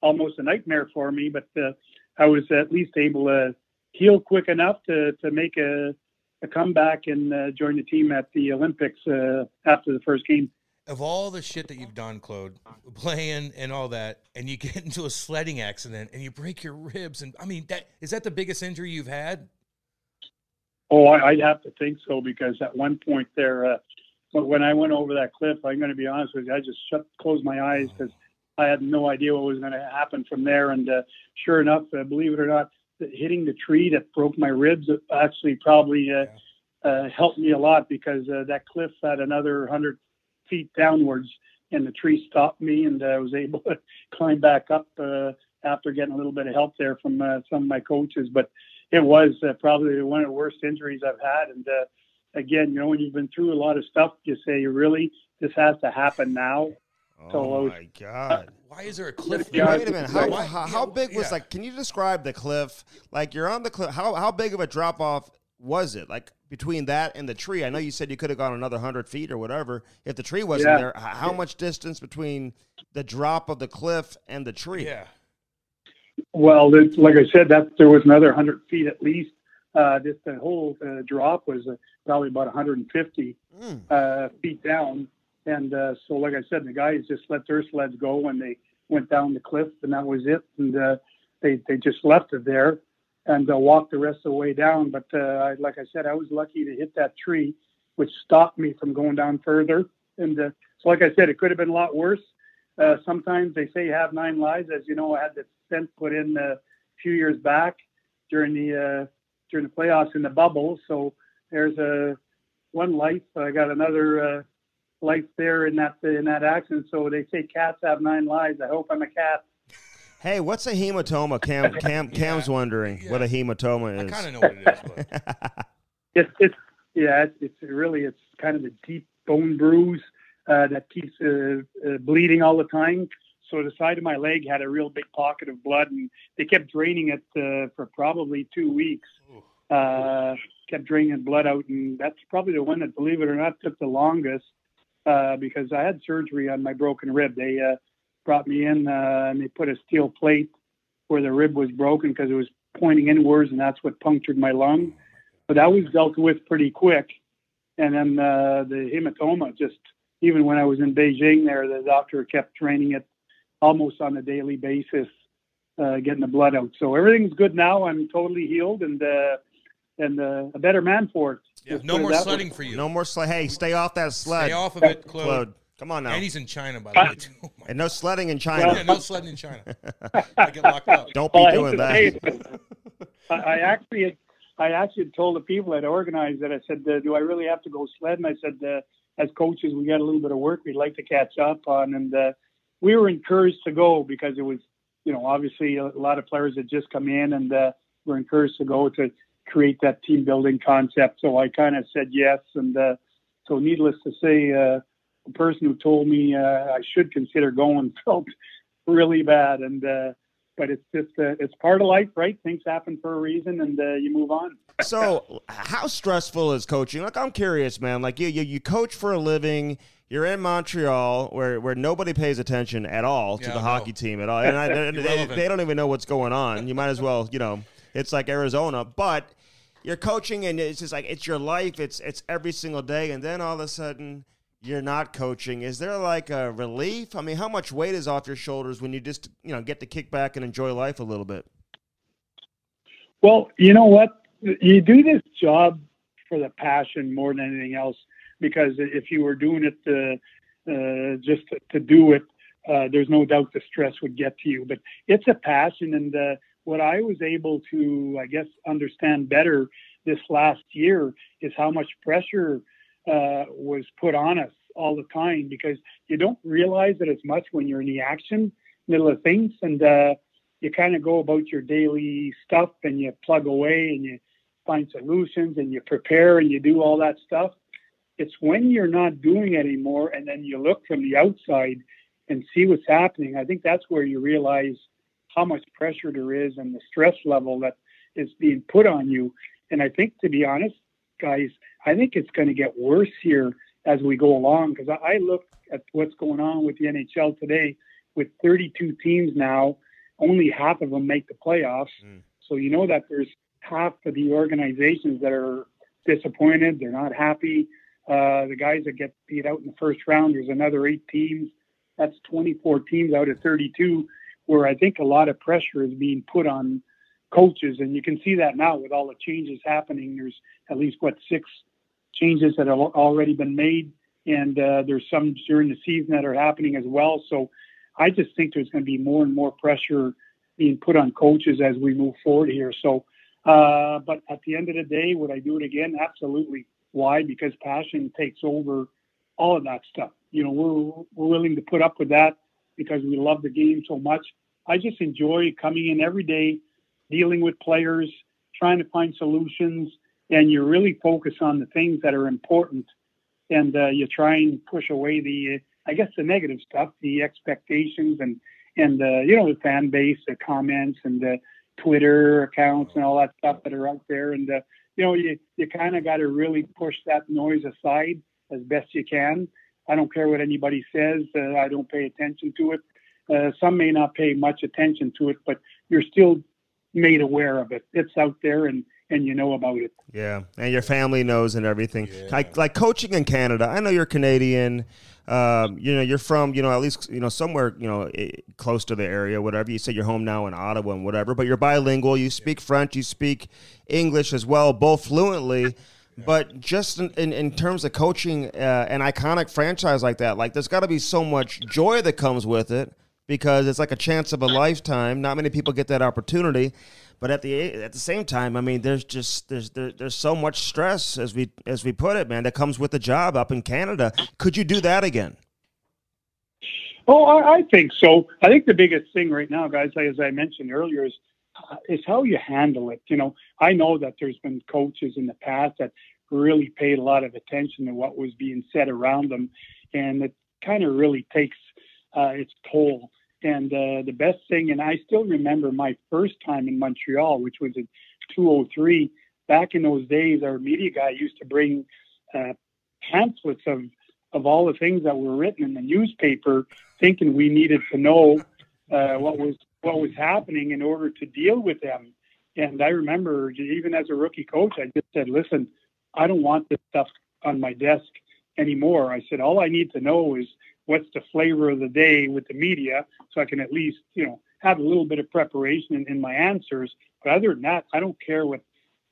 almost a nightmare for me. But uh, I was at least able to heal quick enough to to make a a comeback and uh, join the team at the Olympics uh, after the first game. Of all the shit that you've done, Claude, playing and all that, and you get into a sledding accident and you break your ribs, and I mean, that is that the biggest injury you've had? Oh, I, would have to think so because at one point there, uh, when I went over that cliff, I'm going to be honest with you, I just shut, closed my eyes because I had no idea what was going to happen from there. And uh, sure enough, uh, believe it or not, hitting the tree that broke my ribs actually probably uh, yeah. uh, helped me a lot because uh, that cliff had another 100 feet downwards and the tree stopped me and I was able to climb back up uh, after getting a little bit of help there from uh, some of my coaches. But it was uh, probably one of the worst injuries I've had. And again, you know, when you've been through a lot of stuff, you say, really, this has to happen now. Oh my god! Why is there a cliff? Wait a minute. How, how, how big was yeah. like? Can you describe the cliff? Like you're on the cliff. How how big of a drop off was it? Like between that and the tree? I know you said you could have gone another hundred feet or whatever. If the tree wasn't yeah. there, how much distance between the drop of the cliff and the tree? Yeah. Well, like I said, that there was another hundred feet at least. Uh, this the whole uh, drop was uh, probably about 150 mm. feet down and uh, so, like I said, the guys just let their sleds go when they went down the cliff, and that was it. And uh, they they just left it there and uh, walked the rest of the way down. But uh, like I said, I was lucky to hit that tree, which stopped me from going down further. And uh, so, like I said, it could have been a lot worse. Uh, sometimes they say you have nine lives. As you know, I had the stent put in a few years back during the uh, during the playoffs in the bubble. So there's a one life. I got another uh, life there in that in that accident. So they say cats have nine lives. I hope I'm a cat. Hey, what's a hematoma? Cam, Cam, Cam's wondering Yeah. what a hematoma is. I is. kind of know what it is. But It's it's yeah. It's, it's really it's kind of a deep bone bruise uh, that keeps uh, uh, bleeding all the time. So the side of my leg had a real big pocket of blood, and they kept draining it uh, for probably two weeks. Uh, kept draining blood out, and that's probably the one that, believe it or not, took the longest uh, because I had surgery on my broken rib. They uh, brought me in uh, and they put a steel plate where the rib was broken because it was pointing inwards, and that's what punctured my lung. But that was dealt with pretty quick. And then uh, the hematoma, just even when I was in Beijing, there the doctor kept draining it almost on a daily basis, uh, getting the blood out. So everything's good now. I'm totally healed and uh, and uh, a better man for it. Yeah, no more that way. sledding for you. No more sled. Hey, stay off that sled. Stay off of it, Claude. Claude. Come on now. And he's in China, by the way. Oh and no sledding in China. Yeah, no sledding in China. I get locked up. Don't be Well, doing that. say it, but I, I actually, I actually told the people that organized it. I said, uh, "Do I really have to go sledding?" I said, uh, "As coaches, we got a little bit of work we'd like to catch up on," and uh, we were encouraged to go because it was, you know, obviously a lot of players had just come in and uh, were encouraged to go to create that team building concept. So I kind of said yes, and uh, so needless to say, uh, the person who told me uh, I should consider going felt really bad, and. Uh, but it's just uh, it's part of life, right? Things happen for a reason, and uh, you move on. So, how stressful is coaching? Like, I'm curious, man. Like, you, you, you coach for a living. You're in Montreal, where, where nobody pays attention at all to Yeah, the no. hockey team at all, and, I, and they, they don't even know what's going on. You might as well, you know, it's like Arizona. But you're coaching, and it's just like it's your life. It's it's every single day, and then all of a sudden you're not coaching. Is there like a relief? I mean, how much weight is off your shoulders when you just you know get to kick back and enjoy life a little bit? Well, you know what? You do this job for the passion more than anything else. Because if you were doing it to, uh, just to, to do it, uh, there's no doubt the stress would get to you. But it's a passion, and uh, what I was able to, I guess, understand better this last year is how much pressure uh, was put on us all the time. Because you don't realize it as much when you're in the action, middle of things, and uh, you kind of go about your daily stuff and you plug away and you find solutions and you prepare and you do all that stuff. It's when you're not doing it anymore and then you look from the outside and see what's happening. I think that's where you realize how much pressure there is and the stress level that is being put on you. And I think, to be honest, guys, I think it's going to get worse here as we go along because I look at what's going on with the NHL today with 32 teams now only half of them make the playoffs. Mm. So you know that there's half of the organizations that are disappointed. They're not happy. Uh, the guys that get beat out in the first round, there's another eight teams. That's 24 teams out of 32, where I think a lot of pressure is being put on coaches. And you can see that now with all the changes happening. There's at least, what, six changes that have already been made. And uh, there's some during the season that are happening as well. So I just think there's going to be more and more pressure being put on coaches as we move forward here. So, uh, but at the end of the day, would I do it again? Absolutely. Why? Because passion takes over all of that stuff. You know, we're we're willing to put up with that because we love the game so much. I just enjoy coming in every day, dealing with players, trying to find solutions, and you really focus on the things that are important, and uh, you try and push away the, I guess, the negative stuff, the expectations, and and uh, you know the fan base, the comments, and the Twitter accounts, and all that stuff that are out there, and uh, you know you you kind of got to really push that noise aside as best you can. I don't care what anybody says. Uh, I don't pay attention to it. Uh, some may not pay much attention to it, but you're still made aware of it. It's out there, and and you know about it. Yeah, and your family knows and everything. Yeah. Like like coaching in Canada. I know you're Canadian. Um, you know you're from you know at least you know somewhere you know eh, close to the area. Whatever you say, you're home now in Ottawa and whatever. But you're bilingual. You speak French. You speak English as well, both fluently. But just in, in, in terms of coaching uh, an iconic franchise like that, like there's got to be so much joy that comes with it because it's like a chance of a lifetime. Not many people get that opportunity. But at the at the same time, I mean, there's just there's there, there's so much stress as we as we put it, man, that comes with the job up in Canada. Could you do that again? Oh, I, I think so. I think the biggest thing right now, guys, as I mentioned earlier, is is how you handle it. You know, I know that there's been coaches in the past that really paid a lot of attention to what was being said around them, and it kind of really takes uh, its toll. And uh, the best thing, and I still remember my first time in Montreal, which was in 203. Back in those days, our media guy used to bring uh, pamphlets of of all the things that were written in the newspaper, thinking we needed to know uh, what was what was happening in order to deal with them. And I remember, even as a rookie coach, I just said, "Listen, I don't want this stuff on my desk anymore." I said, "All I need to know is what's the flavor of the day with the media, so I can at least, you know, have a little bit of preparation in, in my answers. But other than that, I don't care what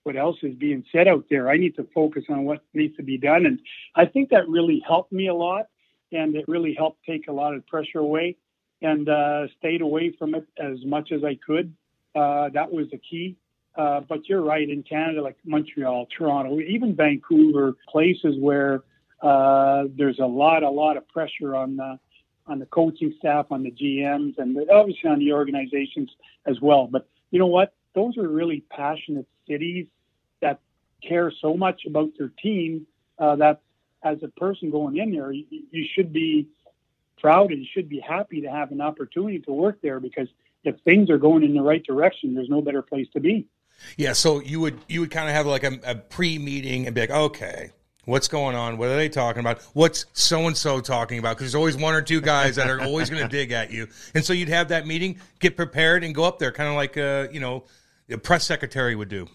what else is being said out there. I need to focus on what needs to be done, and I think that really helped me a lot, and it really helped take a lot of pressure away, and uh, stayed away from it as much as I could. Uh, that was the key. Uh, but you're right. In Canada, like Montreal, Toronto, even Vancouver, places where uh, there's a lot, a lot of pressure on the on the coaching staff, on the GMs, and obviously on the organizations as well. But you know what? Those are really passionate cities that care so much about their team uh, that as a person going in there, you, you should be proud and should be happy to have an opportunity to work there because if things are going in the right direction, there's no better place to be. Yeah, so you would you would kind of have like a, a pre meeting and be like, okay, What's going on? What are they talking about? What's so and so talking about? Because there's always one or two guys that are always going to dig at you, and so you'd have that meeting, get prepared, and go up there, kind of like uh, you know, a press secretary would do.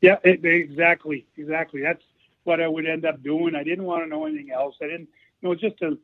Yeah, it, exactly, exactly. That's what I would end up doing. I didn't want to know anything else. I didn't, you know, just to,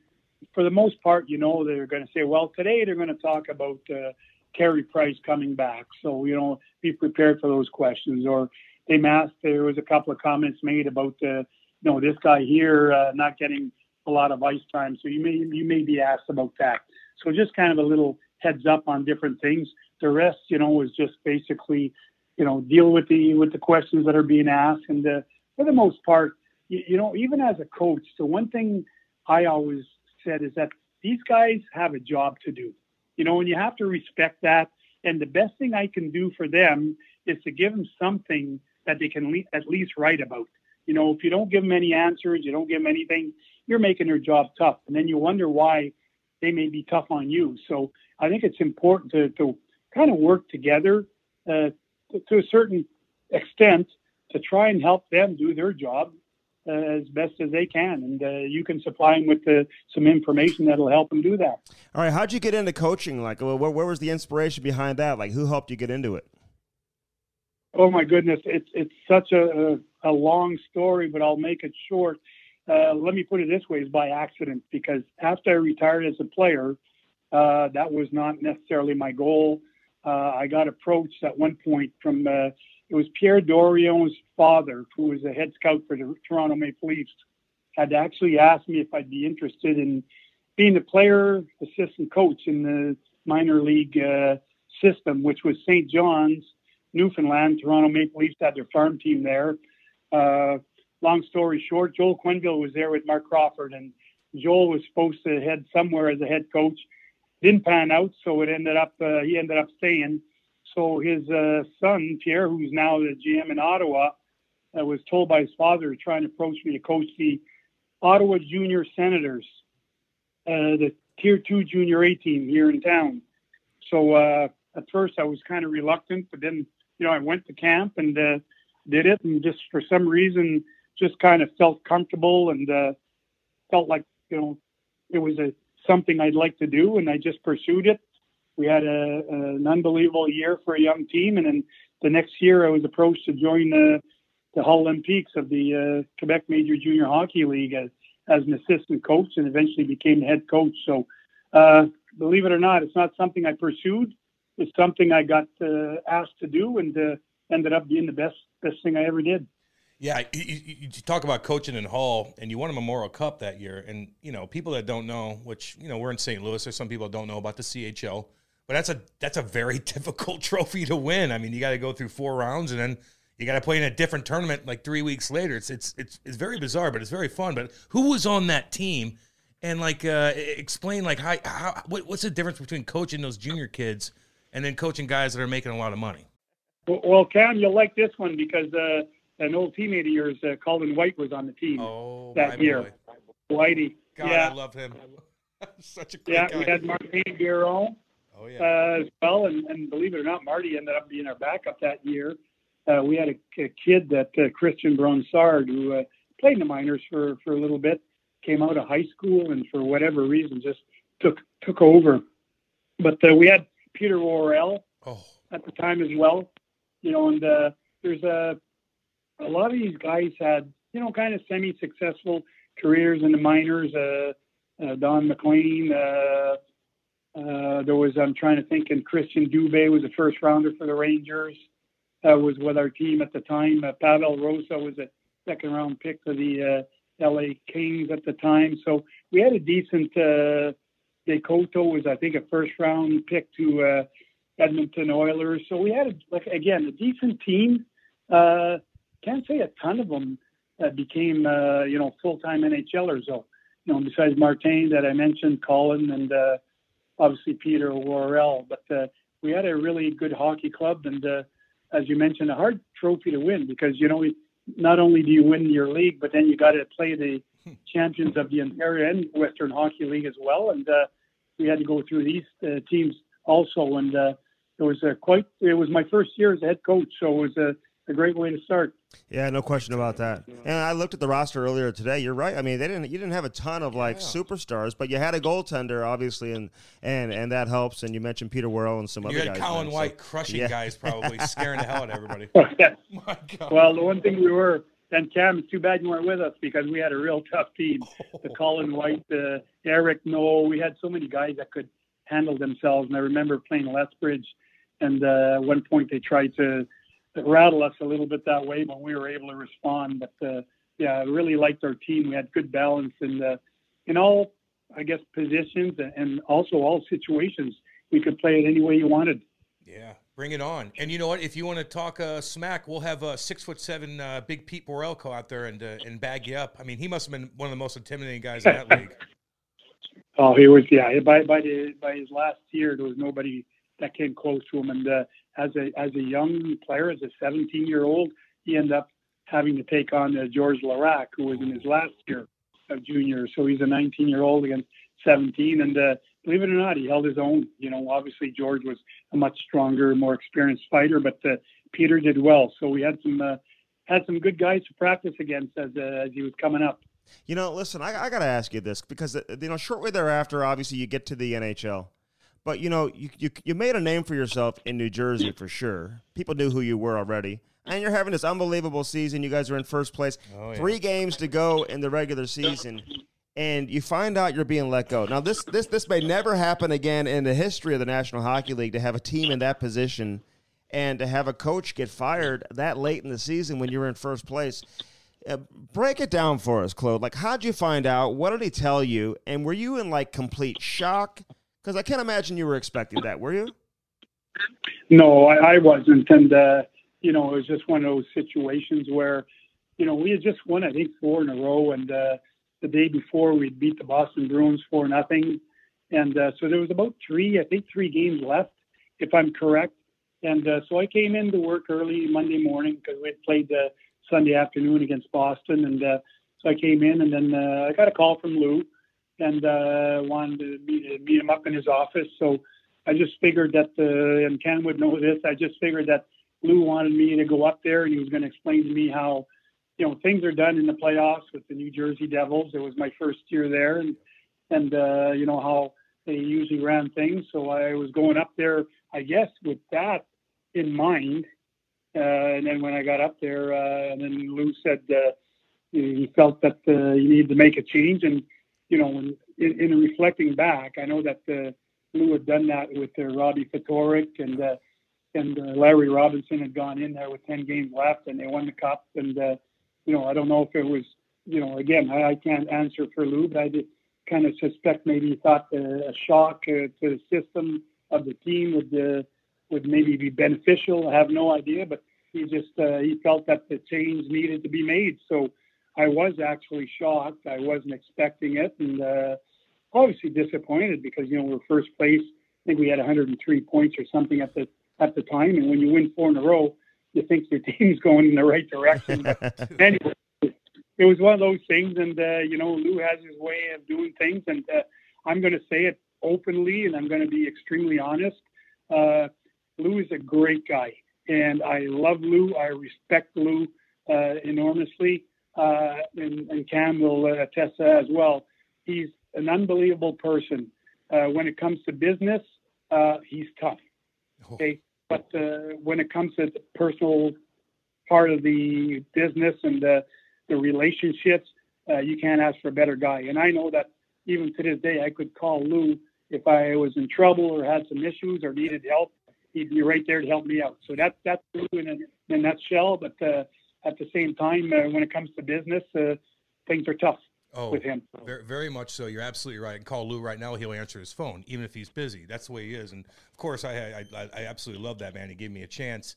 for the most part, you know, they're going to say, well, today they're going to talk about uh, Carey Price coming back, so you know, be prepared for those questions, or they asked. There was a couple of comments made about uh, you know this guy here uh, not getting a lot of ice time, so you may you may be asked about that. So just kind of a little heads up on different things. The rest, you know, is just basically you know deal with the with the questions that are being asked, and uh, for the most part, you, you know, even as a coach, the one thing I always said is that these guys have a job to do, you know, and you have to respect that. And the best thing I can do for them is to give them something that they can le- at least write about. You know, if you don't give them any answers, you don't give them anything, you're making their job tough. And then you wonder why they may be tough on you. So I think it's important to, to kind of work together uh, to, to, a certain extent to try and help them do their job uh, as best as they can. And uh, you can supply them with uh, some information that'll help them do that. All right. How'd you get into coaching? Like, where, where was the inspiration behind that? Like, who helped you get into it? Oh my goodness, it's it's such a, a, a long story, but I'll make it short. Uh, let me put it this way: is by accident because after I retired as a player, uh, that was not necessarily my goal. Uh, I got approached at one point from uh, it was Pierre Dorion's father, who was a head scout for the Toronto Maple Leafs, had actually asked me if I'd be interested in being the player assistant coach in the minor league uh, system, which was St. John's Newfoundland. Toronto Maple Leafs had their farm team there. Uh, long story short, Joel Quenneville was there with Marc Crawford, and Joel was supposed to head somewhere as a head coach. Didn't pan out, so it ended up uh, he ended up staying. So his uh, son Pierre, who's now the GM in Ottawa, uh, was told by his father to try and approach me to coach the Ottawa Junior Senators, uh, the Tier Two Junior A team here in town. So uh, at first I was kind of reluctant, but then you know, I went to camp and uh, did it, and just for some reason, just kind of felt comfortable and uh, felt like you know it was a something I'd like to do, and I just pursued it. We had a, an unbelievable year for a young team, and then the next year I was approached to join the the Hull Olympiques of the uh, Quebec Major Junior Hockey League as, as an assistant coach, and eventually became head coach. So, uh, believe it or not, it's not something I pursued it's something I got uh, asked to do and uh, ended up being the best best thing I ever did. Yeah, you, you, you talk about coaching in Hull, and you won a Memorial Cup that year. And you know, people that don't know, which you know, we're in St. Louis. or some people don't know about the CHL, but that's a that's a very difficult trophy to win. I mean, you got to go through four rounds, and then you got to play in a different tournament like three weeks later. It's it's it's it's very bizarre, but it's very fun. But who was on that team? And like, uh, explain like how, how what, what's the difference between coaching those junior kids and then coaching guys that are making a lot of money? Well, Cam, you'll like this one because uh, an old teammate of yours, uh, Colin White, was on the team oh, that year. Boy. Whitey. God, yeah. I love him. Such a great yeah, guy. we had Martin Biron oh, yeah. uh, as well, and, and believe it or not, Marty ended up being our backup that year. Uh, we had a, a kid that uh, Christian Bronsard, who uh, played in the minors for for a little bit, came out of high school and for whatever reason just took took over. But uh, we had Peter Worrell oh. at the time as well, you know, and uh, there's a a lot of these guys had you know kind of semi successful careers in the minors. Uh, uh, Don McLean. Uh, there was I'm trying to think, and Christian Dubé was a first rounder for the Rangers. Uh, was with our team at the time. Uh, Pavel Rosa was a second round pick for the uh, LA Kings at the time. So we had a decent. Uh, Decoto was I think a first round pick to uh, Edmonton Oilers. So we had a, like again a decent team. Uh, can't say a ton of them uh, became uh, you know full time NHLers though. You know besides Martin that I mentioned, Colin and uh, obviously Peter Worrell. But uh, we had a really good hockey club and. Uh, as you mentioned, a hard trophy to win because you know not only do you win your league, but then you got to play the champions of the Ontario and Western Hockey League as well. And uh, we had to go through these uh, teams also. And uh, it was uh, quite. It was my first year as a head coach, so it was a, a great way to start. Yeah, no question about that. And I looked at the roster earlier today. You're right. I mean, they didn't. You didn't have a ton of like Yeah. superstars, but you had a goaltender, obviously, and and and that helps. And you mentioned Peter Worrell and some You other had guys. Colin man, so- White crushing yeah. guys, probably scaring the hell out of everybody. Yeah. My God. Well, the one thing we were, and Cam, it's too bad you weren't with us because we had a real tough team. The Colin White, the Eric No, we had so many guys that could handle themselves. And I remember playing Lethbridge, and uh, at one point they tried to rattle us a little bit that way, but we were able to respond. But uh, yeah, I really liked our team. We had good balance in uh, in all, I guess, positions and, also all situations. We could play it any way you wanted. Yeah, bring it on. And you know what? If you want to talk uh, smack, we'll have uh, six foot seven uh, big Pete Worrell out there and uh, and bag you up. I mean, he must have been one of the most intimidating guys in that league. Oh, he was yeah. By by the by his last year, there was nobody that came close to him. And uh, as a as a young player, as a 17 year old, he ended up having to take on uh, Georges Laraque, who was in his last year of junior. So he's a 19 year old against 17, and uh, believe it or not, he held his own. You know, obviously George was a much stronger, more experienced fighter, but uh, Peter did well. So we had some uh, had some good guys to practice against as uh, as he was coming up. You know, listen, I, I got to ask you this because uh, you know, shortly thereafter, obviously, you get to the NHL, but you know, you, you you made a name for yourself in New Jersey for sure. People knew who you were already, and you're having this unbelievable season. You guys are in first place, Oh, yeah. three games to go in the regular season, and you find out you're being let go. Now, this this this may never happen again in the history of the National Hockey League to have a team in that position, and to have a coach get fired that late in the season when you're in first place. Uh, break it down for us, Claude. Like, how'd you find out? What did he tell you? And were you in like complete shock? Because I can't imagine you were expecting that. Were you? No, I, I wasn't, and uh, you know, it was just one of those situations where, you know, we had just won, I think, four in a row, and uh, the day before we'd beat the Boston Bruins four nothing, and uh, so there was about three, I think, three games left, if I'm correct, and uh, so I came into work early Monday morning because we had played uh, Sunday afternoon against Boston, and uh, so I came in, and then uh, I got a call from Lou, and uh, wanted to meet, meet him up in his office, so. I just figured that, uh, and Ken would know this. I just figured that Lou wanted me to go up there, and he was going to explain to me how, you know, things are done in the playoffs with the New Jersey Devils. It was my first year there, and and uh, you know how they usually ran things. So I was going up there, I guess, with that in mind. Uh, and then when I got up there, uh, and then Lou said uh, he felt that uh, you needed to make a change, and you know, when, in, in reflecting back, I know that. Uh, Lou had done that with uh, Robbie Ftorek and uh, and uh, Larry Robinson had gone in there with ten games left and they won the cup and uh, you know, I don't know if it was, you know, again, I, I can't answer for Lou, but I did kind of suspect maybe he thought a shock uh, to the system of the team would uh, would maybe be beneficial. I have no idea, but he just uh, he felt that the change needed to be made. So I was actually shocked. I wasn't expecting it, and uh, obviously disappointed because you know we're first place. I think we had 103 points or something at the at the time, and when you win four in a row, you think your team's going in the right direction. But anyway, it was one of those things, and uh, you know Lou has his way of doing things, and uh, I'm going to say it openly, and I'm going to be extremely honest. Uh, Lou is a great guy, and I love Lou. I respect Lou uh, enormously, uh, and, and Cam will uh, attest to that as well. He's an unbelievable person. Uh, when it comes to business, uh, he's tough. Oh. Okay, but uh, when it comes to the personal part of the business and the, the relationships, you can't ask for a better guy. And I know that even to this day, I could call Lou if I was in trouble or had some issues or needed help he'd be right there to help me out. So that's that's in a, in a nutshell. But uh, at the same time, uh, when it comes to business, uh, things are tough. Oh, with him. Very, very much so. You're absolutely right. And call Lou right now; he'll answer his phone, even if he's busy. That's the way he is. And of course, I I, I absolutely love that man. He gave me a chance.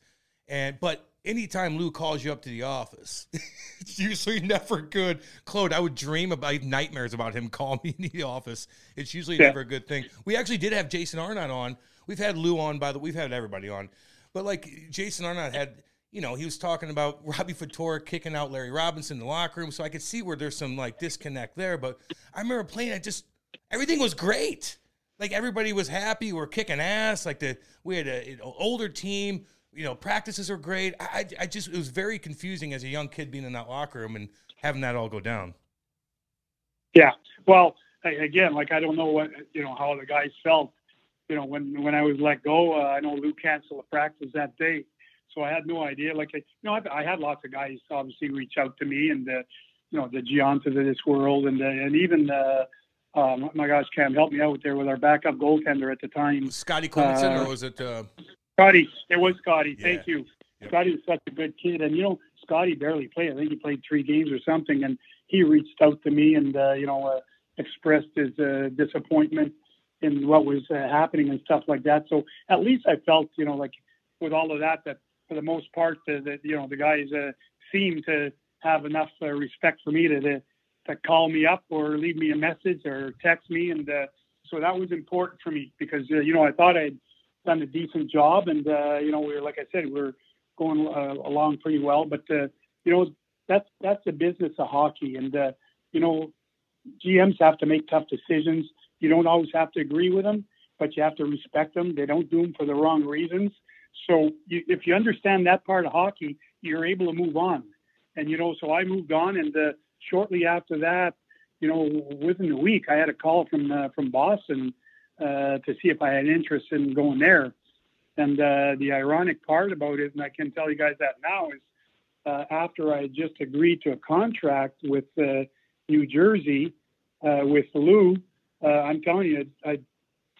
And but anytime Lou calls you up to the office, it's usually never good. Claude, I would dream about nightmares about him calling me in the office. It's usually yeah. never a good thing. We actually did have Jason Arnott on We've had Lou on by the we've had everybody on, but like Jason Arnott had, you know, he was talking about Robbie Ftorek kicking out Larry Robinson in the locker room, so I could see where there's some like disconnect there. But I remember playing, I just everything was great. Like everybody was happy. We're kicking ass. Like the we had an older team. You know, practices are great. I, I just it was very confusing as a young kid being in that locker room and having that all go down. Yeah. Well, again, like I don't know what you know how the guys felt you know, when when I was let go, uh, I know Lou canceled a practice that day, so I had no idea. Like, I, you know, I, I had lots of guys obviously reach out to me, and uh, you know, the Giontas of this world, and uh, and even uh, um, my gosh, Cam, help me out there with our backup goaltender at the time, Scotty Clemmensen, uh, or was it? Uh... Scotty, it was Scotty. Yeah. Thank you. Yep. Scotty was such a good kid, and you know, Scotty barely played. I think he played three games or something, and he reached out to me and uh, you know uh, expressed his uh, disappointment in what was uh, happening and stuff like that. So at least I felt, you know, like with all of that, that for the most part, that you know the guys uh, seemed to have enough uh, respect for me to, to, to call me up or leave me a message or text me, and uh, so that was important for me because uh, you know I thought I'd done a decent job, and uh, you know we were like I said we are going uh, along pretty well, but uh, you know that's that's the business of hockey, and uh, you know GMs have to make tough decisions. You don't always have to agree with them, but you have to respect them. They don't do them for the wrong reasons. So you, if you understand that part of hockey, you're able to move on. And you know, so I moved on, and uh, shortly after that, you know, within a week, I had a call from uh, from Boston uh, to see if I had interest in going there. And uh, the ironic part about it, and I can tell you guys that now, is uh, after I just agreed to a contract with uh, New Jersey uh, with Lou, uh, I'm telling you, I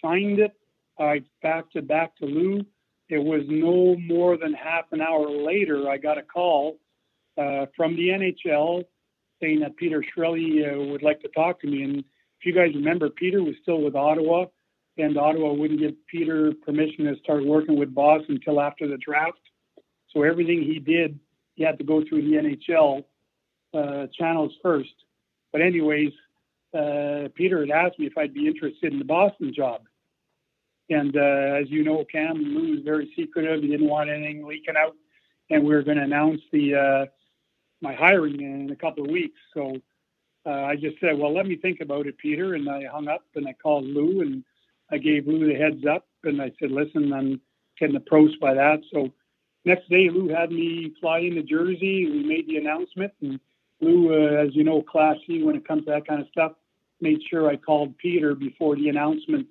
signed it. I faxed it back to Lou. It was no more than half an hour later. I got a call uh, from the NHL saying that Peter Chiarelli uh, would like to talk to me. And if you guys remember, Peter was still with Ottawa, and Ottawa wouldn't give Peter permission to start working with Boss until after the draft. So everything he did, he had to go through the NHL uh, channels first. But anyways, uh, Peter had asked me if I'd be interested in the Boston job. And uh, as you know, Cam Lou was very secretive. He didn't want anything leaking out, and we were going to announce the uh, my hiring in a couple of weeks. So uh, I just said, "Well, let me think about it, Peter." And I hung up and I called Lou and I gave Lou the heads up and I said, "Listen, I'm getting approached by that." So next day, Lou had me fly into Jersey. We made the announcement, and Lou, uh, as you know, classy when it comes to that kind of stuff made sure I called Peter before the announcement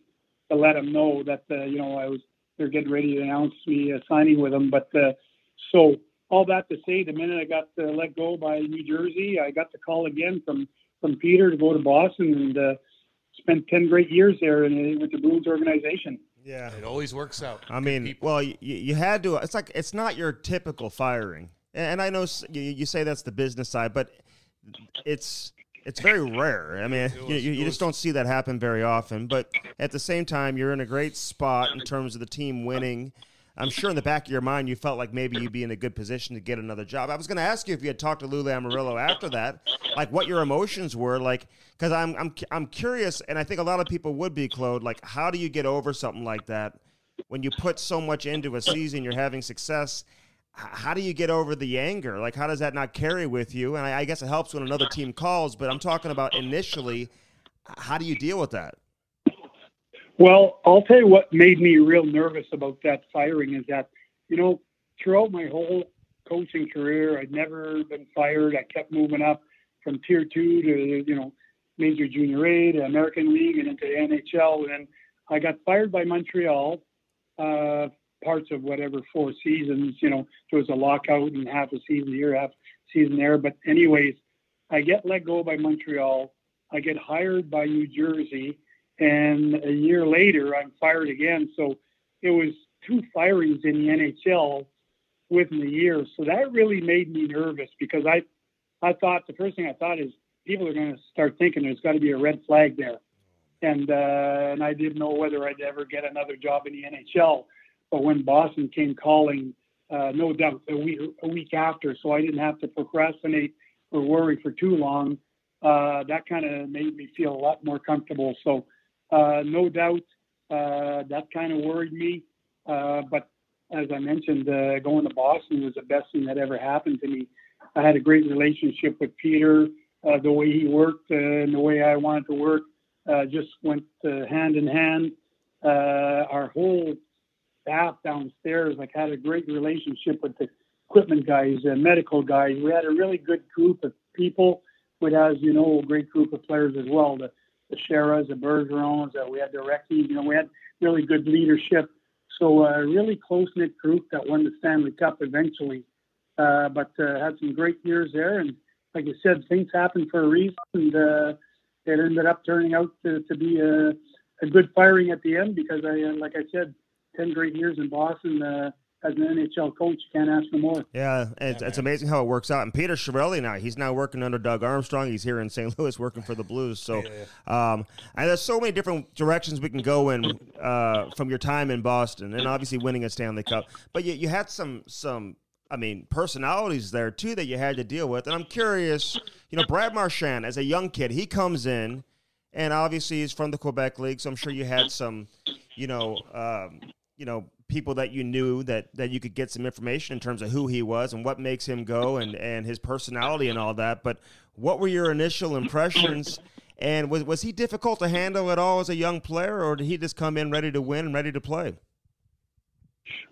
to let them know that uh, you know I was they're getting ready to announce me uh, signing with them. But uh, so all that to say, the minute I got uh, let go by New Jersey, I got the call again from from Peter to go to Boston and uh, spent ten great years there in, with the Bruins organization. Yeah, it always works out. I mean, well, you, you had to. It's like it's not your typical firing. And I know you, you say that's the business side, but it's it's very rare. I mean, was, you, you, you just don't see that happen very often. But at the same time, you're in a great spot in terms of the team winning. I'm sure in the back of your mind you felt like maybe you'd be in a good position to get another job. I was going to ask you if you had talked to Lou Lamoriello after that, like what your emotions were, like because I'm I'm I'm curious, and I think a lot of people would be, Claude. Like, how do you get over something like that when you put so much into a season, you're having success? How do you get over the anger? Like, how does that not carry with you? And I, I guess it helps when another team calls, but I'm talking about initially. How do you deal with that? Well, I'll tell you what made me real nervous about that firing is that, you know, throughout my whole coaching career, I'd never been fired. I kept moving up from tier two to, you know, major junior A to American League and into the NHL. And I got fired by Montreal, uh, parts of whatever four seasons, you know, there was a lockout and half a season here, half season there. But anyways, I get let go by Montreal. I get hired by New Jersey and a year later I'm fired again. So it was two firings in the NHL within a year. So that really made me nervous because I, I thought the first thing I thought is people are going to start thinking there's got to be a red flag there, and uh, and I didn't know whether I'd ever get another job in the NHL. But when Boston came calling, uh, no doubt a week a week after, so I didn't have to procrastinate or worry for too long. Uh, that kind of made me feel a lot more comfortable. So uh, no doubt uh, that kind of worried me. Uh, but as I mentioned, going to Boston was the best thing that ever happened to me. I had a great relationship with Peter. the way he worked and the way I wanted to work just went hand in hand. our whole staff downstairs like had a great relationship with the equipment guys and medical guys. We had a really good group of people, but as you know, a great group of players as well. The the Charas, the Bergerons, uh, we had the Recchis, you know, we had really good leadership. So a uh, really close knit group that won the Stanley Cup eventually. Uh, but uh, had some great years there, and like you said, things happen for a reason, and uh, it ended up turning out to, to be a, a good firing at the end because I, uh, like I said, ten great years in Boston. Uh, as an NHL coach, you can't ask for more. Yeah, it's, yeah, it's amazing how it works out. And Peter Chiarelli now, he's now working under Doug Armstrong. He's here in St. Louis working for the Blues. So, yeah, yeah. Um, and there's so many different directions we can go in uh, from your time in Boston, and obviously winning a Stanley Cup. But you, you had some some. I mean, personalities there too that you had to deal with. And I'm curious, you know, Brad Marchand, as a young kid, he comes in, and obviously he's from the Quebec League, so I'm sure you had some, you know, um, you know, people that you knew that that you could get some information in terms of who he was and what makes him go and and his personality and all that. But what were your initial impressions? And was was he difficult to handle at all as a young player, or did he just come in ready to win and ready to play?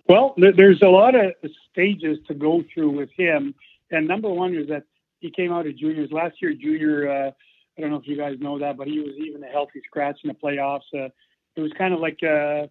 Well, there's a lot of stages to go through with him, and number one is that he came out of juniors last year. Junior, uh, I don't know if you guys know that, but he was even a healthy scratch in the playoffs. Uh, it was kind of like uh,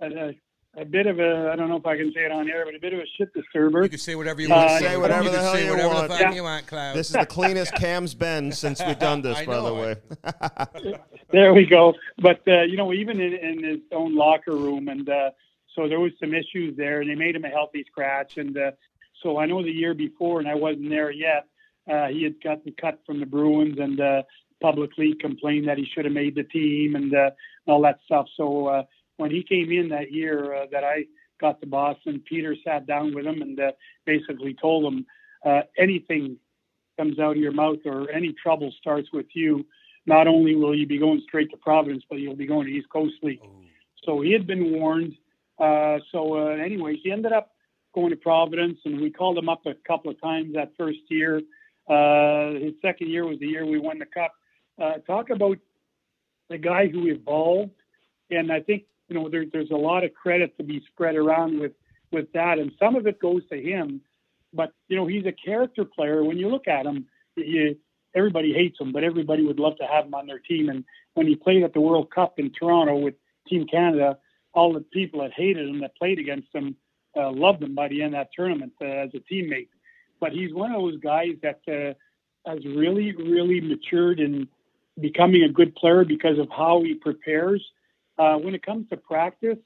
a, a bit of a I don't know if I can say it on air, but a bit of a shit disturber. You can say whatever you want. Uh, say whatever you the hell you whatever want. The yeah. you want, Claude. This is the cleanest Cam's been since we've done this, by the way. there we go. But uh, you know, even in, in his own locker room, and uh, so there was some issues there, and they made him a healthy scratch. And uh, so I know the year before, and I wasn't there yet. Uh, he had gotten cut from the Bruins, and uh, publicly complained that he should have made the team and uh, all that stuff. So uh, when he came in that year uh, that I got to Boston, Peter sat down with him and uh, basically told him uh, anything comes out of your mouth or any trouble starts with you, not only will you be going straight to Providence, but you'll be going to East Coast League. Oh. So he had been warned. Uh, so, uh, anyways, he ended up going to Providence, and we called him up a couple of times that first year. Uh, his second year was the year we won the cup. Uh, talk about the guy who evolved, and I think you know, there, there's a lot of credit to be spread around with with that, and some of it goes to him. But you know, he's a character player. When you look at him, you, everybody hates him, but everybody would love to have him on their team. And when he played at the World Cup in Toronto with Team Canada, all the people that hated him that played against him uh, loved him by the end of that tournament uh, as a teammate. But he's one of those guys that uh, has really, really matured in becoming a good player because of how he prepares uh, when it comes to practice,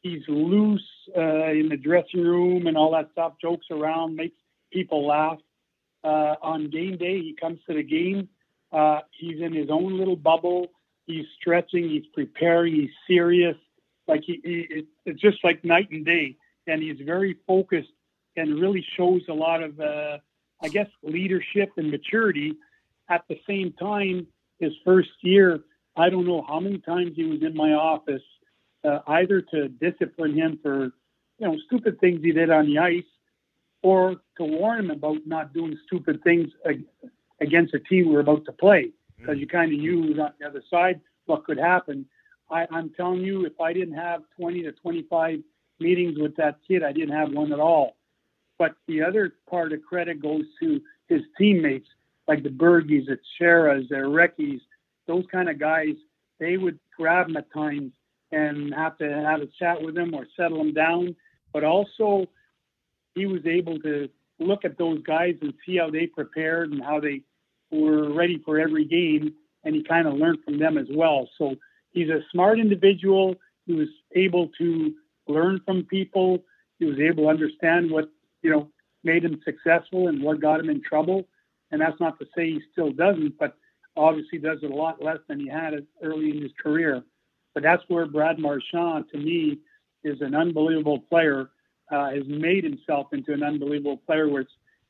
he's loose uh, in the dressing room and all that stuff, jokes around, makes people laugh. Uh, on game day, he comes to the game. Uh, he's in his own little bubble. He's stretching. He's preparing. He's serious. Like he, he it's just like night and day. And he's very focused and really shows a lot of, uh, I guess, leadership and maturity. At the same time, his first year, I don't know how many times he was in my office, uh, either to discipline him for, you know, stupid things he did on the ice, or to warn him about not doing stupid things against a team we're about to play, because you kind of knew on the other side what could happen. I, I'm telling you, if I didn't have 20 to 25 meetings with that kid, I didn't have one at all. But the other part of credit goes to his teammates, like the Bergies, the Charas, the Recchis, those kind of guys. They would grab him at times and have to have a chat with him or settle him down. But also, he was able to look at those guys and see how they prepared and how they were ready for every game, and he kind of learned from them as well. So he's a smart individual. He was able to learn from people. He was able to understand what you know made him successful and what got him in trouble. And that's not to say he still doesn't, but obviously does it a lot less than he had it early in his career. But that's where Brad Marchand, to me, is an unbelievable player. Uh, has made himself into an unbelievable player. Where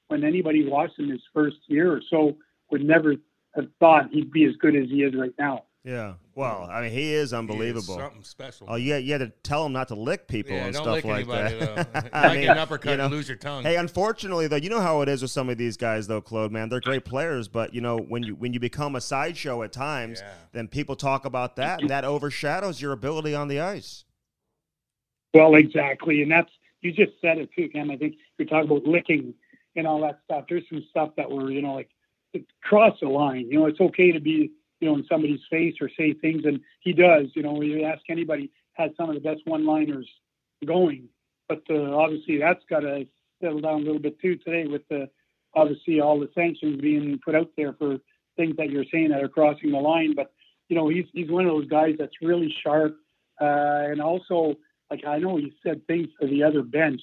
when anybody watched him his first year or so, would never have thought he'd be as good as he is right now. Yeah. Well, I mean, he is unbelievable. He is something special. Oh, yeah. You had to tell him not to lick people yeah, and don't stuff lick like anybody, that. Though. I Might mean, get an uppercut you know, and lose your tongue. Hey, unfortunately, though, you know how it is with some of these guys, though, Claude. Man, they're great players, but you know when you when you become a sideshow at times, Yeah. then people talk about that, and that overshadows your ability on the ice. Well, exactly, and that's you just said it too, Cam. I think you're talking about licking and all that stuff. There's some stuff that were, you know, like cross the line. You know, it's okay to be, you know, in somebody's face or say things, and he does. You know, you ask anybody, has some of the best one-liners going, but uh, obviously that's got to settle down a little bit too today with the obviously all the sanctions being put out there for things that you're saying that are crossing the line. But you know, he's he's one of those guys that's really sharp, uh, and also like I know he said things to the other bench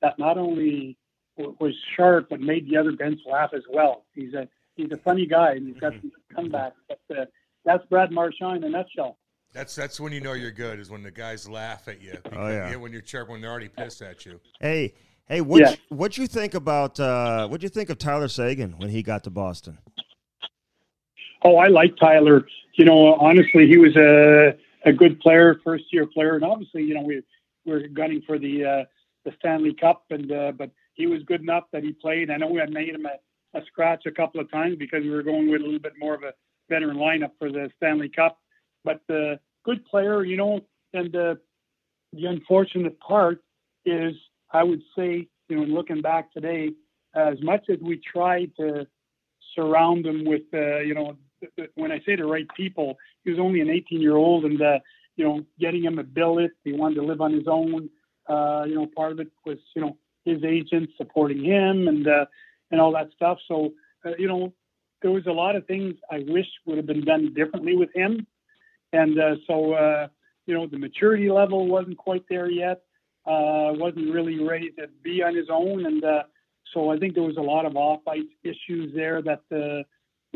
that not only w- was sharp but made the other bench laugh as well. He's a he's a funny guy and he's got some comebacks. But uh, that's Brad Marchand in a nutshell. That's that's when you know you're good is when the guys laugh at you. Oh, yeah. When you're chirp when they're already pissed at you. Hey, hey, what Yeah. what you think about uh, what you think of Tyler Seguin when he got to Boston? Oh, I like Tyler. You know, honestly, he was a a good player, first year player, and obviously, you know, we we're gunning for the uh, the Stanley Cup, and uh, but he was good enough that he played. I know we had made him a, a scratch a couple of times because we were going with a little bit more of a veteran lineup for the Stanley Cup, but uh, good player, you know. And uh, the unfortunate part is, I would say, you know, looking back today, as much as we tried to surround him with, uh, you know, when I say the right people, he was only an 18 year old and, uh, you know, getting him a billet. He wanted to live on his own. Uh, you know, part of it was, you know, his agent supporting him and, uh, and all that stuff. So, uh, you know, there was a lot of things I wish would have been done differently with him. And, uh, so, uh, you know, the maturity level wasn't quite there yet. Uh, wasn't really ready to be on his own. And, uh, so I think there was a lot of off-ice issues there that uh,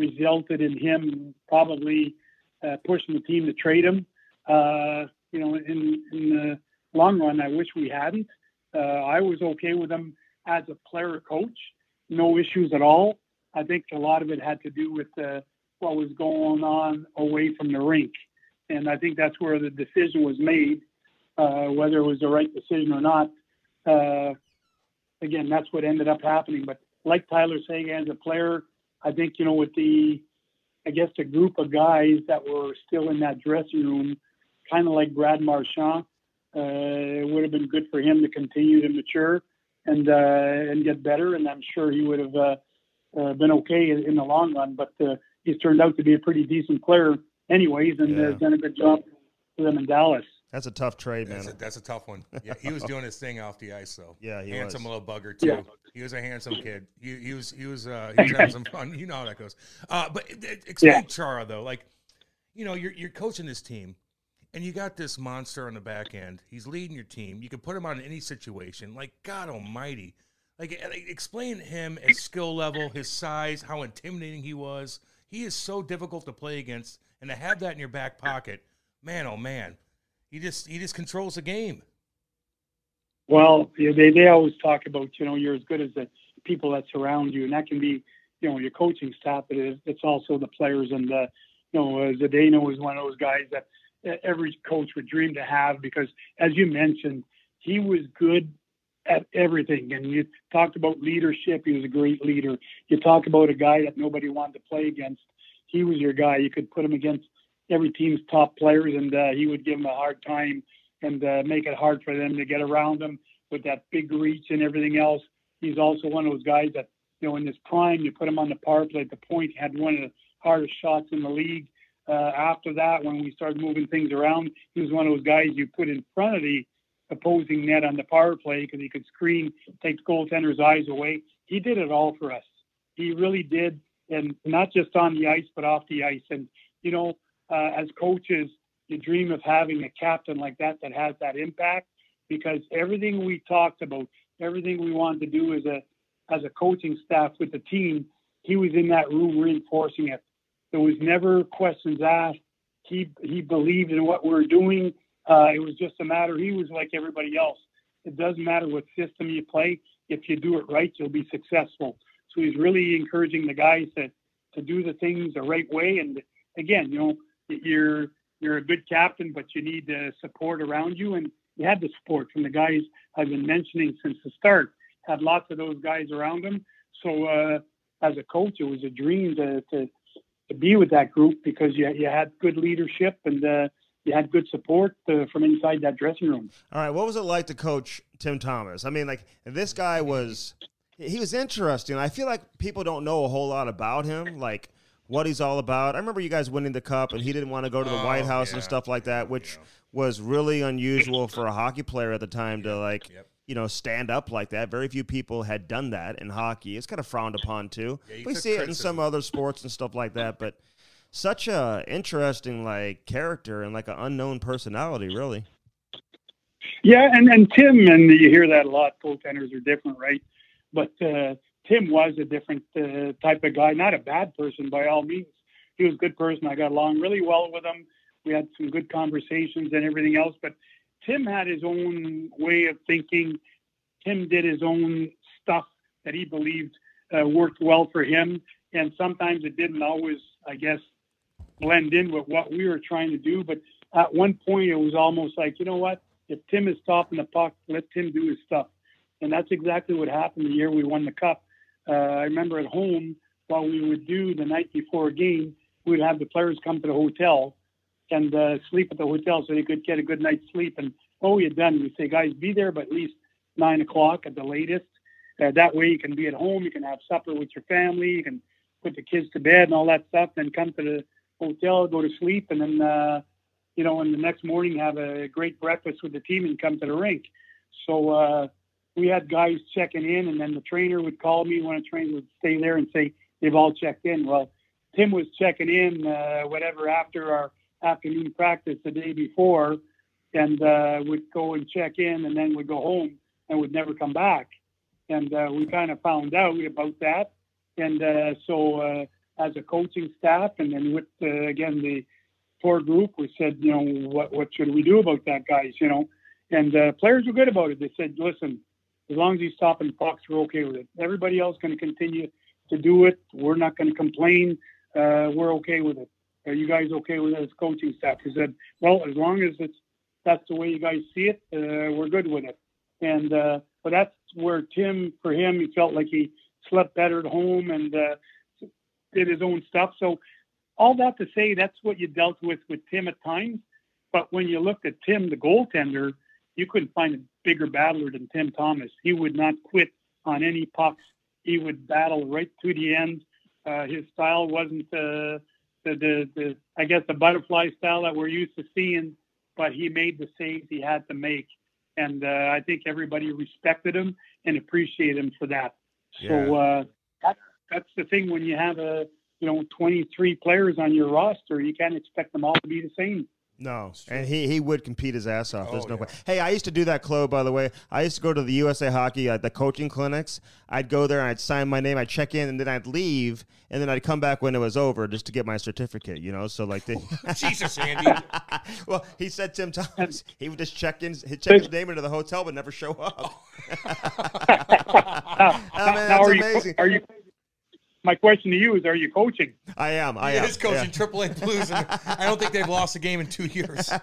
resulted in him probably uh, pushing the team to trade him. You know, in, in the long run, I wish we hadn't. I was okay with him as a player coach, no issues at all. I think a lot of it had to do with uh, what was going on away from the rink, and I think that's where the decision was made. Uh, whether it was the right decision or not, uh, again, that's what ended up happening. But like Tyler Seguin, as a player, I think you know with the, I guess the group of guys that were still in that dressing room, kind of like Brad Marchand, uh, it would have been good for him to continue to mature and uh, and get better. And I'm sure he would have uh, uh, been okay in, in the long run. But uh, he's turned out to be a pretty decent player, anyways, and Yeah. has done a good job for them in Dallas. That's a tough trade, man. That's a, that's a tough one. Yeah, he was doing his thing off the ice though. Yeah, he handsome was. little bugger too. Yeah. He was a handsome kid. He, he was he was uh, he was having some fun. You know how that goes. Uh, but it- it- explain Yeah. Chara though. Like, you know, you're you're coaching this team, and you got this monster on the back end. He's leading your team. You can put him on any situation. Like God Almighty, Like, explain him his skill level, his size, how intimidating he was. He is so difficult to play against, and to have that in your back pocket, man, oh man, he just he just controls the game. Well, they they always talk about you know you're as good as the people that surround you, and that can be you know your coaching staff, but it's also the players and the you know uh, Zdeno is one of those guys that every coach would dream to have because, as you mentioned, he was good at everything. And you talked about leadership. He was a great leader. You talk about a guy that nobody wanted to play against. He was your guy. You could put him against every team's top players, and uh, he would give them a hard time and uh, make it hard for them to get around him with that big reach and everything else. He's also one of those guys that, you know, in his prime, you put him on the power play at the point, had one of the hardest shots in the league. Uh, after that, when we started moving things around, he was one of those guys you put in front of the opposing net on the power play because he could screen, take the goaltender's eyes away. He did it all for us. He really did, and not just on the ice, but off the ice. And you know, uh, as coaches, you dream of having a captain like that that has that impact because everything we talked about, everything we wanted to do as a as a coaching staff with the team, he was in that room reinforcing it. There was never questions asked. He he believed in what we were doing. Uh, it was just a matter. He was like everybody else. It doesn't matter what system you play. If you do it right, you'll be successful. So he's really encouraging the guys to to do the things the right way. And again, you know, you're you're a good captain, but you need the support around you. And you had the support from the guys I've been mentioning since the start. Had lots of those guys around him. So uh, as a coach, it was a dream to to, to be with that group because you you had good leadership and. Uh, you had good support uh, from inside that dressing room. All right, what was it like to coach Tim Thomas? I mean, like this guy was he was interesting. I feel like people don't know a whole lot about him, like what he's all about. I remember you guys winning the cup, and he didn't want to go to the oh, White House yeah. and stuff like that, which yeah. was really unusual for a hockey player at the time to like. Yep. You know, stand up like that. Very few people had done that in hockey. It's kind of frowned upon too. Yeah, we see it in some other sports and stuff like that, but such a interesting like character and like an unknown personality, really. Yeah, and and Tim, and you hear that a lot. Goaltenders are different, right? But uh, Tim was a different uh, type of guy. Not a bad person by all means. He was a good person. I got along really well with him. We had some good conversations and everything else. But Tim had his own way of thinking. Tim did his own stuff that he believed uh, worked well for him, and sometimes it didn't always, I guess, blend in with what we were trying to do. But at one point, it was almost like, you know what? If Tim is stopping the puck, let Tim do his stuff. And that's exactly what happened the year we won the cup. Uh, I remember at home, while we would do the night before a game, we would have the players come to the hotel and uh, sleep at the hotel so they could get a good night's sleep. And oh, you're done. We say, guys, be there by at least nine o'clock at the latest. Uh, that way you can be at home, you can have supper with your family, you can put the kids to bed and all that stuff, then come to the hotel, go to sleep, and then uh, you know, and the next morning have a great breakfast with the team and come to the rink. So uh, we had guys checking in, and then the trainer would call me when a trainer would stay there and say they've all checked in. Well, Tim was checking in, uh, whatever after our afternoon practice the day before, and uh, would go and check in, and then would go home and would never come back. And uh, we kind of found out about that, and uh, so uh, as a coaching staff, and then with uh, again the core group, we said, you know, what what should we do about that, guys? You know, and uh, players were good about it. They said, listen, as long as he's stopping pucks, we're okay with it. Everybody else going to continue to do it. We're not going to complain. We're okay with it. Are you guys okay with it as coaching staff? He said, well, as long as it's that's the way you guys see it, uh, we're good with it. And uh, but that's where Tim, for him, he felt like he slept better at home and uh, did his own stuff. So all that to say, that's what you dealt with with Tim at times. But when you looked at Tim, the goaltender, you couldn't find a bigger battler than Tim Thomas. He would not quit on any pucks. He would battle right to the end. Uh, his style wasn't uh, the, the, the, I guess, the butterfly style that we're used to seeing, but he made the saves he had to make. And uh, I think everybody respected him and appreciated him for that. Yeah. So uh, that, that's the thing when you have a you know 23 players on your roster, you can't expect them all to be the same. No, and he, he would compete his ass off. There's Oh, no yeah. question. Hey, I used to do that, Claude. By the way, I used to go to the USA Hockey at the coaching clinics. I'd go there and I'd sign my name, I'd check in, and then I'd leave, and then I'd come back when it was over just to get my certificate. You know, so like the oh, Jesus, Andy. well, he said Tim Thomas. He would just check in, he'd check his name into the hotel, but never show up. Oh, man, now that's are you, amazing. are you? My question to you is: Are you coaching? I am. I He am. is coaching Triple A Blues, and I don't think they've lost a game in two years.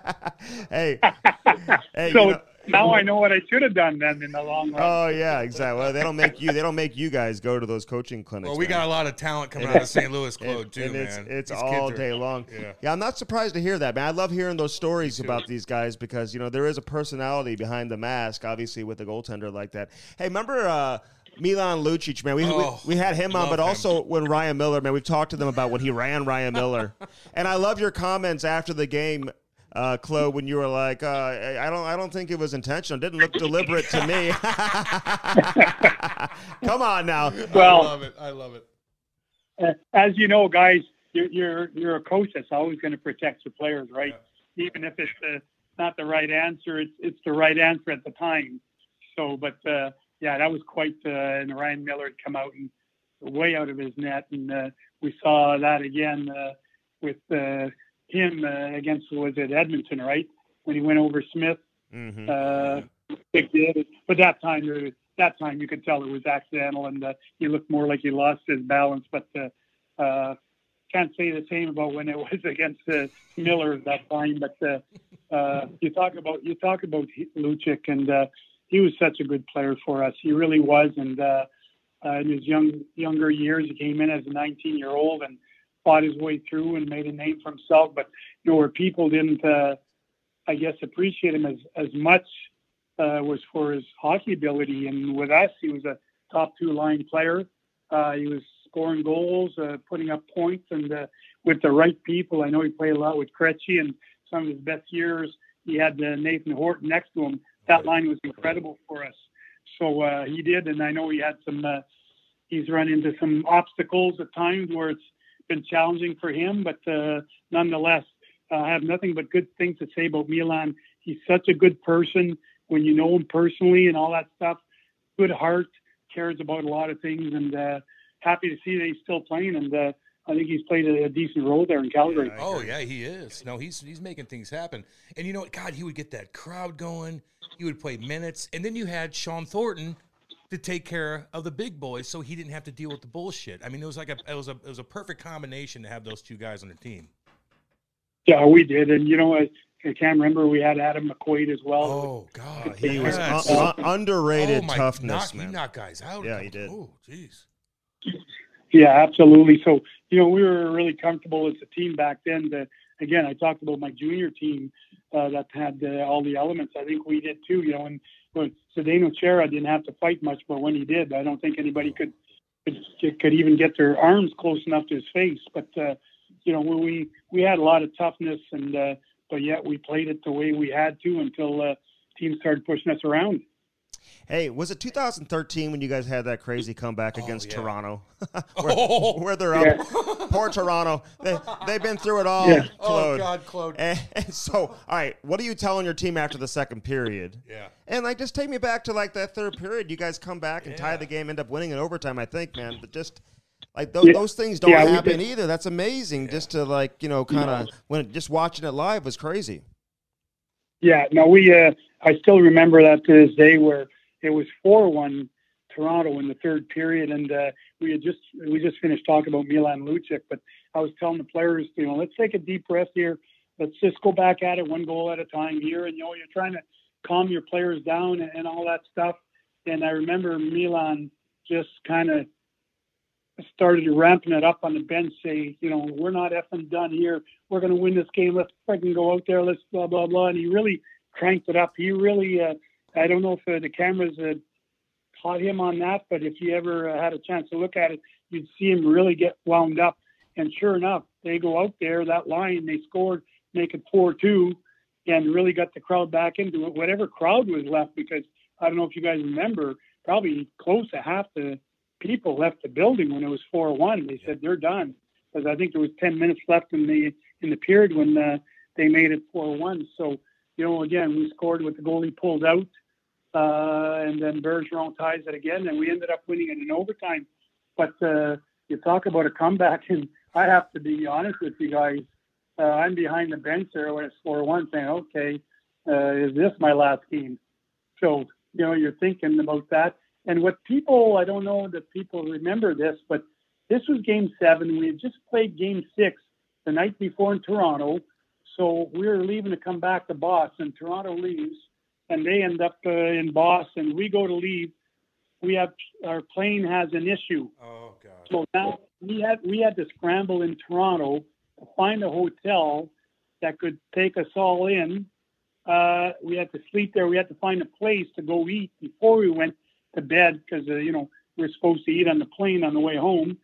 Hey. hey. so you know- now I know what I should have done then in the long run. Oh yeah, exactly. Well, they don't make you. They don't make you guys go to those coaching clinics. Well, we man. got a lot of talent coming out of St. Louis, Claude, too, and it's, man. It's These all kids are- day long. Yeah. I'm not surprised to hear that, man. I love hearing those stories about these guys because you know there is a personality behind the mask, obviously with a goaltender like that. Hey, remember uh, Milan Lucic, man? We, Oh, we we had him on, but him. also when Ryan Miller, man, we've talked to them about when he ran Ryan Miller, and I love your comments after the game. Uh, Claude, when you were like, uh, I I don't, I don't think it was intentional. Didn't look deliberate to me. Come on now. Well, I love it. I love it. As you know, guys, you're you're, you're a coach that's always going to protect your players, right? Even if it's uh, not the right answer, it's it's the right answer at the time. So, but uh, yeah, that was quite. Uh, and Ryan Miller had come out and way out of his net, and uh, we saw that again uh, with uh, him uh, against was it Edmonton, right? When he went over Smith, Mhm. uh, did. But that time, there- that time you could tell it was accidental, and uh, he looked more like he lost his balance. But uh, uh, can't say the same about when it was against uh, Miller that time. But uh, uh, you talk about you talk about Lucic, and uh, he was such a good player for us. He really was, and uh, uh, in his young younger years, he came in as a 19 year old and fought his way through and made a name for himself. But you know where people didn't. Uh, I guess appreciate him as as much uh, was for his hockey ability. And with us, he was a top two line player. Uh, he was scoring goals, uh, putting up points, and uh, with the right people. I know he played a lot with Krejci, and some of his best years he had uh, Nathan Horton next to him. That line was incredible for us. So uh, he did, and I know he had some. Uh, he's run into some obstacles at times where it's been challenging for him, but uh, nonetheless, uh, I have nothing but good things to say about Milan. He's such a good person when you know him personally and all that stuff. Good heart, cares about a lot of things, and uh, happy to see that he's still playing. And uh, I think he's played a, a decent role there in Calgary. Yeah, Oh yeah, he is. No, he's he's making things happen. And you know what? God, he would get that crowd going. He would play minutes, and then you had Shawn Thornton to take care of the big boys, so he didn't have to deal with the bullshit. I mean, it was like a it was a it was a perfect combination to have those two guys on the team. Yeah, we did, and you know, what? I can't remember we had Adam McQuaid as well. Oh God, He was Yes. un- un- underrated Oh, my- toughness, knock- man. He knocked guys out. Yeah, he did. Oh, jeez. Yeah, absolutely. So, you know, we were really comfortable as a team back then. To, again, I talked about my junior team uh, that had uh, all the elements. I think we did too. You know, and when Zdeno Chara didn't have to fight much, but when he did, I don't think anybody could could, could even get their arms close enough to his face. But uh, you know, we we had a lot of toughness, and uh, but yet we played it the way we had to until uh, teams started pushing us around. Hey, was it 2013 when you guys had that crazy comeback Oh, against yeah. Toronto? where, Oh. where they're up. Poor Toronto. They, they've been through it all, Yeah. Oh God, Claude. And, and so, all right, what are you telling your team after the second period? Yeah. And like, just take me back to like that third period. You guys come back and tie the game, end up winning in overtime, I think, man. But just like those, Yeah. those things don't Yeah, happen either. That's amazing. Just to like, you know, kind of when just watching it live was crazy. Yeah, no, we. Uh, I still remember that to this day where it was four one Toronto in the third period, and uh, we had just we just finished talking about Milan Lucic, but I was telling the players, you know, let's take a deep breath here. Let's just go back at it one goal at a time here, and you know, you're trying to calm your players down and, and all that stuff. And I remember Milan just kind of started ramping it up on the bench, say, you know, we're not effing done here. We're going to win this game. Let's freaking go out there. Let's blah blah blah. And he really cranked it up. He really, uh, I don't know if uh, the cameras uh, caught him on that, but if you ever uh, had a chance to look at it, you'd see him really get wound up. And sure enough, they go out there that line. They scored, make it four two, and really got the crowd back into it. Whatever crowd was left, because I don't know if you guys remember, probably close to half the people left the building when it was four one. They said they're done because I think there was ten minutes left in the in the period when uh, they made it four one. So you know, again, we scored with the goalie pulled out, uh, and then Bergeron ties it again, and we ended up winning it in overtime. But uh, you talk about a comeback, and I have to be honest with you guys. Uh, I'm behind the bench there when it's four one, saying, "Okay, uh, is this my last game?" So you know, you're thinking about that. And what people, I don't know that people remember this, but this was game seven. We had just played game six the night before in Toronto. So we were leaving to come back to Boston. Toronto leaves, and they end up uh, in Boston. We go to leave. We have our plane has an issue. Oh God. So now we had we had to scramble in Toronto to find a hotel that could take us all in. Uh, we had to sleep there. We had to find a place to go eat before we went to bed because uh, you know we are supposed to eat on the plane on the way home.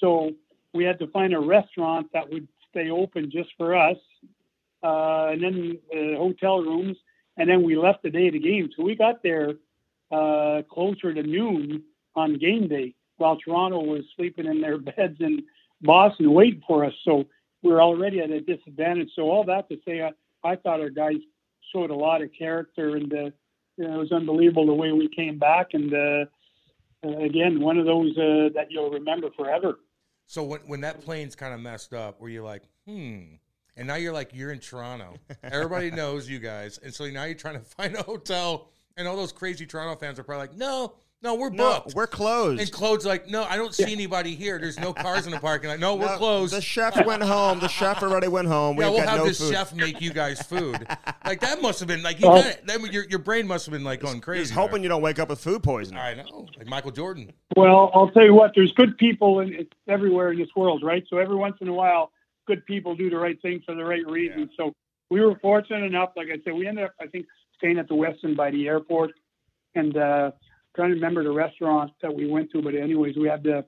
So we had to find a restaurant that would stay open just for us, uh, and then uh, hotel rooms. And then we left the day of the game. So we got there uh, closer to noon on game day, while Toronto was sleeping in their beds in Boston waiting for us. So we are already at a disadvantage. So all that to say, I, I thought our guys showed a lot of character, and uh, you know, it was unbelievable the way we came back. And uh, uh, again, one of those uh, that you'll remember forever. So when when that plane's kind of messed up, were you like, hmm? And now you're like, you're in Toronto. Everybody knows you guys, and so now you're trying to find a hotel, and all those crazy Toronto fans are probably like, no, no, we're booked. No, we're closed. And Claude's like, no, I don't see anybody here. There's no cars in the parking lot. No, we're closed. The chef went home. The chef already went home. We've yeah, we'll have no this food. chef make you guys food. like that must have been like you oh. got, that, your your brain must have been like going crazy. He's hoping there. you don't wake up with food poisoning. I know, like Michael Jordan. Well, I'll tell you what. There's good people in everywhere in this world, right? So every once in a while, good people do the right thing for the right reasons. Yeah. So we were fortunate enough. Like I said, we ended up, I think, staying at the Westin by the airport, and. uh trying to remember the restaurant that we went to, but anyways, we had the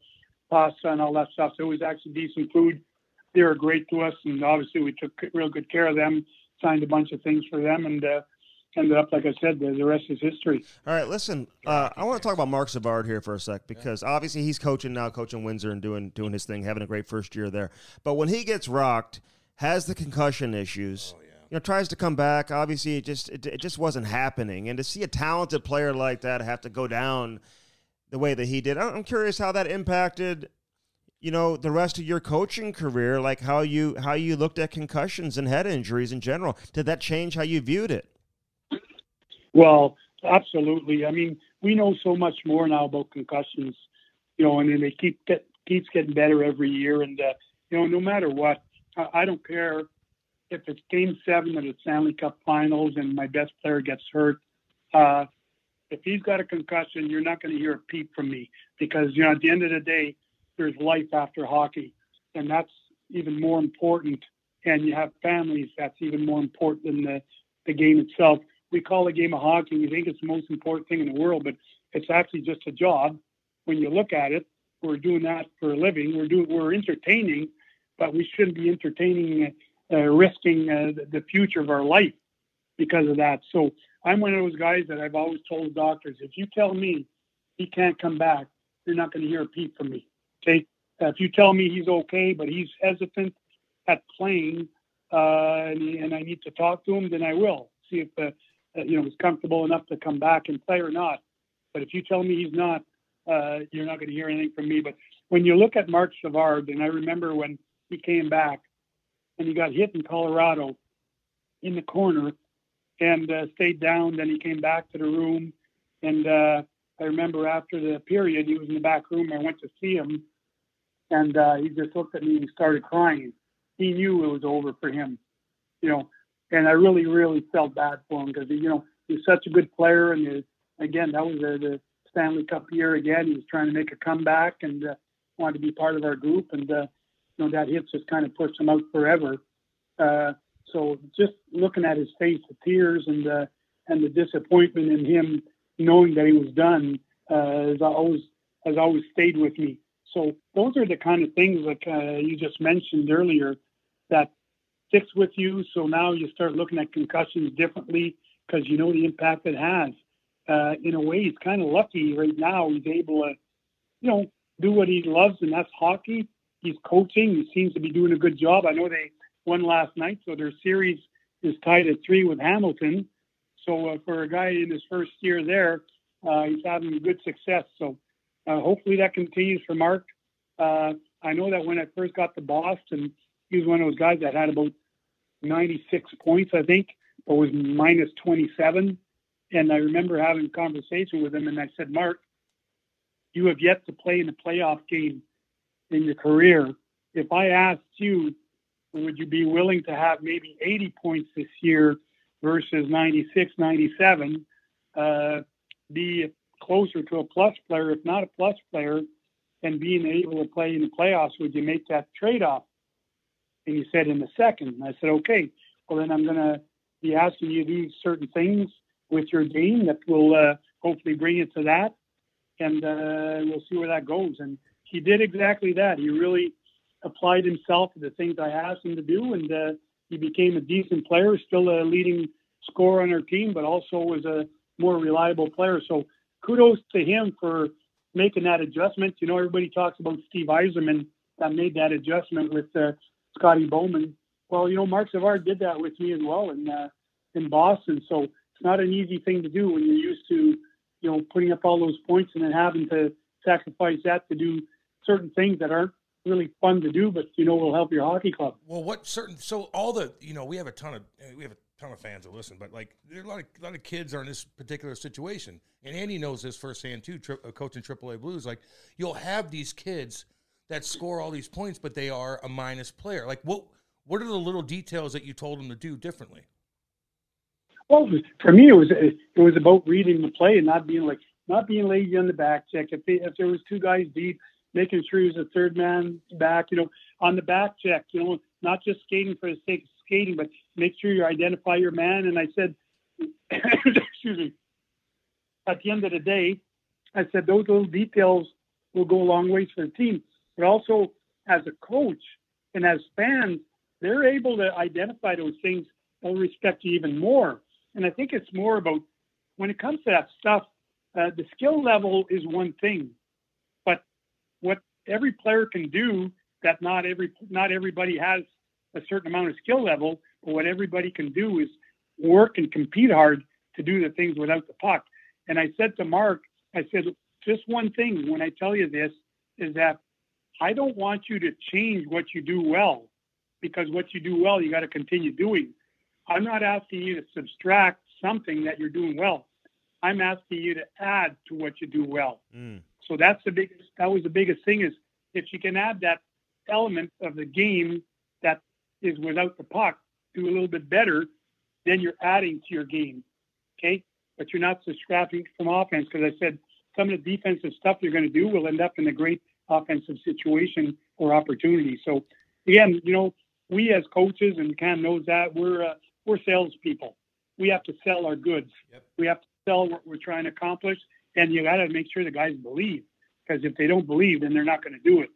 pasta and all that stuff. So it was actually decent food. They were great to us, and obviously we took real good care of them. Signed a bunch of things for them, and uh, ended up, like I said, the, the rest is history. All right, listen, uh, I want to talk about Marc Savard here for a sec because obviously he's coaching now, coaching Windsor and doing doing his thing, having a great first year there. But when he gets rocked, has the concussion issues. Oh, yeah you know, tries to come back. Obviously, it just it, it, just wasn't happening. And to see a talented player like that have to go down the way that he did, I'm curious how that impacted, you know, the rest of your coaching career. Like how you how you looked at concussions and head injuries in general. Did that change how you viewed it? Well, absolutely. I mean, we know so much more now about concussions, you know, and then they keep get, keeps getting better every year. And uh, you know, no matter what, I, I don't care if it's game seven of the Stanley Cup finals and my best player gets hurt, uh, if he's got a concussion, you're not going to hear a peep from me because, you know, at the end of the day, there's life after hockey. And that's even more important. And you have families, that's even more important than the, the game itself. We call a game of hockey, we think it's the most important thing in the world, but it's actually just a job. When you look at it, we're doing that for a living. We're doing, we're entertaining, but we shouldn't be entertaining uh, risking uh, the future of our life because of that. So I'm one of those guys that I've always told doctors, if you tell me he can't come back, you're not going to hear a peep from me. Okay. If you tell me he's okay, but he's hesitant at playing, uh, and, he, and, I need to talk to him, then I will see if uh, you know he's comfortable enough to come back and play or not. But if you tell me he's not, uh, you're not going to hear anything from me. But when you look at Marc Savard, and I remember when he came back, and he got hit in Colorado in the corner and uh, stayed down. Then he came back to the room, and uh, I remember after the period, he was in the back room. I went to see him, and uh, he just looked at me and started crying. He knew it was over for him, you know. And I really, really felt bad for him because you know he's such a good player, and his, again, that was the, the Stanley Cup year again. He was trying to make a comeback and uh, wanted to be part of our group, and uh, you know, that hit just kind of pushed him out forever. Uh, so just looking at his face, the tears and the and the disappointment in him knowing that he was done uh, has always has always stayed with me. So those are the kind of things like uh, you just mentioned earlier that sticks with you. So now you start looking at concussions differently because you know the impact it has. Uh, in a way, he's kind of lucky right now. He's able to, you know, do what he loves, and that's hockey he's coaching. He seems to be doing a good job. I know they won last night, so their series is tied at three with Hamilton. So uh, for a guy in his first year there, uh, he's having good success. So uh, hopefully that continues for Marc. Uh, I know that when I first got to Boston, he was one of those guys that had about 96 points, I think, but was minus 27. And I remember having a conversation with him, and I said, Marc, you have yet to play in a playoff game in your career. If I asked you, would you be willing to have maybe 80 points this year versus 96, 97, uh, be closer to a plus player, if not a plus player, and being able to play in the playoffs, would you make that trade off? And he said, in the second. And I said, okay, well, then I'm going to be asking you do certain things with your game that will uh, hopefully bring it to that. And uh, we'll see where that goes. And he did exactly that. He really applied himself to the things I asked him to do. And uh, he became a decent player, still a leading scorer on our team, but also was a more reliable player. So kudos to him for making that adjustment. You know, everybody talks about Steve Yzerman that made that adjustment with uh, Scotty Bowman. Well, you know, Marc Savard did that with me as well in uh, in Boston. So it's not an easy thing to do when you're used to, you know, putting up all those points and then having to sacrifice that to do certain things that aren't really fun to do, but you know will help your hockey club. Well, what certain so all the you know we have a ton of we have a ton of fans that listen, but like there are a lot of a lot of kids are in this particular situation, and Andy knows this firsthand too. Tri- uh, coaching AAA Blues, like you'll have these kids that score all these points, but they are a minus player. Like what what are the little details that you told them to do differently? Well, for me, it was it was about reading the play and not being like not being lazy on the back check. If they, if there was two guys deep, making sure he was a third man back, you know, on the back check, you know, not just skating for the sake of skating, but make sure you identify your man. And I said, excuse me, at the end of the day, I said those little details will go a long ways for the team. But also as a coach and as fans, they're able to identify those things. They'll respect you even more. And I think it's more about when it comes to that stuff, uh, the skill level is one thing, but what every player can do that not every not everybody has a certain amount of skill level, but what everybody can do is work and compete hard to do the things without the puck. And I said to Marc, I said, just one thing when I tell you this is that I don't want you to change what you do well because what you do well, you got to continue doing. I'm not asking you to subtract something that you're doing well. I'm asking you to add to what you do well. Mm. So that's the biggest. That was the biggest thing is if you can add that element of the game that is without the puck, do a little bit better, then you're adding to your game. Okay, but you're not subtracting from offense because I said some of the defensive stuff you're going to do will end up in a great offensive situation or opportunity. So again, you know, we as coaches and Cam knows that we're uh, we're salespeople. We have to sell our goods. Yep. We have to sell what we're trying to accomplish, and you got to make sure the guys believe because if they don't believe, then they're not going to do it.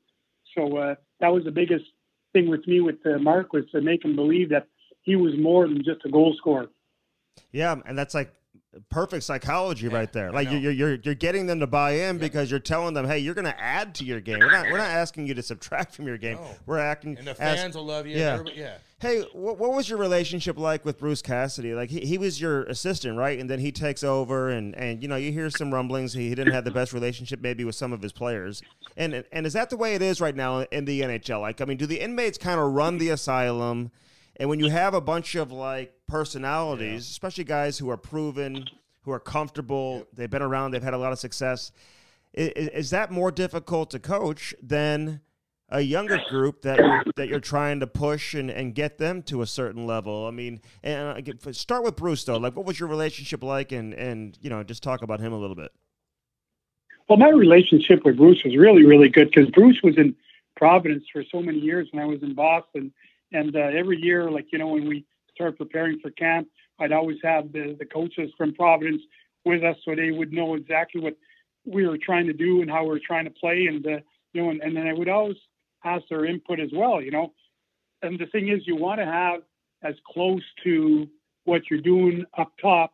So uh, that was the biggest thing with me with uh, Marc was to make him believe that he was more than just a goal scorer. Yeah, and that's like perfect psychology yeah, right there. Like you're, you're you're getting them to buy in yeah. because you're telling them, hey, you're going to add to your game. We're not we're not asking you to subtract from your game. No. We're acting. And the fans ask, will love you. Yeah. yeah. Hey, what, what was your relationship like with Bruce Cassidy? Like he, he was your assistant, right? And then he takes over, and and you know you hear some rumblings he, he didn't have the best relationship maybe with some of his players. And and is that the way it is right now in the NHL? Like, I mean, do the inmates kind of run the asylum? And when you have a bunch of like personalities, yeah. especially guys who are proven, who are comfortable, yep. they've been around, they've had a lot of success, is, is that more difficult to coach than a younger group that you're, that you're trying to push and, and get them to a certain level? I mean, and uh, start with Bruce though. Like, what was your relationship like, and and you know, just talk about him a little bit. Well, my relationship with Bruce was really, really good because Bruce was in Providence for so many years, and I was in Boston. And uh, every year, like you know, when we start preparing for camp, I'd always have the, the coaches from Providence with us, so they would know exactly what we were trying to do and how we were trying to play, and uh, you know, and, and then I would always ask their input as well. You know, and the thing is, you want to have as close to what you're doing up top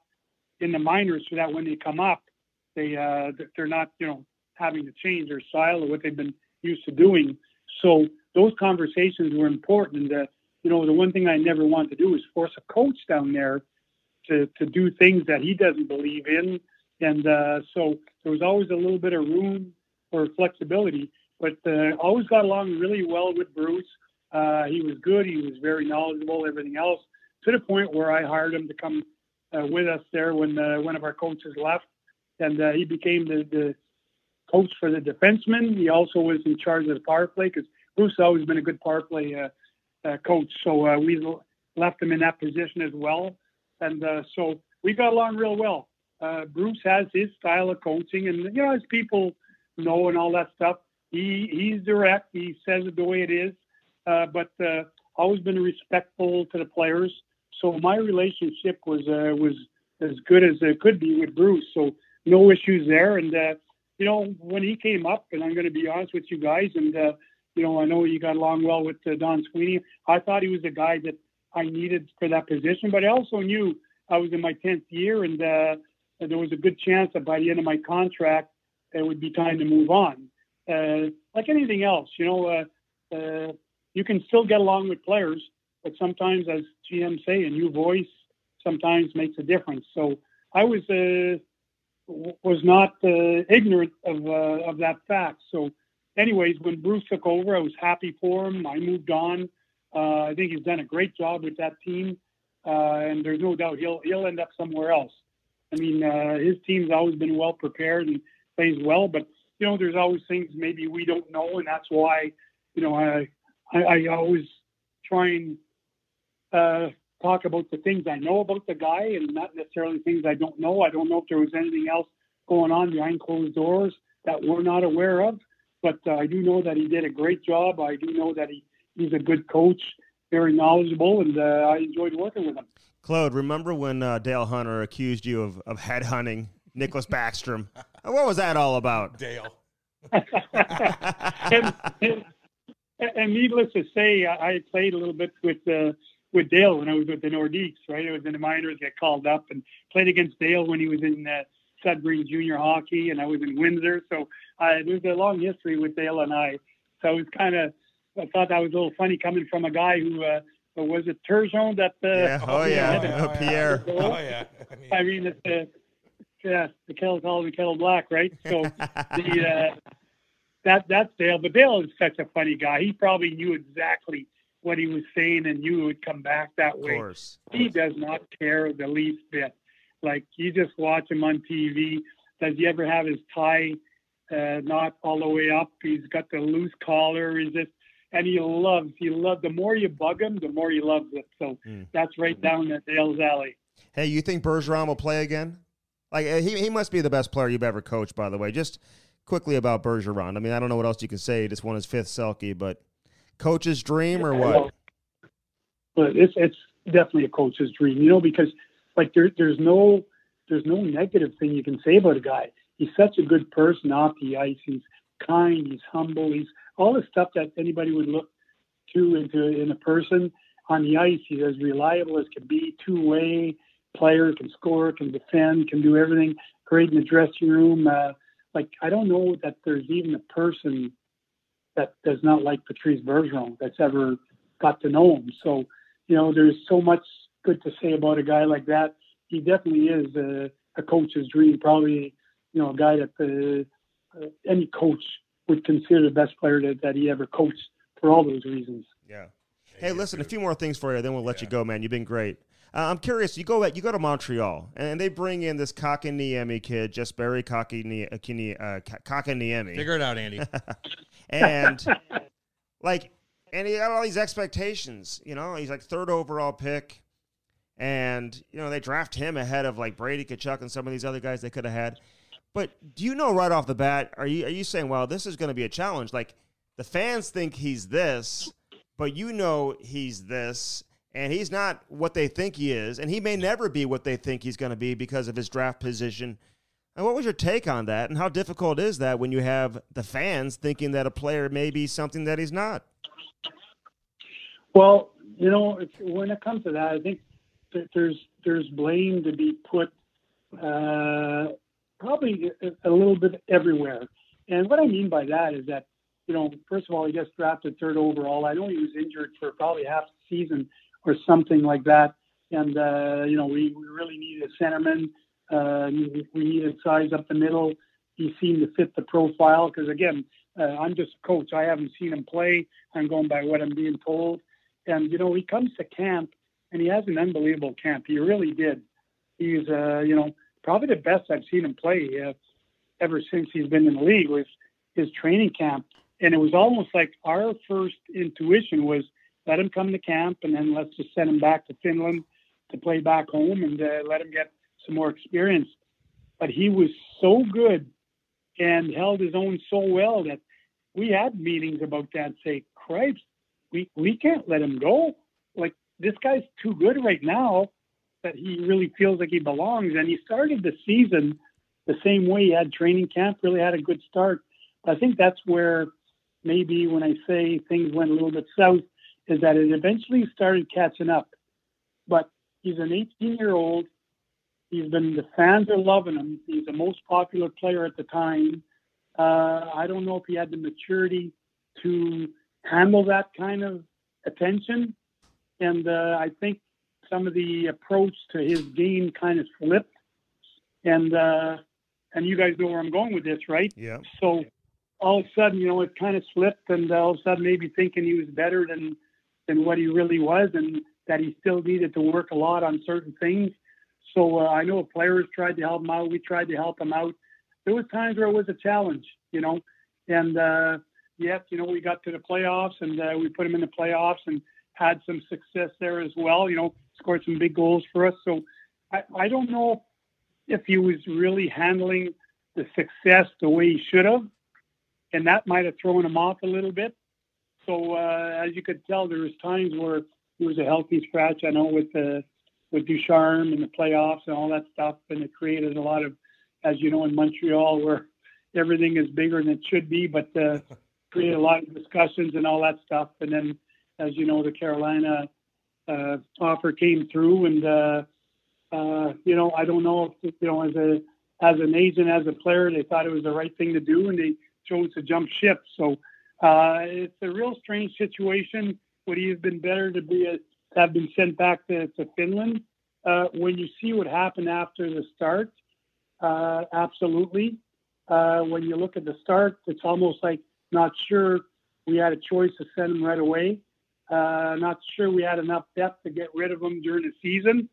in the minors, so that when they come up, they uh, they're not you know having to change their style or what they've been used to doing. So those conversations were important. And, uh, you know, the one thing I never want to do is force a coach down there to to do things that he doesn't believe in, and uh, so there was always a little bit of room for flexibility. But uh, always got along really well with Bruce. Uh, he was good. He was very knowledgeable. Everything else to the point where I hired him to come uh, with us there when uh, one of our coaches left, and he became the, the coach for the defensemen. He also was in charge of the power play because Bruce has always been a good power play uh, uh, coach. So uh, we left him in that position as well, and so we got along real well. Bruce has his style of coaching, and you know, as people know and all that stuff, he he's direct. He says it the way it is, but always been respectful to the players. So my relationship was uh, was as good as it could be with Bruce. So no issues there. And uh, you know, when he came up, and I'm going to be honest with you guys, and uh, you know, I know you got along well with uh, Don Sweeney. I thought he was the guy that I needed for that position, but I also knew I was in my 10th year, and uh, there was a good chance that by the end of my contract, it would be time to move on. Uh, like anything else, you know, uh, uh, you can still get along with players, but sometimes, as GM say, a new voice sometimes makes a difference. So I was uh, was not uh, ignorant of uh, of that fact. So, anyways, when Bruce took over, I was happy for him. I moved on. Uh, I think he's done a great job with that team, uh, and there's no doubt he'll he'll end up somewhere else. I mean, uh, his team's always been well prepared and plays well, but you know, there's always things maybe we don't know, and that's why, you know, I I, I always try and uh, talk about the things I know about the guy and not necessarily things I don't know. I don't know if there was anything else going on behind closed doors that we're not aware of, but uh, I do know that he did a great job. I do know that he, he's a good coach, very knowledgeable, and uh, I enjoyed working with him. Claude, remember when uh, Dale Hunter accused you of, of headhunting Nicklas Backstrom? what was that all about? Dale. and, and, and, needless to say, I played a little bit with uh, with Dale when I was with the Nordiques, right? I was in the minors, get called up and played against Dale when he was in uh, Sudbury junior hockey, and I was in Windsor. So uh, there's a long history with Dale and I. So it was kind of, I thought that was a little funny coming from a guy who uh, was it Turgeon that. Uh, yeah. Oh, yeah. Oh, oh, Pierre. Oh, yeah. I mean, I mean it's, uh, yeah, the kettle called the kettle black, right? So the uh, that that's Dale, but Dale is such a funny guy. He probably knew exactly what he was saying and knew it would come back that way. Of course. He does not care the least bit. Like you just watch him on TV. Does he ever have his tie uh, not all the way up? He's got the loose collar. He's just and he loves he loves the more you bug him, the more he loves it. So mm. that's right down at Dale's alley. Hey, you think Bergeron will play again? Like uh, he he must be the best player you've ever coached, by the way. Just quickly about Bergeron. I mean, I don't know what else you can say. He just won his fifth Selke, but coach's dream or what? But it's it's definitely a coach's dream, you know, because like there there's no there's no negative thing you can say about a guy. He's such a good person off the ice. He's kind. He's humble. He's all the stuff that anybody would look to into in a person on the ice. He's as reliable as can be, two way player, can score, can defend, can do everything. Great in the dressing room. Uh, like I don't know that there's even a person that does not like Patrice Bergeron that's ever got to know him. So, you know, there's so much good to say about a guy like that. He definitely is a, a coach's dream. Probably, you know, a guy that the, uh, any coach would consider the best player that, that he ever coached for all those reasons. Yeah. Hey, listen, a few more things for you, then we'll let yeah. you go, man. You've been great. Uh, I'm curious. You go you go to Montreal, and they bring in this Kotkaniemi kid, Jesperi Kotkaniemi. Uh, Kotkaniemi. Figure it out, Andy. and like, and he got all these expectations. You know, he's like third overall pick, and you know they draft him ahead of like Brady Tkachuk and some of these other guys they could have had. But do you know right off the bat? Are you are you saying, well, this is going to be a challenge? Like the fans think he's this, but you know he's this, and he's not what they think he is, and he may never be what they think he's going to be because of his draft position and what was your take on that? And how difficult is that when you have the fans thinking that a player may be something that he's not? Well, you know, when it comes to that, I think there's there's blame to be put uh, probably a, little bit everywhere. And what I mean by that is that you know, first of all, he gets drafted third overall. I know he was injured for probably half the season or something like that. And, uh, you know, we, we really needed a centerman. Uh, we needed size up the middle. He seemed to fit the profile because, again, uh, I'm just a coach. I haven't seen him play. I'm going by what I'm being told. And, you know, he comes to camp and he has an unbelievable camp. He really did. He's, uh, you know, probably the best I've seen him play uh, ever since he's been in the league was his training camp. And it was almost like our first intuition was let him come to camp and then let's just send him back to Finland to play back home and uh, let him get some more experience. But he was so good and held his own so well that we had meetings about that. Say, Christ, we we can't let him go. Like this guy's too good right now that he really feels like he belongs. And he started the season the same way. He had training camp, really had a good start. I think that's where maybe when I say things went a little bit south, is that it eventually started catching up. But he's an 18 year old. He's been the fans are loving him. He's the most popular player at the time. Uh, I don't know if he had the maturity to handle that kind of attention, and uh, I think some of the approach to his game kind of flipped. And uh, and you guys know where I'm going with this, right? Yeah. So all of a sudden, you know, it kind of slipped, and all of a sudden, maybe thinking he was better than than what he really was, and that he still needed to work a lot on certain things. So uh, I know players tried to help him out. We tried to help him out. There was times where it was a challenge, you know, and uh, yet, you know, we got to the playoffs and uh, we put him in the playoffs and had some success there as well. You know, scored some big goals for us. So I, I don't know if he was really handling the success the way he should have, and that might have thrown him off a little bit. So uh, as you could tell, there was times where he was a healthy scratch. I know with the with Ducharme and the playoffs and all that stuff, and it created a lot of, as you know, in Montreal where everything is bigger than it should be, but uh, created a lot of discussions and all that stuff. And then, as you know, the Carolina uh, offer came through, and uh, uh, you know, I don't know if you know as a as an agent, as a player, they thought it was the right thing to do, and they chose to jump ship. So uh, it's a real strange situation. Would he have been better to be a, have been sent back to, to Finland? Uh, when you see what happened after the start, uh, absolutely. Uh, when you look at the start, it's almost like not sure we had a choice to send him right away. Uh, not sure we had enough depth to get rid of him during the season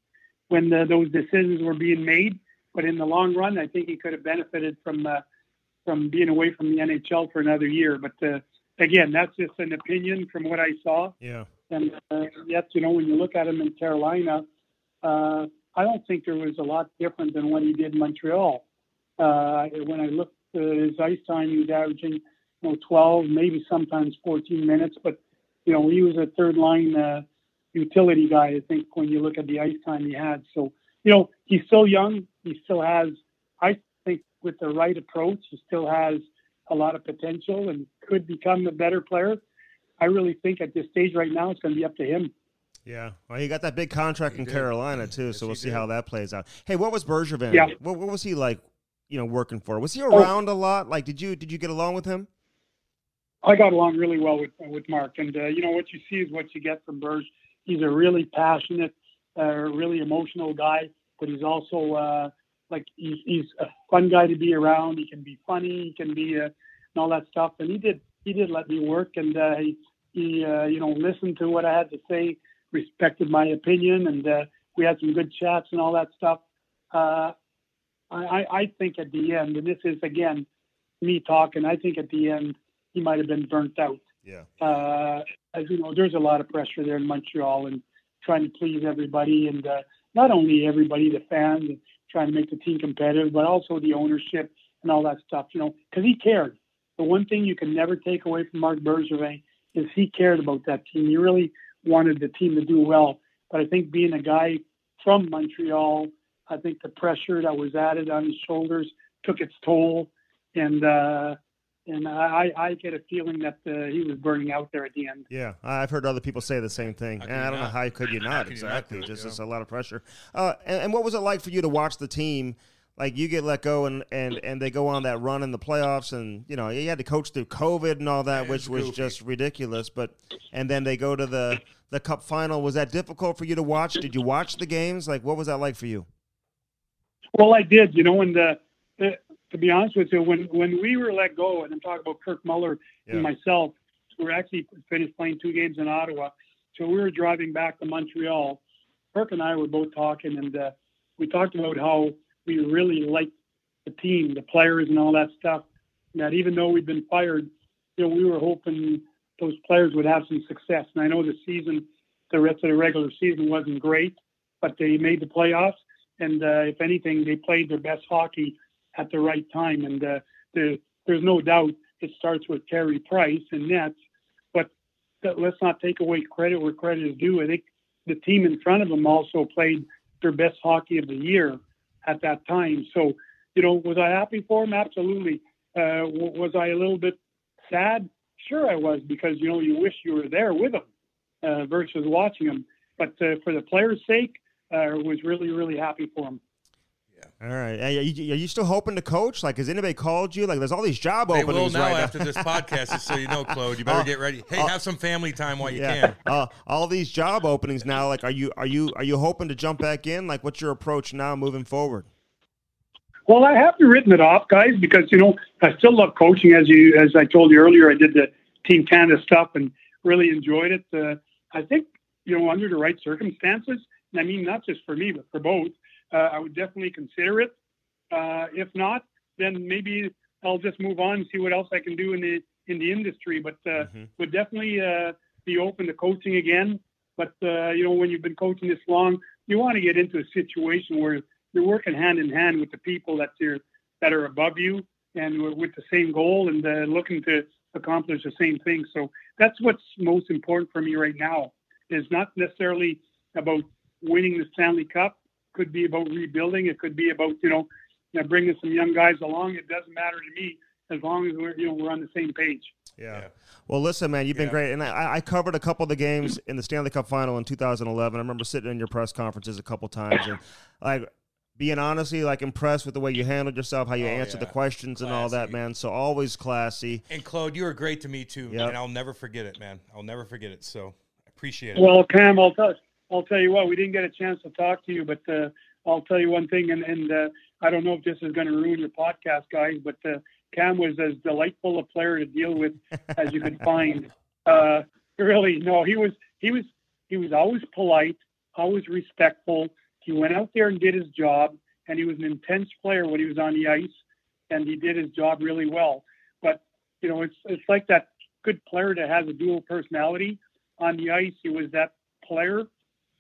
when the, those decisions were being made. But in the long run, I think he could have benefited from uh, from being away from the NHL for another year. But uh, again, that's just an opinion from what I saw. Yeah. And uh, yet, you know, when you look at him in Carolina, uh, I don't think there was a lot different than what he did in Montreal. Uh, when I looked at his ice time, he was averaging, you know, 12, maybe sometimes 14 minutes. But you know, he was a third line uh, utility guy. I think when you look at the ice time he had. So you know, he's still young. He still has, I think, with the right approach, he still has a lot of potential and could become a better player. I really think at this stage right now, it's going to be up to him. Yeah, well, he got that big contract He in did. Carolina too, Yes, so we'll see did. how that plays out. Hey, what was Bergevin? Yeah. What, what was he like? You know, working for? Was he Oh. around a lot? Like, did you did you get along with him? I got along really well with with Marc, and uh, you know what you see is what you get from Burge. He's a really passionate, uh, really emotional guy, but he's also uh, like he's, he's a fun guy to be around. He can be funny, he can be uh, and all that stuff. And he did he did let me work, and uh, he he uh, you know listened to what I had to say, respected my opinion, and uh, we had some good chats and all that stuff. Uh, I, I I think at the end, and this is again me talking. I think at the end he might have been burnt out. Yeah. Uh, as you know, there's a lot of pressure there in Montreal and trying to please everybody, and uh, not only everybody, the fans, and trying to make the team competitive, but also the ownership and all that stuff. You know, because he cared. The one thing you can never take away from Marc Bergevin is he cared about that team. He really wanted the team to do well. But I think being a guy from Montreal, I think the pressure that was added on his shoulders took its toll, and uh, and I, I get a feeling that uh, he was burning out there at the end. Yeah, I've heard other people say the same thing. How And I don't know not? how could you How not can you not exactly. do it, Just a lot of pressure. Uh, and, and what was it like for you to watch the team? like you get let go and and and they go on that run in the playoffs and you know you had to coach through covid and all that Yeah, which was goofy. just ridiculous but and then they go to the the cup final was that difficult for you to watch did you watch the games like what was that like for you Well, I did. You know, and the, the, to be honest with you, when when we were let go, and I'm talking about Kirk Muller Yeah. and myself, we were actually finished playing two games in Ottawa. So we were driving back to Montreal. Kirk and I were both talking, and uh, we talked about how we really liked the team, the players, and all that stuff. And that even though we'd been fired, you know, we were hoping those players would have some success. And I know the season, the rest of the regular season wasn't great, but they made the playoffs and uh, if anything, they played their best hockey at the right time. And uh, the, there's no doubt it starts with Carey Price and Nets, but let's not take away credit where credit is due. I think the team in front of them also played their best hockey of the year at that time. So, you know, was I happy for them? Absolutely. Uh, was I a little bit sad? Sure, I was because you know you wish you were there with them uh, versus watching them. But uh, for the players' sake, uh, was really really happy for them. All right are you, are you still hoping to coach like has anybody called you like there's all these job They openings will now right now after this podcast, just so you know, Claude. You better Oh, get ready. Hey, oh. have some family time while you yeah. can. Uh, all these job openings now. Like, are you are you are you hoping to jump back in? Like, what's your approach now moving forward? Well, I haven't written it off, guys, because you know I still love coaching. As you as I told you earlier, I did the Team Canada stuff and really enjoyed it. Uh, I think you know under the right circumstances, and I mean not just for me but for both, uh, I would definitely consider it. Uh, if not, then maybe I'll just move on and see what else I can do in the in the industry. But uh, Mhm. would definitely uh, be open to coaching again. But uh, you know, when you've been coaching this long, you want to get into a situation where you're working hand in hand with the people that you're that are above you and with- with the same goal and uh, looking to accomplish the same thing. So that's what's most important for me right now. Is not necessarily about winning the Stanley Cup. Could be about rebuilding. It could be about you know, you know, bringing some young guys along. It doesn't matter to me as long as we're you know we're on the same page. Yeah. Yeah. Well, listen, man, you've been Yeah. great, and I, I covered a couple of the games in the Stanley Cup Final in 2011. I remember sitting in your press conferences a couple times, and like being honestly like impressed with the way you handled yourself, how you Oh, answered the yeah. questions and all that, man. So always classy. And Claude, you were great to me too, Yep. and I'll never forget it, man. I'll never forget it. So I appreciate it. Well, Cam, I'll tell I'll tell you what. We didn't get a chance to talk to you, but uh, I'll tell you one thing, and and uh, I don't know if this is going to ruin your podcast, guys, but uh, Cam was as delightful a player to deal with as you could find. Uh, really, no, he was he was he was always polite, always respectful. He went out there and did his job, and he was an intense player when he was on the ice, and he did his job really well. But you know, it's it's like that good player that has a dual personality on the ice, he was that player.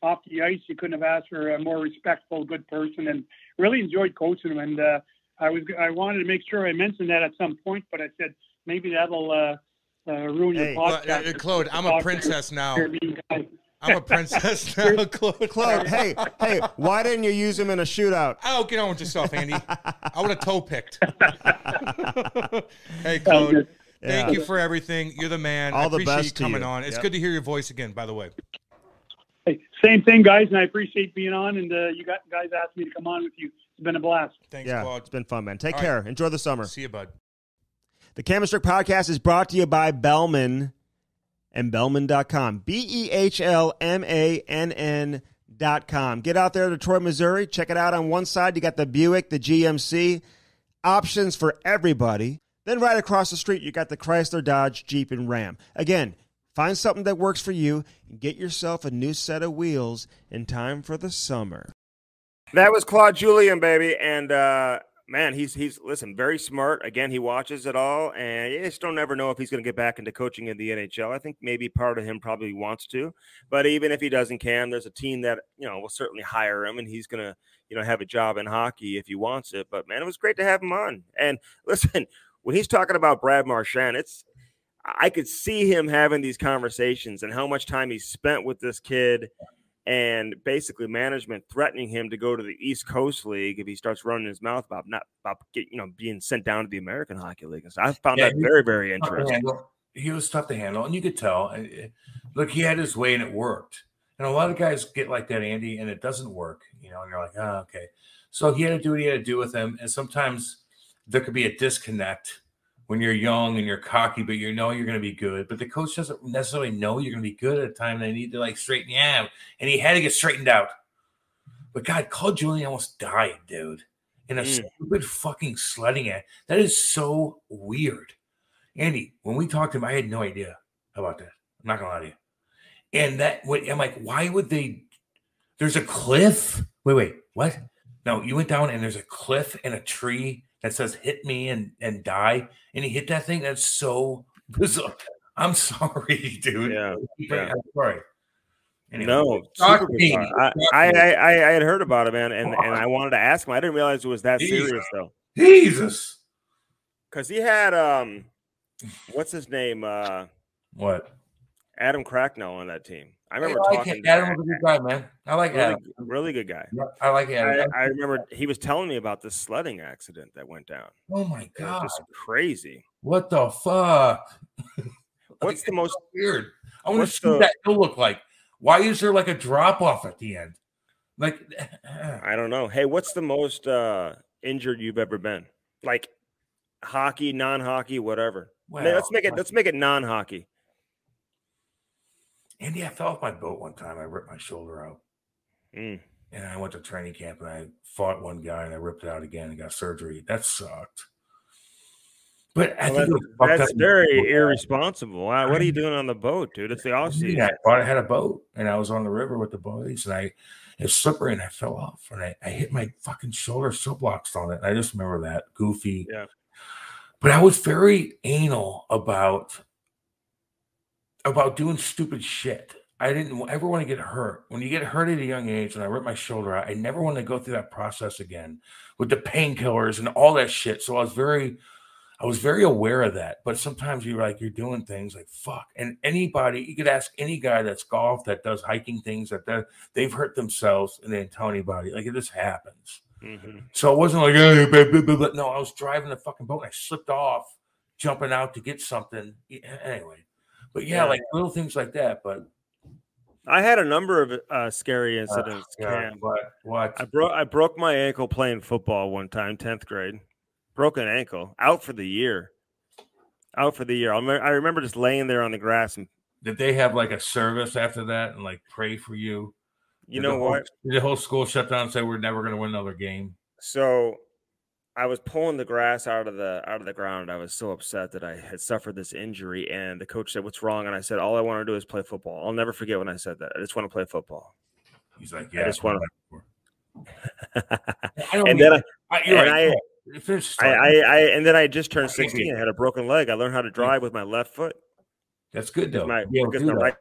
Off the ice, you couldn't have asked for a more respectful, good person, and really enjoyed coaching him. And uh, I was I wanted to make sure I mentioned that at some point, but I said maybe that'll uh, uh, ruin Hey, your uh, podcast. uh, Claude, I'm a princess now. your mean guys. I'm a princess now, Claude. Claude, hey, hey, why didn't you use him in a shootout? Oh, get on with yourself, Andy. I would have toe picked. hey, Sounds Claude. good. Thank Yeah. you for everything. You're the man. All I the appreciate best you to coming you. on. It's Yep. good to hear your voice again, by the way. Hey, same thing, guys, and I appreciate being on. And uh, you got guys asked me to come on with you. It's been a blast. Thanks, Yeah, Claude. it's been fun, man. Take All care. Enjoy the summer. See you, bud. The Cam and Strick Podcast is brought to you by Behlmann and Behlmann.com. B E H L M A N N.com. Get out there to Detroit, Missouri. Check it out. On one side, you got the Buick, the GMC, options for everybody. Then right across the street, you got the Chrysler, Dodge, Jeep, and Ram. Again, find something that works for you and get yourself a new set of wheels in time for the summer. That was Claude Julien, baby, and uh, man, he's he's listen very smart. Again, he watches it all, and you just don't ever know if he's going to get back into coaching in the NHL. I think maybe part of him probably wants to, but even if he doesn't, can there's a team that you know will certainly hire him, and he's going to you know have a job in hockey if he wants it. But man, it was great to have him on. And listen, when he's talking about Brad Marchand, it's I could see him having these conversations and how much time he spent with this kid and basically management threatening him to go to the East Coast League if he starts running his mouth about not about get, you know being sent down to the American Hockey League. And so I found Yeah, that very very interesting. He was tough to handle, and you could tell. uh, uh, Look, he had his way, and it worked. And a lot of guys get like that, Andy, and it doesn't work. You know, and you're like, oh, okay. So he had to do what he had to do with him. And sometimes there could be a disconnect when you're young and you're cocky, but you know you're going to be good. But the coach doesn't necessarily know you're going to be good at a time. They need to like straighten you out. And he had to get straightened out. But God, Claude Julien almost died, dude, in a Mm. stupid fucking sledding act. That is so weird. Andy, when we talked to him, I had no idea about that. I'm not gonna lie to you. And that, what, I'm like, why would they? There's a cliff. Wait, wait, what? No, you went down and there's a cliff and a tree that says "hit me and and die," and he hit that thing. That's so bizarre. I'm sorry, dude. Yeah, yeah. I'm sorry. Anyway, No, Shock super me. I, I. I, I I had heard about it, man, and, and I wanted to ask him. I didn't realize it was that Jesus. serious though, Jesus. because he had um, what's his name? Uh, What? Adam Cracknell on that team. I remember I like talking. Adam was a good guy, man. I like really, Adam. really good guy. I like I, Adam. I remember he was telling me about this sledding accident that went down. oh my god! just crazy. What the fuck? What's the most? weird? I want to see the- what that hill look like. Why is there like a drop off at the end? Like, I don't know. Hey, what's the most uh, injured you've ever been? Like hockey, non-hockey, whatever. well, Hey, let's make it. Let's make it non-hockey. Andy, I fell off my boat one time. I ripped my shoulder out, Mm. and I went to training camp and I fought one guy and I ripped it out again and got surgery. That sucked. But I Well, think fucked That's up in the very irresponsible. Why- What are you doing on the boat, dude? It's the off season. Yeah, I bought, I had a boat and I was on the river with the boys and I it was slippery and I fell off and I, I hit my fucking shoulder so blocks on it. And I just remember that goofy. Yeah. But I was very anal about about doing stupid shit. I didn't ever want to get hurt. When you get hurt at a young age and I ripped my shoulder out, I never want to go through that process again with the painkillers and all that shit. So I was very I was very aware of that, but sometimes you're like you're doing things like fuck. And anybody, you could ask any guy that's golf that does hiking things that they're- they've hurt themselves and they didn't tell anybody. Like it just happens. Mhm. So it wasn't like hey, blah, blah, blah." no, I was driving the fucking boat and I slipped off, jumping out to get something. Anyway, but yeah, Yeah. like little things like that. But I had a number of uh, scary uh, incidents. yeah, Cam. what? I broke I broke my ankle playing football one time, tenth grade. Broken ankle, out for the year. Out for the year. I remember, I remember just laying there on the grass, and Did they have like a service after that and like pray for you? you Did know whole- what? Did the whole school shut down and say we're never going to win another game? So I was pulling the grass out of the out of the ground. I was so upset that I had suffered this injury, and the coach said, "What's wrong?" And I said, "All I want to do is play football." I'll never forget when I said that. I just want to play football. He's like, "Yeah, I just wanna- I don't and then I, I, and right. I- I. I, I, and then I just turned 16. we- I had a broken leg. I learned how to drive with my left foot. That's good though. my, to be because my that. right,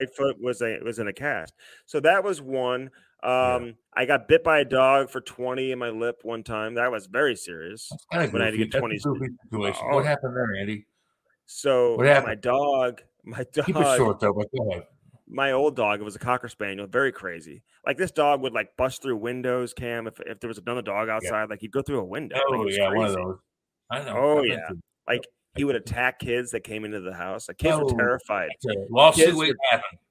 right foot was a was in a cast. So that was one. Um, I got bit by a dog for 20 in my lip one time. That was very serious. Kinda when I had to get 20 situation. Oh. What happened there, Andy? So What happened? my dog, my Keep it dog, short though, but go ahead. my old dog, it was a cocker spaniel, very crazy. Like this dog would like bust through windows, Cam. If, if there was another dog outside, like he'd go through a window. Like, Oh was yeah, one of those. I know. Oh, I've yeah. Like he would attack kids that came into the house. Like kids Oh. were terrified. Lawsuit Kids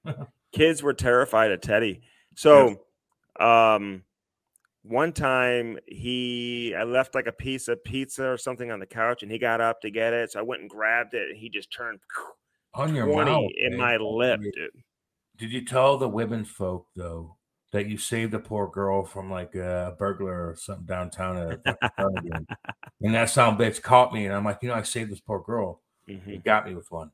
to kids were terrified of Teddy. So, um, one time he, I left like a piece of pizza or something on the couch, and he got up to get it. So I went and grabbed it, and he just turned On your mouth, in man. my lip, dude. Did you tell the women folk though that you saved a poor girl from like a burglar or something downtown at a and that sound bitch caught me, and I'm like, you know, I saved this poor girl. Mhm. He got me with one.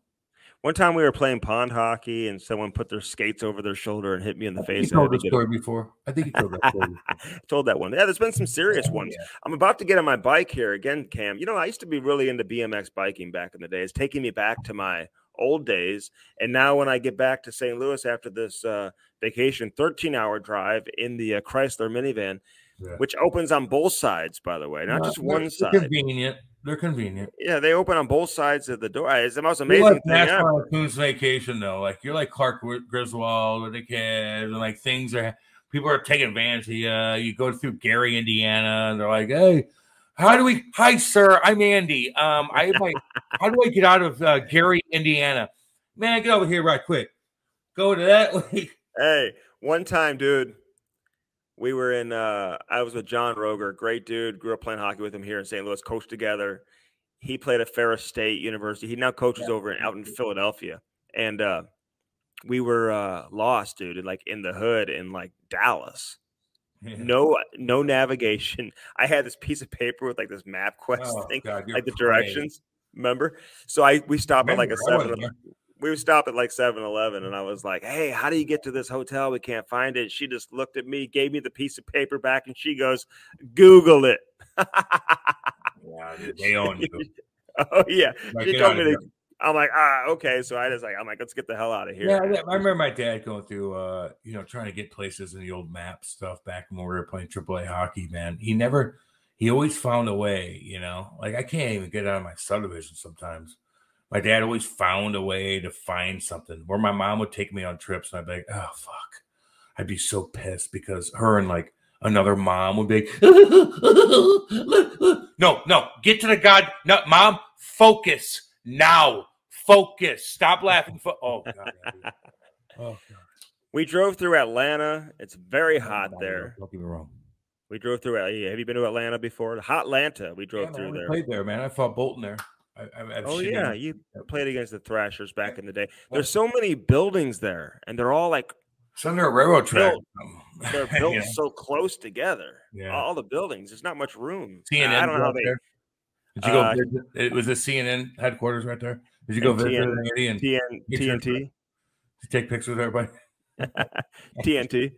One time we were playing pond hockey, and someone put their skates over their shoulder and hit me in the I you face. I told this story before. I think you told that story. told that one. Yeah, there's been some serious Oh, ones. yeah. I'm about to get on my bike here again, Cam. You know, I used to be really into BMX biking back in the day. It's taking me back to my old days. And now when I get back to St. Louis after this uh, vacation, 13 hour drive in the uh, Chrysler minivan, Yeah. which opens on both sides, by the way, not No, just one side. Convenient. They're convenient. Yeah, they open on both sides of the door. It's the most You're amazing like thing. National Lampoon's Vacation though. Like you're like Clark Griswold with the kids, and like things are people are taking advantage of you. You go through Gary, Indiana, and they're like, "Hey, how do we? Hi, sir. I'm Andy. Um, I my. how do I get out of uh, Gary, Indiana? Man, get over here right quick. Go to that. Like, Hey, one time, dude, we were in. uh I was with John Roger, great dude. Grew up playing hockey with him here in St. Louis. Coached together. He played at Ferris State University. He now coaches Yeah. over in, out in Philadelphia. And uh we were uh lost, dude, in like in the hood in like Dallas. No, no navigation. I had this piece of paper with like this MapQuest Oh, thing, God, like the crazy. directions. Remember? So I we stopped at like a seven. We would stop at like 7-Eleven, and I was like, "Hey, how do you get to this hotel? We can't find it." She just looked at me, gave me the piece of paper back, and she goes, "Google it." Yeah, they own you. oh yeah, Like, she told me to. I'm like, ah, okay. So I just like, I'm like, let's get the hell out of here. Yeah, I I remember my dad going through, uh, you know, trying to get places in the old map stuff back when we were playing AAA hockey. Man, he never, he always found a way. You know, like I can't even get out of my subdivision sometimes. My dad always found a way to find something. Where my mom would take me on trips, and I'd be like, oh fuck, I'd be so pissed because her and like another mom would be, like, no, no, get to the god, no, mom, focus now, focus, stop laughing. Fo- oh god, oh god. We drove through Atlanta. It's very hot there. Don't get me wrong. We drove through. Have you been to Atlanta before? Hot Atlanta. We drove Yeah, through man, there. played there, man. I fought Boulton there. I, I, I've Oh seen yeah, him. you played against the Thrashers back in the day. There's so many buildings there, and they're all like It's under a railroad track. they're built know? so close together. Yeah. All the buildings. There's not much room. I- CNN. I don't know how they. there. Did you go Uh, visit? It was the CNN headquarters right there. Did you go visit TN and TN, Get your- TNT. take pictures with everybody? TNT.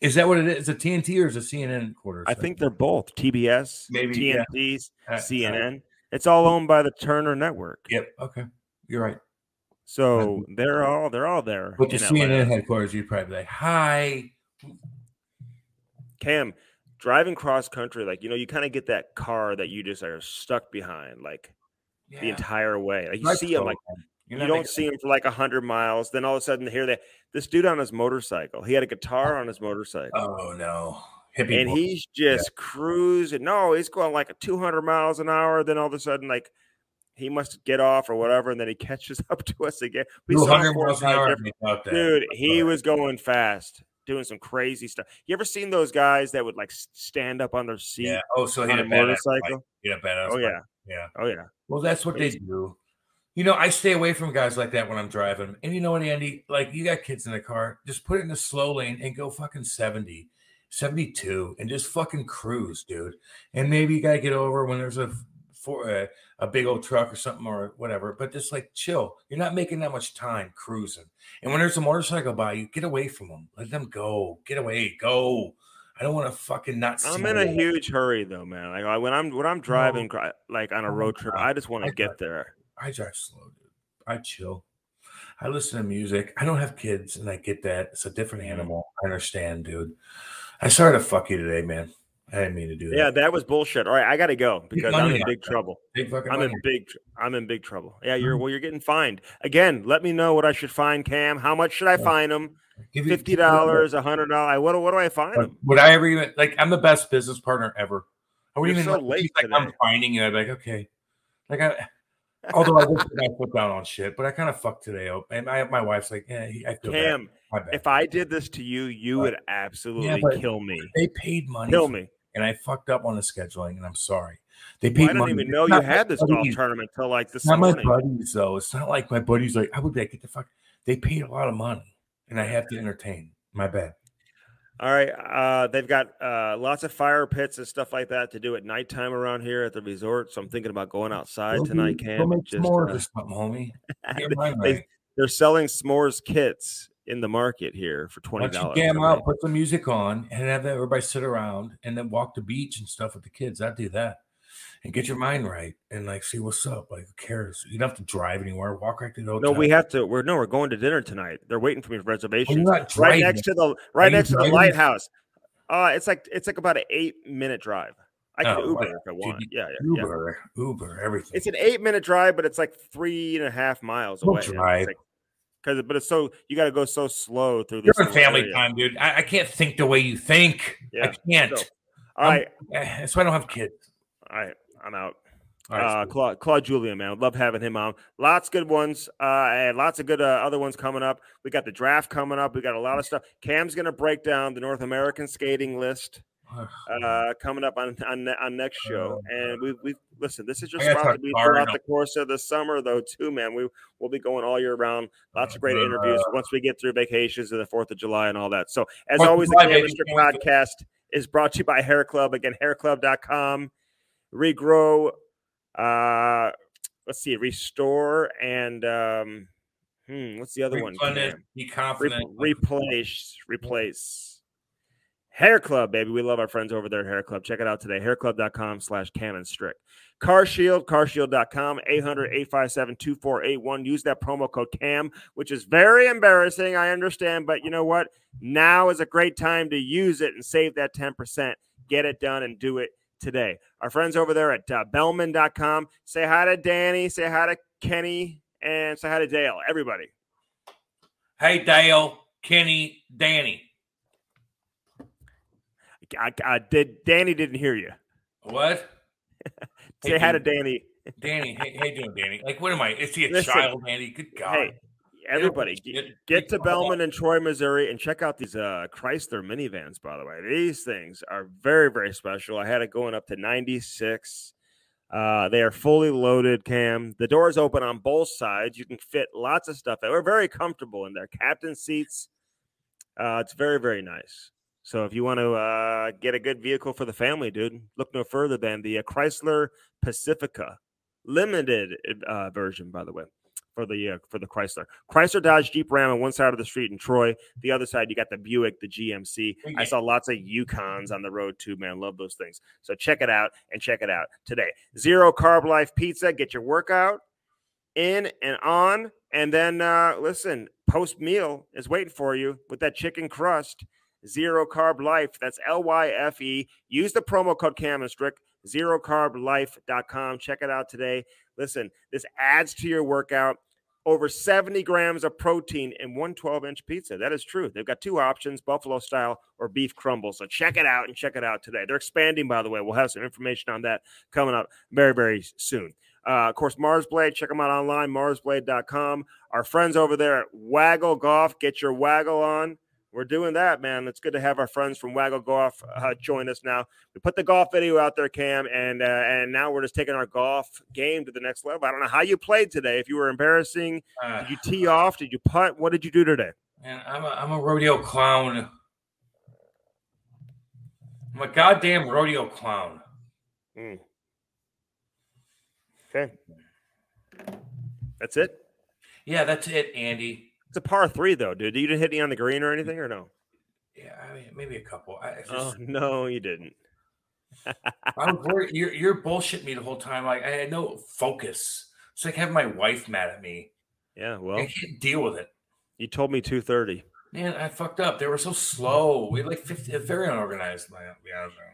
Is that what it is? Is it TNT or is it CNN quarters? I think they're both TBS, Maybe, yeah. TNT's, Uh, uh, CNN. It's all owned by the Turner Network. Yep. Okay. You're right. So they're all they're all there. But the CNN headquarters, you'd probably be like, "Hi." Cam, driving cross country, like you know, you kind of get that car that you just are stuck behind, like the entire way. Like you Drive see them, slow, like. You're you don't see him for like a hundred miles. Then all of a sudden, here they this dude on his motorcycle. He had a guitar on his motorcycle, Oh no, hippie. and boy. he's just cruising. No, he's going like a two hundred miles an hour. Then all of a sudden, like he must get off or whatever, and then he catches up to us again. We saw 200 him miles an hour. different- I thought that. Dude, he was going fast, doing some crazy stuff. You ever seen those guys that would like stand up on their seat Yeah. Oh, so he had a a motorcycle? He had a badass. Oh yeah, Yeah. oh yeah. Well, that's what they do. You know, I stay away from guys like that when I'm driving. And you know what, Andy? Like, you got kids in the car, just put it in the slow lane and go fucking 70, 72, and just fucking cruise, dude. And maybe you got to get over when there's a for a, uh, a big old truck or something or whatever, but just like chill. You're not making that much time cruising. And when there's a motorcycle by you, get away from them. Let them go. Get away. Go. I don't want to fucking not see I'm in a them. huge hurry though, man. Like I- when I'm when I'm driving, cri- like on a Oh, road trip, I just want to get drive- there. I drive slow, dude. I chill. I listen to music. I don't have kids, and I get that. It's a different Mhm. animal. I understand, dude. I started to fuck you today, man. I didn't mean to do that. Yeah, that was bullshit. All right, I got to go because I'm in big trouble. Big fucking I'm in big. I'm in big trouble. Yeah, you're Mhm. well. You're getting fined again. Let me know what I should fine Cam. How much should I fine him? Fifty dollars, a hundred dollars. What? What do I fine Like, him? Would I ever even like? I'm the best business partner ever. I wouldn't even so like, like I'm finding you. I'd be like, okay. Like I, although I put down on shit, but I kind of fucked today up. And my my wife's like, yeah, I feel. Cam, bad. If I did this to you, you Right. would absolutely but- kill me. they paid money, Kill me. and I fucked up on the scheduling, and I'm sorry. They paid Well, I didn't money. even It's know you had this golf tournament till like this It's not my buddies though. It's not like my buddies like I would be like, get the fuck. They paid a lot of money, and I have to entertain. My bad. All right. Uh, they've got uh, lots of fire pits and stuff like that to do at nighttime around here at the resort. So I'm thinking about going outside Go tonight, do- Cam. Go make Just, s'mores uh, or something, homie. They- mind they- right. they're selling s'mores kits in the market here for twenty dollars. jam out, put some music on, and have everybody sit around and then walk the beach and stuff with the kids. I'd do that. And get your mind right and like see what's up. Like, who cares? You don't have to drive anywhere. Walk right to the No, we have to. We're no, we're going to dinner tonight. They're waiting for me for Well, reservations. not right driving. next to the right next to the lighthouse. Uh, it's like it's like about an eight minute drive. I can Oh, Uber whatever. if I want. you- Yeah, yeah, yeah. Uber, Uber, everything. It's an eight minute drive, but it's like three and a half miles Don't away. drive. Because, but it's so you got to go so slow through this. You're little family area. time, dude. I, I can't think the way you think. Yeah, I can't. so- All right, That's why I don't have kids. all right, I'm out. uh, Claude, Claude Julien, man. Love having him on. Lots good ones, uh, and lots of good uh, other ones coming up. We got the draft coming up. We got a lot of stuff. Cam's going to break down the North American skating list uh, coming up on, on on next show. And we we listen. This is just about to be throughout the course of the summer, though, too, man. We we'll be going all year round. Lots of great interviews once we get through vacations and the Fourth of July and all that. So, as always, the Cam and Strick Podcast is brought to you by Hair Club. Again, hairclub.com. Regrow uh, let's see, restore and um, hmm, what's the other Replenish, one? Be confident. Re- replace, replace. Hair Club, baby. We love our friends over there at Hair Club. Check it out today. Hairclub.com slash Cam and Strick. Car Shield, carshield.com, 800 857 2481. Use that promo code CAM, which is very embarrassing. I understand, but you know what? Now is a great time to use it and save that 10%. Get it done and do it today. Our friends over there at uh, Behlmann.com. Say hi to Danny, say hi to Kenny, and say hi to Dale. Everybody. Hey, Dale, Kenny, Danny. I, I did. Danny didn't hear you. What? say hey, hi to Danny. Danny, hey, hey, doing, Danny? Like, what am I? Is he a Listen, child, Danny? Good God. Hey, everybody get, get to Behlmann and Troy, Missouri, and check out these uh, Chrysler minivans. By the way, these things are very, very special. I had it going up to ninety six. Uh, they are fully loaded, Cam. The doors open on both sides. You can fit lots of stuff. We're very comfortable in there. Captain seats. Uh, it's very, very nice. So if you want to uh, get a good vehicle for the family, dude, look no further than the uh, Chrysler Pacifica limited uh, version, by the way for the uh, for the Chrysler. Chrysler, Dodge, Jeep, Ram on one side of the street in Troy. The other side, you got the Buick, the GMC. Okay. I saw lots of Yukons on the road too, man. Love those things. So check it out and check it out today. Zero Carb Lyfe Pizza. Get your workout in and on, and then uh, listen. Post meal is waiting for you with that chicken crust. Zero Carb Lyfe. That's L Y F E. Use the promo code Cam and Strick. ZeroCarbLyfe.com. Check it out today. Listen, this adds to your workout over 70 grams of protein in one 12 inch pizza. That is true. They've got two options buffalo style or beef crumble. So check it out and check it out today. They're expanding, by the way. We'll have some information on that coming up very, very soon. Uh, of course, Marsblade, check them out online, marsblade.com. Our friends over there at Waggle Golf, get your waggle on we're doing that, man. It's good to have our friends from Waggle Golf uh, join us now. We put the golf video out there, Cam, and uh, and now we're just taking our golf game to the next level. I don't know how you played today. If you were embarrassing, uh, did you tee off? Did you putt? What did you do today? Man, I'm a, I'm a rodeo clown. I'm a goddamn rodeo clown. Mm. Okay. That's it? Yeah, that's it, Andy. It's a par three, though, dude. You didn't hit any on the green or anything, or no? Yeah, I mean, maybe a couple. I just, oh no, you didn't. I was worried. You're, you're bullshit me the whole time. Like I had no focus. It's like having my wife mad at me. Yeah, well, I can't deal with it. You told me two thirty. Man, I fucked up. They were so slow. We like 50, very unorganized.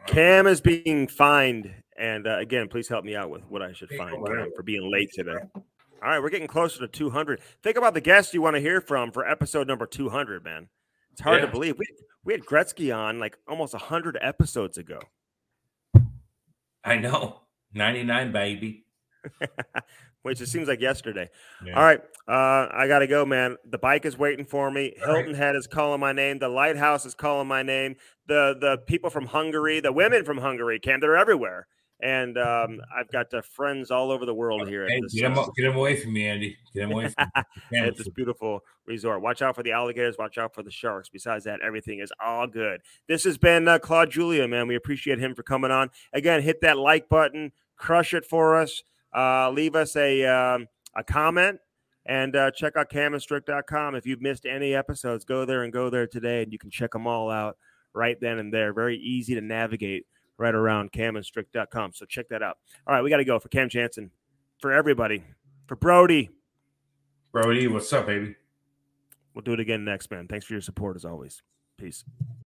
Cam is being fined, and uh, again, please help me out with what I should find Cam for being late today. All right, we're getting closer to 200. Think about the guests you want to hear from for episode number 200, man. It's hard yeah. to believe. We, we had Gretzky on like almost 100 episodes ago. I know. 99, baby. Which it seems like yesterday. Yeah. All right. Uh, I got to go, man. The bike is waiting for me. All Hilton right. Head is calling my name. The Lighthouse is calling my name. The the people from Hungary, the women from Hungary, Cam, they're everywhere and um, I've got uh, friends all over the world here. Hey, get, him, get him away from me, Andy. Get him away from me. at this beautiful resort. Watch out for the alligators. Watch out for the sharks. Besides that, everything is all good. This has been uh, Claude Julien, man. We appreciate him for coming on. Again, hit that like button, crush it for us. Uh, leave us a um, a comment and uh, check out camandstrick.com. If you've missed any episodes, go there and go there today, and you can check them all out right then and there. Very easy to navigate right around camandstrick.com. So check that out. All right, we got to go for Cam Janssen, for everybody, for Brody. Brody, what's up, baby? We'll do it again next, man. Thanks for your support as always. Peace.